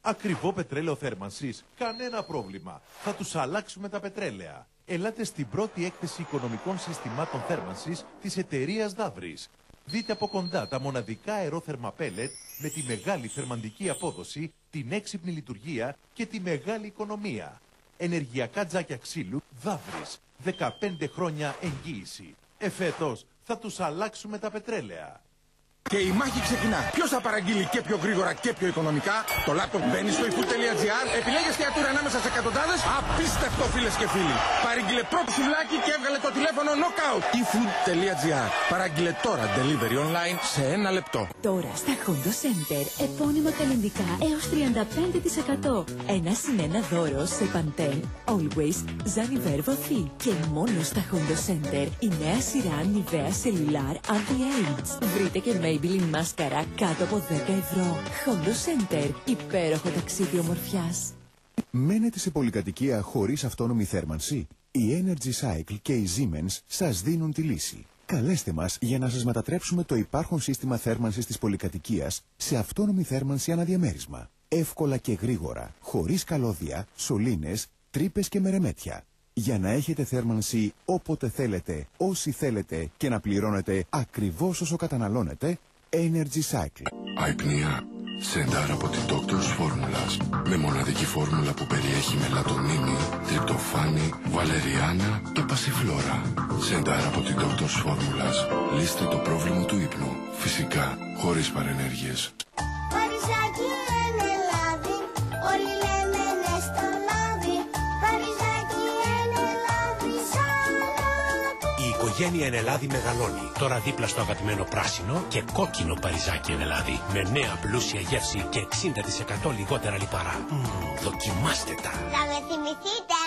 Ακριβό πετρέλαιο θέρμανσης, κανένα πρόβλημα. Θα τους αλλάξουμε τα πετρέλαια. Ελάτε στην πρώτη έκθεση οικονομικών συστημάτων θέρμανσης της εταιρείας Δαύρης. Δείτε από κοντά τα μοναδικά αερόθερμα πέλετ με τη μεγάλη θερμαντική απόδοση, την έξυπνη λειτουργία και τη μεγάλη οικονομία. Ενεργειακά τζάκια ξύλου Δαύρης. 15 χρόνια εγγύηση. Εφέτος θα τους αλλάξουμε τα πετρέλαια. Και η μάχη ξεκινά. Ποιος θα παραγγείλει και πιο γρήγορα και πιο οικονομικά; Το λάπτοπ μπαίνει στο ifood.gr, επιλέγεις εστιατόρια ανάμεσα σε εκατοντάδες. Απίστευτο φίλες και φίλοι. Παρήγγειλε πρώτο σουβλάκι και έβγαλε το τηλέφωνο knockout. efood.gr. Παράγγειλε τώρα delivery online σε ένα λεπτό. Τώρα στα Hondo Center επώνυμα καλλιντικά έως 35%. Ένα συν ένα δώρο σε Pantene, Always, Zaniver Vothi. Και μόνο στα Hondo Center η νέα σειρά Nivea Cellular Anti-Age. Βρείτε και Maybelline μάσκαρα κάτω από 10 ευρώ. Hondo Center, υπέροχο ταξίδι ομορφιάς. Μένετε σε πολυκατοικία χωρίς αυτόνομη θέρμανση. Η Energy Cycle και η Siemens σας δίνουν τη λύση. Καλέστε μας για να σας μετατρέψουμε το υπάρχον σύστημα θέρμανσης της πολυκατοικίας σε αυτόνομη θέρμανση αναδιαμέρισμα. Εύκολα και γρήγορα, χωρίς καλώδια, σωλήνες, τρύπες και μερεμέτια. Για να έχετε θέρμανση όποτε θέλετε, όσοι θέλετε και να πληρώνετε ακριβώς όσο καταναλώνετε, Energy Cycle. Αϊπνία. Σεντάρ από την Doctor's Formulas. Με μοναδική φόρμουλα που περιέχει μελατονίνη, τριπτοφάνη, βαλεριάνα και πασιφλόρα. Σεντάρ από την Doctor's Formulas. Λύστε το πρόβλημα του ύπνου. Φυσικά, χωρίς παρενέργειες. Παριζάκι είναι λάδι, όλοι οικογένεια Ενελάδη μεγαλώνει. Τώρα δίπλα στο αγαπημένο πράσινο και κόκκινο παριζάκι Ενελάδη. Με νέα πλούσια γεύση και 60% λιγότερα λιπαρά. Μμμ, δοκιμάστε τα. Θα με θυμηθείτε.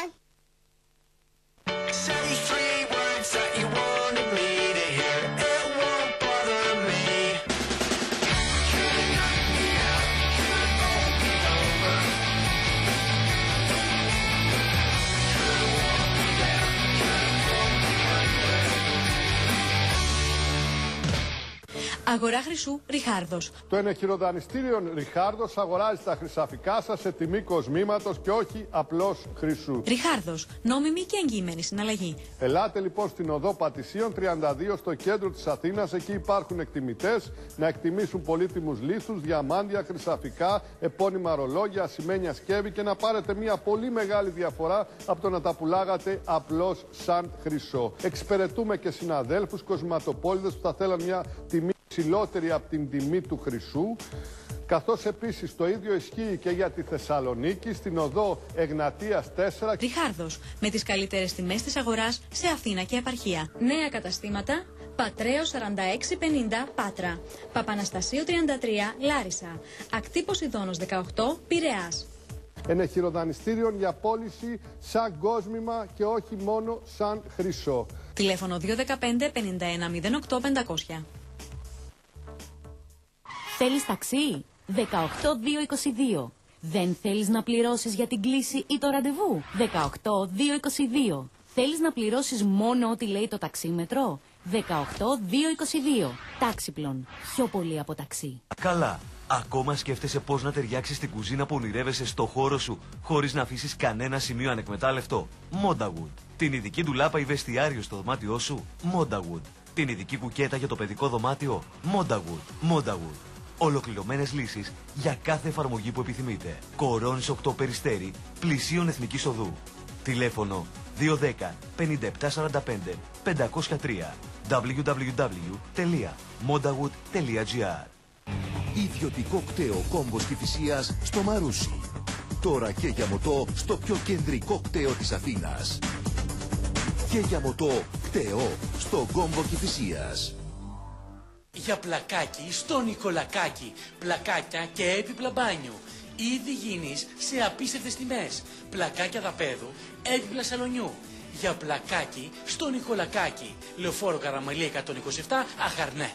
Αγορά χρυσού Ριχάρδος. Το ενεχειροδανιστήριο Ριχάρδος αγοράζει τα χρυσαφικά σας σε τιμή κοσμήματος και όχι απλώς χρυσού. Ριχάρδος. Νόμιμη και εγγυημένη συναλλαγή. Ελάτε λοιπόν στην οδό Πατησίων 32 στο κέντρο της Αθήνας. Εκεί υπάρχουν εκτιμητές να εκτιμήσουν πολύτιμους λίθου, διαμάντια, χρυσαφικά, επώνυμα ρολόγια, ασημένια σκεύη και να πάρετε μια πολύ μεγάλη διαφορά από το να τα πουλάγατε απλώς σαν χρυσό. Εξυπηρετούμε και συναδέλφους κοσματοπόληδε που θα θέλαν μια τιμή ψηλότερη από την τιμή του χρυσού καθώς επίσης το ίδιο ισχύει και για τη Θεσσαλονίκη στην οδό Εγνατίας 4. Ριχάρδος, με τις καλύτερες τιμές της αγοράς σε Αθήνα και επαρχία. Νέα καταστήματα, Πατρέο 4650 Πάτρα, Παπαναστασίου 33 Λάρισα, Ακτύπωση Δόνος 18 Πειραιάς. Ενεχειροδανιστήριων για πώληση σαν κόσμημα και όχι μόνο σαν χρυσό. Τηλέφωνο 215 51 08 500. Θέλεις ταξί; 18222. Δεν θέλεις να πληρώσεις για την κλήση ή το ραντεβού; 18222. Θέλεις να πληρώσεις μόνο ό,τι λέει το ταξίμετρο; 18222. Τάξιπλον. Πιο πολύ από ταξί. Καλά. Ακόμα σκέφτεσαι πώς να ταιριάξεις την κουζίνα που ονειρεύεσαι στο χώρο σου, χωρίς να αφήσεις κανένα σημείο ανεκμετάλλευτο; Mondawood. Την ειδική ντουλάπα ή βεστιάριο στο δωμάτιό σου; Mondawood. Την ειδική κουκέτα για το παιδικό δωμάτιο; Mondawood. Mondawood. Ολοκληρωμένες λύσεις για κάθε εφαρμογή που επιθυμείτε. Κορώνη 8 περιστέρι, πλησίων εθνικής οδού. Τηλέφωνο 210 5745 503 www.mondawood.gr Ιδιωτικό κταίο κόμπος Κηφισίας στο Μαρούσι. Τώρα και για μοτό στο πιο κεντρικό κταίο της Αθήνας. Και για μοτό κταίο στο κόμπο Κηφισίας. Για πλακάκι στο Νικολακάκι. Πλακάκια και έπιπλα μπάνιου. Ήδη γίνεις σε απίστευτες τιμές. Πλακάκια δαπέδου, έπιπλα σαλονιού. Για πλακάκι στο Νικολακάκι. Λεωφόρο Καραμαλή 127, Αχαρνέ.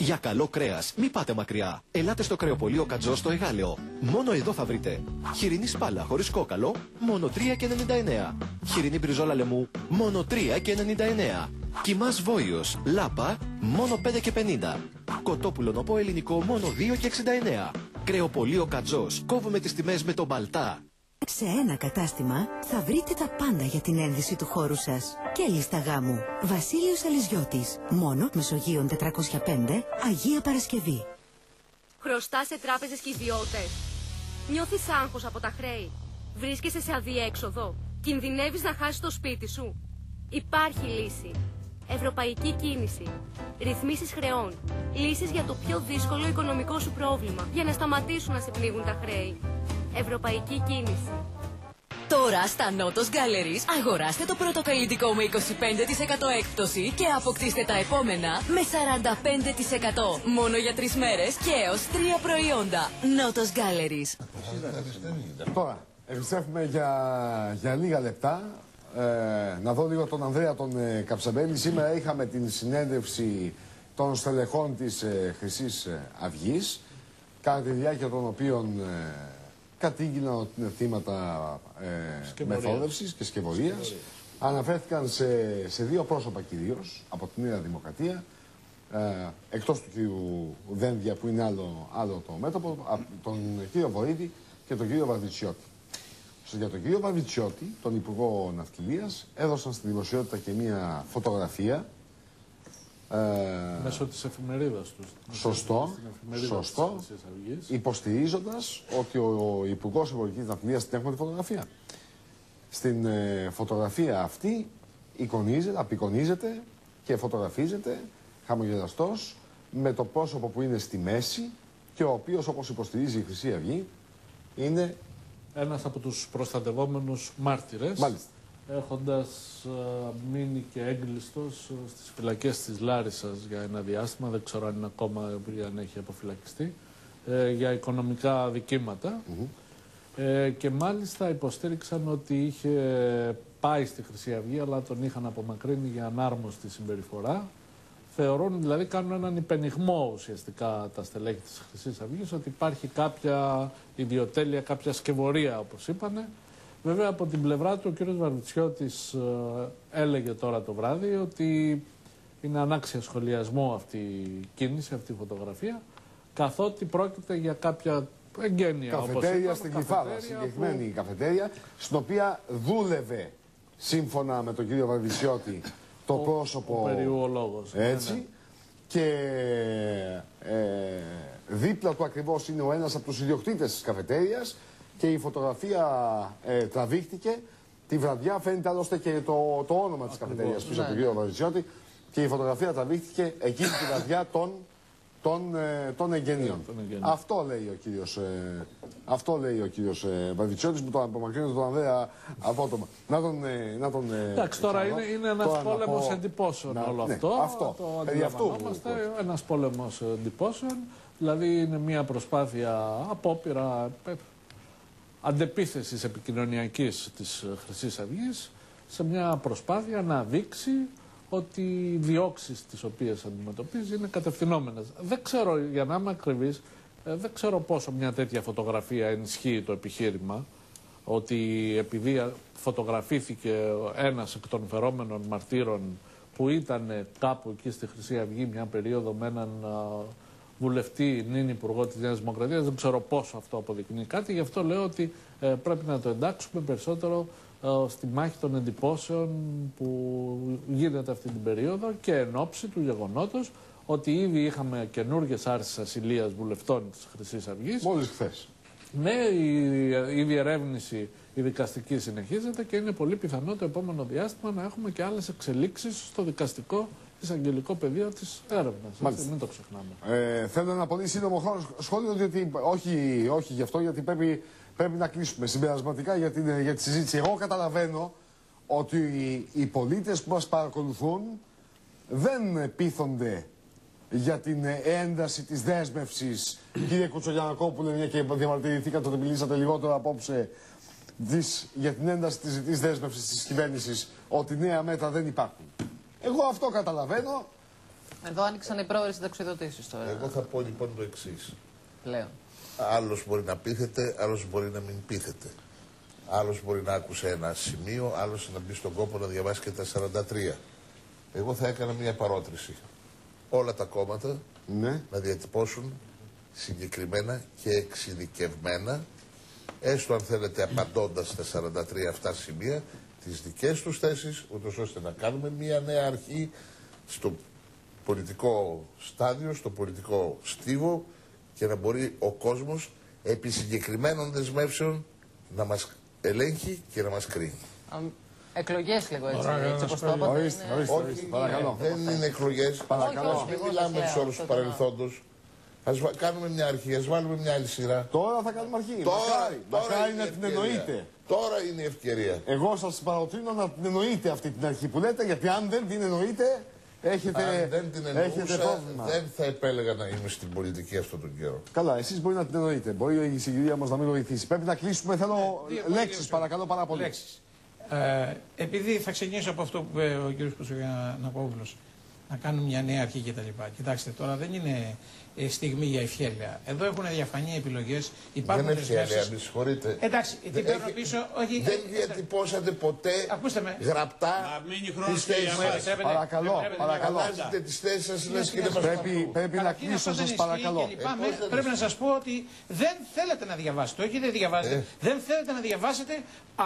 Για καλό κρέας, μην πάτε μακριά. Ελάτε στο κρεοπολείο Κατζό στο Εγάλεο. Μόνο εδώ θα βρείτε. Χοιρινή σπάλα χωρίς κόκαλο, μόνο 3,99. Χοιρινή μπριζόλα λεμού, μόνο 3,99. Κοιμάς βόηο, λάπα, μόνο 5,50. Κοτόπουλο νοπό ελληνικό, μόνο 2,69. Κρεοπολείο Κατζός, κόβουμε τις τιμές με τον Μπαλτά. Σε ένα κατάστημα θα βρείτε τα πάντα για την ένδυση του χώρου σας. Και λίστα γάμου. Βασίλειος Αλυζιώτης. Μόνο Μεσογείων 405, Αγία Παρασκευή. Χρωστά σε τράπεζες και ιδιώτες. Νιώθεις άγχος από τα χρέη. Βρίσκεσαι σε αδιέξοδο. Κινδυνεύεις να χάσεις το σπίτι σου. Υπάρχει λύση. Ευρωπαϊκή κίνηση. Ρυθμίσεις χρεών. Λύσεις για το πιο δύσκολο οικονομικό σου πρόβλημα. Για να σταματήσουν να σε πνίγουν τα χρέη. Ευρωπαϊκή κίνηση. Τώρα στα Notos Galleries αγοράστε το πρώτο καλλιτικό με 25% έκπτωση και αποκτήστε τα επόμενα με 45% μόνο για τρεις μέρες και έως τρία προϊόντα. Notos Galleries. Τώρα, επιστρέφουμε για, για λίγα λεπτά. Ε, να δω λίγο τον Ανδρέα τον ε, Καψαμπέλη. Σήμερα είχαμε την συνέντευξη των στελεχών της ε, Χρυσής ε, Αυγής, κατά τη διάρκεια των οποίων ε, κατήγγειλαν ότι είναι θύματα ε, Σκευωρίας. μεθόδευσης και σκευωρίας. Αναφέρθηκαν σε, σε δύο πρόσωπα κυρίως από τη Νέα Δημοκρατία, ε, εκτός του κύριου Δένδια που είναι άλλο, άλλο το μέτωπο, α, τον κύριο Βορύδη και τον κύριο Βαρβιτσιώτη. Στο- Για τον κύριο Βαρβιτσιώτη, τον Υπουργό Ναυτιλίας, έδωσαν στη δημοσιότητα και μία φωτογραφία. Ε, Μέσω της εφημερίδας τους. Σωστό, Στην εφημερίδας σωστό. της Χρυσής Αυγής. Υποστηρίζοντας ότι ο, ο Υπουργός Εμπορικής Ναυτιλίας την έχουμε τη φωτογραφία. Στην ε, φωτογραφία αυτή εικονίζεται, απεικονίζεται και φωτογραφίζεται χαμογελαστός με το πρόσωπο που είναι στη μέση και ο οποίος όπως υποστηρίζει η Χρυσή Αυγή είναι Ένας από τους προστατευόμενους μάρτυρες. Μάλιστα. Έχοντας ε, μείνει και έγκλειστος ε, στις φυλακές της Λάρισας για ένα διάστημα, δεν ξέρω αν είναι ακόμα ή αν έχει αποφυλακιστεί, ε, για οικονομικά δικήματα. Ε, και μάλιστα υποστήριξαν ότι είχε πάει στη Χρυσή Αυγή, αλλά τον είχαν απομακρύνει για ανάρμοστη συμπεριφορά. Θεωρούν, δηλαδή κάνουν έναν υπενιγμό ουσιαστικά τα στελέχη της Χρυσής Αυγής ότι υπάρχει κάποια ιδιοτέλεια, κάποια σκευωρία όπως είπανε. Βέβαια από την πλευρά του ο κύριος Βαρβιτσιώτης ε, έλεγε τώρα το βράδυ ότι είναι ανάξια σχολιασμό αυτή η κίνηση, αυτή η φωτογραφία καθότι πρόκειται για κάποια εγγένεια όπως καφετέρια είπαμε, στην Κυφάδα, καφετέρια συγκεκριμένη που- καφετέρια, στην οποία δούλευε σύμφωνα με τον κύριο Βαρβιτσιώτη το πρόσωπο. ο περιουολόγος. Έτσι. Ναι, ναι. Και ε, δίπλα του ακριβώς είναι ο ένας από τους ιδιοκτήτες της καφετέριας και η φωτογραφία ε, τραβήχτηκε. Τη βραδιά φαίνεται άλλωστε και το, το όνομα της καφετέριας πίσω από τον ναι. κύριο Βαρβιτσιώτη και η φωτογραφία τραβήχτηκε εκείνη τη βραδιά των, των, ε, των εγγενείων. Αυτό λέει ο κύριος, ε, αυτό λέει ο κύριος ε, Βαρβιτσιώτης που τον απομακρύνει τον Ανδρέα απότομα. Να τον, ε, να τον ε, Εντάξει, τώρα ξαναδώ. είναι, είναι ένας Τώρα να πόλεμος πω- εντυπώσεων να- όλο ναι, αυτό. αυτό. Το Περί αυτού. αντιλαμβανόμαστε. Ένας πόλεμος εντυπώσεων. Δηλαδή είναι μια προσπάθεια απόπειρα ε, αντεπίθεσης επικοινωνιακής της ε, Χρυσής Αυγής σε μια προσπάθεια να δείξει ότι οι διώξεις τις οποίες αντιμετωπίζει είναι κατευθυνόμενες. Δεν ξέρω, για να είμαι ακριβής, ε, δεν ξέρω πόσο μια τέτοια φωτογραφία ενισχύει το επιχείρημα ότι επειδή α- φωτογραφήθηκε ένας εκ των φερόμενων μαρτύρων που ήταν κάπου εκεί στη Χρυσή Αυγή μια περίοδο με έναν α, βουλευτή, νυν υπουργό της Νέας Δημοκρατίας. Δεν ξέρω πόσο αυτό αποδεικνύει κάτι. Γι' αυτό λέω ότι ε, πρέπει να το εντάξουμε περισσότερο ε, στη μάχη των εντυπώσεων που γίνεται αυτή την περίοδο και εν ώψη του γεγονότος ότι ήδη είχαμε καινούργιες άρσει ασυλία βουλευτών της Χρυσής Αυγής. Μόλις χθες. Ναι, η, η διερεύνηση η δικαστική συνεχίζεται και είναι πολύ πιθανό το επόμενο διάστημα να έχουμε και άλλες εξελίξεις στο δικαστικό εισαγγελικό πεδίο της έρευνας. Μην το ξεχνάμε. Ε, θέλω ένα πολύ σύντομο χρόνο σχόλιο, γιατί, όχι, όχι γι' αυτό, γιατί πρέπει, πρέπει να κλείσουμε συμπερασματικά για, την, για τη συζήτηση. Εγώ καταλαβαίνω ότι οι, οι πολίτες που μας παρακολουθούν δεν πείθονται για την ένταση της δέσμευσης. Κύριε Κουτσογιανακόπουλε, μια και διαμαρτυρηθήκατε ότι μιλήσατε λιγότερο απόψε της, για την ένταση της, της δέσμευσης της κυβέρνησης ότι νέα μέτρα δεν υπάρχουν. Εγώ αυτό καταλαβαίνω. Εδώ άνοιξαν οι πρόορες συνταξιδοτήσει τώρα. Εγώ θα πω λοιπόν το εξής. Πλέον. Άλλος μπορεί να πείθεται, άλλος μπορεί να μην πείθεται. Άλλος μπορεί να άκουσε ένα σημείο, άλλος να μπει στον κόπο να διαβάσει και τα 43. Εγώ θα έκανα μια παρότριση. Όλα τα κόμματα ναι. να διατυπώσουν συγκεκριμένα και εξειδικευμένα, έστω αν θέλετε απαντώντας στα 43 αυτά σημεία, τις δικές τους θέσεις, ούτως ώστε να κάνουμε μια νέα αρχή στο πολιτικό στάδιο, στο πολιτικό στίβο και να μπορεί ο κόσμος επί συγκεκριμένων δεσμεύσεων να μας ελέγχει και να μας κρίνει. Εκλογές λίγο έτσι. έτσι όπως το είπατε. Ορίστε, είναι- ορίστε, ορίστε. Παρακαλώ. Δεν είναι εκλογές. Παρακαλώ. Μην μιλάμε τους όρου του παρελθόντο. Α κάνουμε μια αρχή, ας βάλουμε μια άλλη σειρά. Τώρα θα κάνουμε αρχή. Τώρα, μακάρι, τώρα μακάρι είναι να η την ευκαιρία. εννοείτε. Τώρα είναι η ευκαιρία. Εγώ σας παροτρύνω να την εννοείτε αυτή την αρχή που λέτε, γιατί αν δεν την εννοείτε, έχετε, Αν δεν την έχετε εννοούσα, πρόβλημα. δεν θα επέλεγα να είμαι στην πολιτική αυτόν τον καιρό. Καλά, εσείς μπορεί να την εννοείτε. Μπορεί η συγκυρία μας να μην βοηθήσει. Πρέπει να κλείσουμε. Θέλω δύο- λέξεις, δύο- παρακαλώ πάρα πολύ. Λέξεις. Ε, επειδή θα ξεκινήσω από αυτό που είπε ο κ. Κουσογιανακόπουλος, να κάνουμε μια νέα αρχή κτλ. Κοιτάξτε, τώρα δεν είναι ε, στιγμή για ευχέλεια. Εδώ έχουν διαφανεί επιλογέ. Υπάρχουν δεν ευχαίρεια, δεσμεύσεις. με συγχωρείτε. Εντάξει, την Δεν παίρνω έχει- πίσω. Όχι, Δεν ε, διατυπώσατε ποτέ Ακούστε με. γραπτά μείνει τις χρόνος και για θέσεις μας. σας. Επιτρέπετε, Παρακαλώ, επιτρέπετε, παρακαλώ. Αλλάζετε τις θέσεις σας, λες κύριε Πρέπει, Παπαδόπουλου. πρέπει να Καταρχήν κλείσω, αυτό δεν σας ισχύει παρακαλώ. και λυπάμαι. Ε, πώς δεν πρέπει να ισχύει. σα πω ότι δεν θέλετε να διαβάσετε. Όχι, δεν διαβάζετε. Ε. Δεν θέλετε να διαβάσετε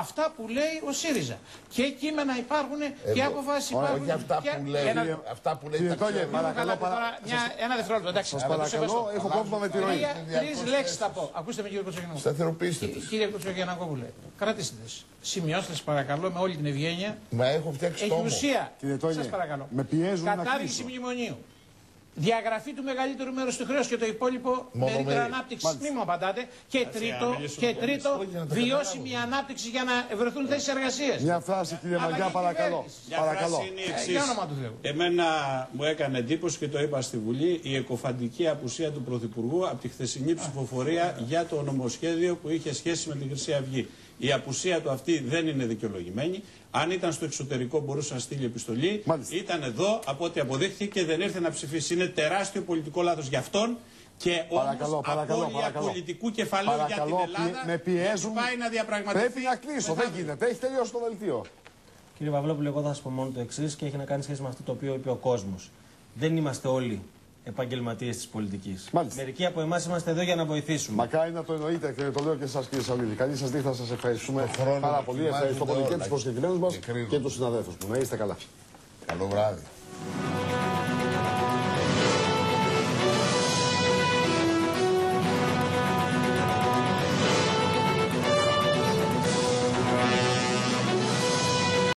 αυτά που λέει ο ΣΥΡΙΖΑ. Και κείμενα υπάρχουν και Εγώ- αποφάσει Ωραία, υπάρχουν. όχι αυτά και- που λέει, ένα- αυτά που λέει Κύριε τα Τόλιε, ξέρουμε. παρακαλώ, Καλά, παρα- τώρα μια- ένα δευτερόλεπτο. Εντάξει, Σας θα το παρακαλώ, σεβαστώ. έχω πρόβλημα με τη ροή. Τρία- Είναι Τρεις διαρκώς λέξεις θα θέσεις. πω. Ακούστε με κύριε Κοτσογεννού. Σταθεροποιήστε Κυ- τις. Κύριε Κοτσογεννακόπουλε, κρατήστε τις. Σημειώστε τις παρακαλώ με όλη την ευγένεια. Μα έχω φτιάξει Έχει τόμο. ουσία. Κύριε Τόλιε, Σας παρακαλώ. με πιέζουν να Κατάργηση κλείσω. μνημονίου. Διαγραφή του μεγαλύτερου μέρους του χρέους και το υπόλοιπο με Μονομερή. ρήτρα ανάπτυξη. Μην μου απαντάτε. Και τρίτο, να μιλήσουμε και πολύ. τρίτο Όχι, να τα βιώσιμη ανάπτυξη για να βρεθούν θέσεις εργασίας. Μια φράση, κύριε Αλλά Μαγκιά, και παρακαλώ. κυβέρνηση. Μια Παρακαλώ. φράση είναι η Ε, εξής. για όνομα του Θεού. Εμένα μου έκανε εντύπωση και το είπα στη Βουλή η εκοφαντική απουσία του Πρωθυπουργού από τη χθεσινή ψηφοφορία για το νομοσχέδιο που είχε σχέση με την Χρυσή Αυγή. Η απουσία του αυτή δεν είναι δικαιολογημένη. Αν ήταν στο εξωτερικό μπορούσε να στείλει επιστολή. Μάλιστα. Ήταν εδώ από ό,τι αποδείχθηκε και δεν ήρθε να ψηφίσει. Είναι τεράστιο πολιτικό λάθος για αυτόν. Και Παρακαλώ, όμως παρακαλώ, απώλεια παρακαλώ. πολιτικού κεφαλαίου για την Παρακαλώ, Ελλάδα. με πιέζουν. γιατί Πάει να διαπραγματευτεί. Πρέπει να κλείσω, δεν γίνεται. Έχει τελειώσει το δελτίο. Κύριε Παυλόπουλο, εγώ θα σας πω μόνο το εξής και έχει να κάνει σχέση με αυτό το οποίο είπε ο κόσμος. Δεν είμαστε όλοι επαγγελματίες της πολιτικής. Μάλιστα. Μερικοί από εμάς είμαστε εδώ για να βοηθήσουμε. Μακάρι να το εννοείτε και το λέω και εσάς κύριε Σαλίδη. Καλή σας νύχτα, σας ευχαριστούμε Στο χρόνος πάρα να πολύ. κοιμάζονται Ευχαριστώ πολύ και όλα. του προσκεκλημένους μας Και κρίνουν. και τους συναδέλφους μου. Να είστε καλά. Καλό βράδυ.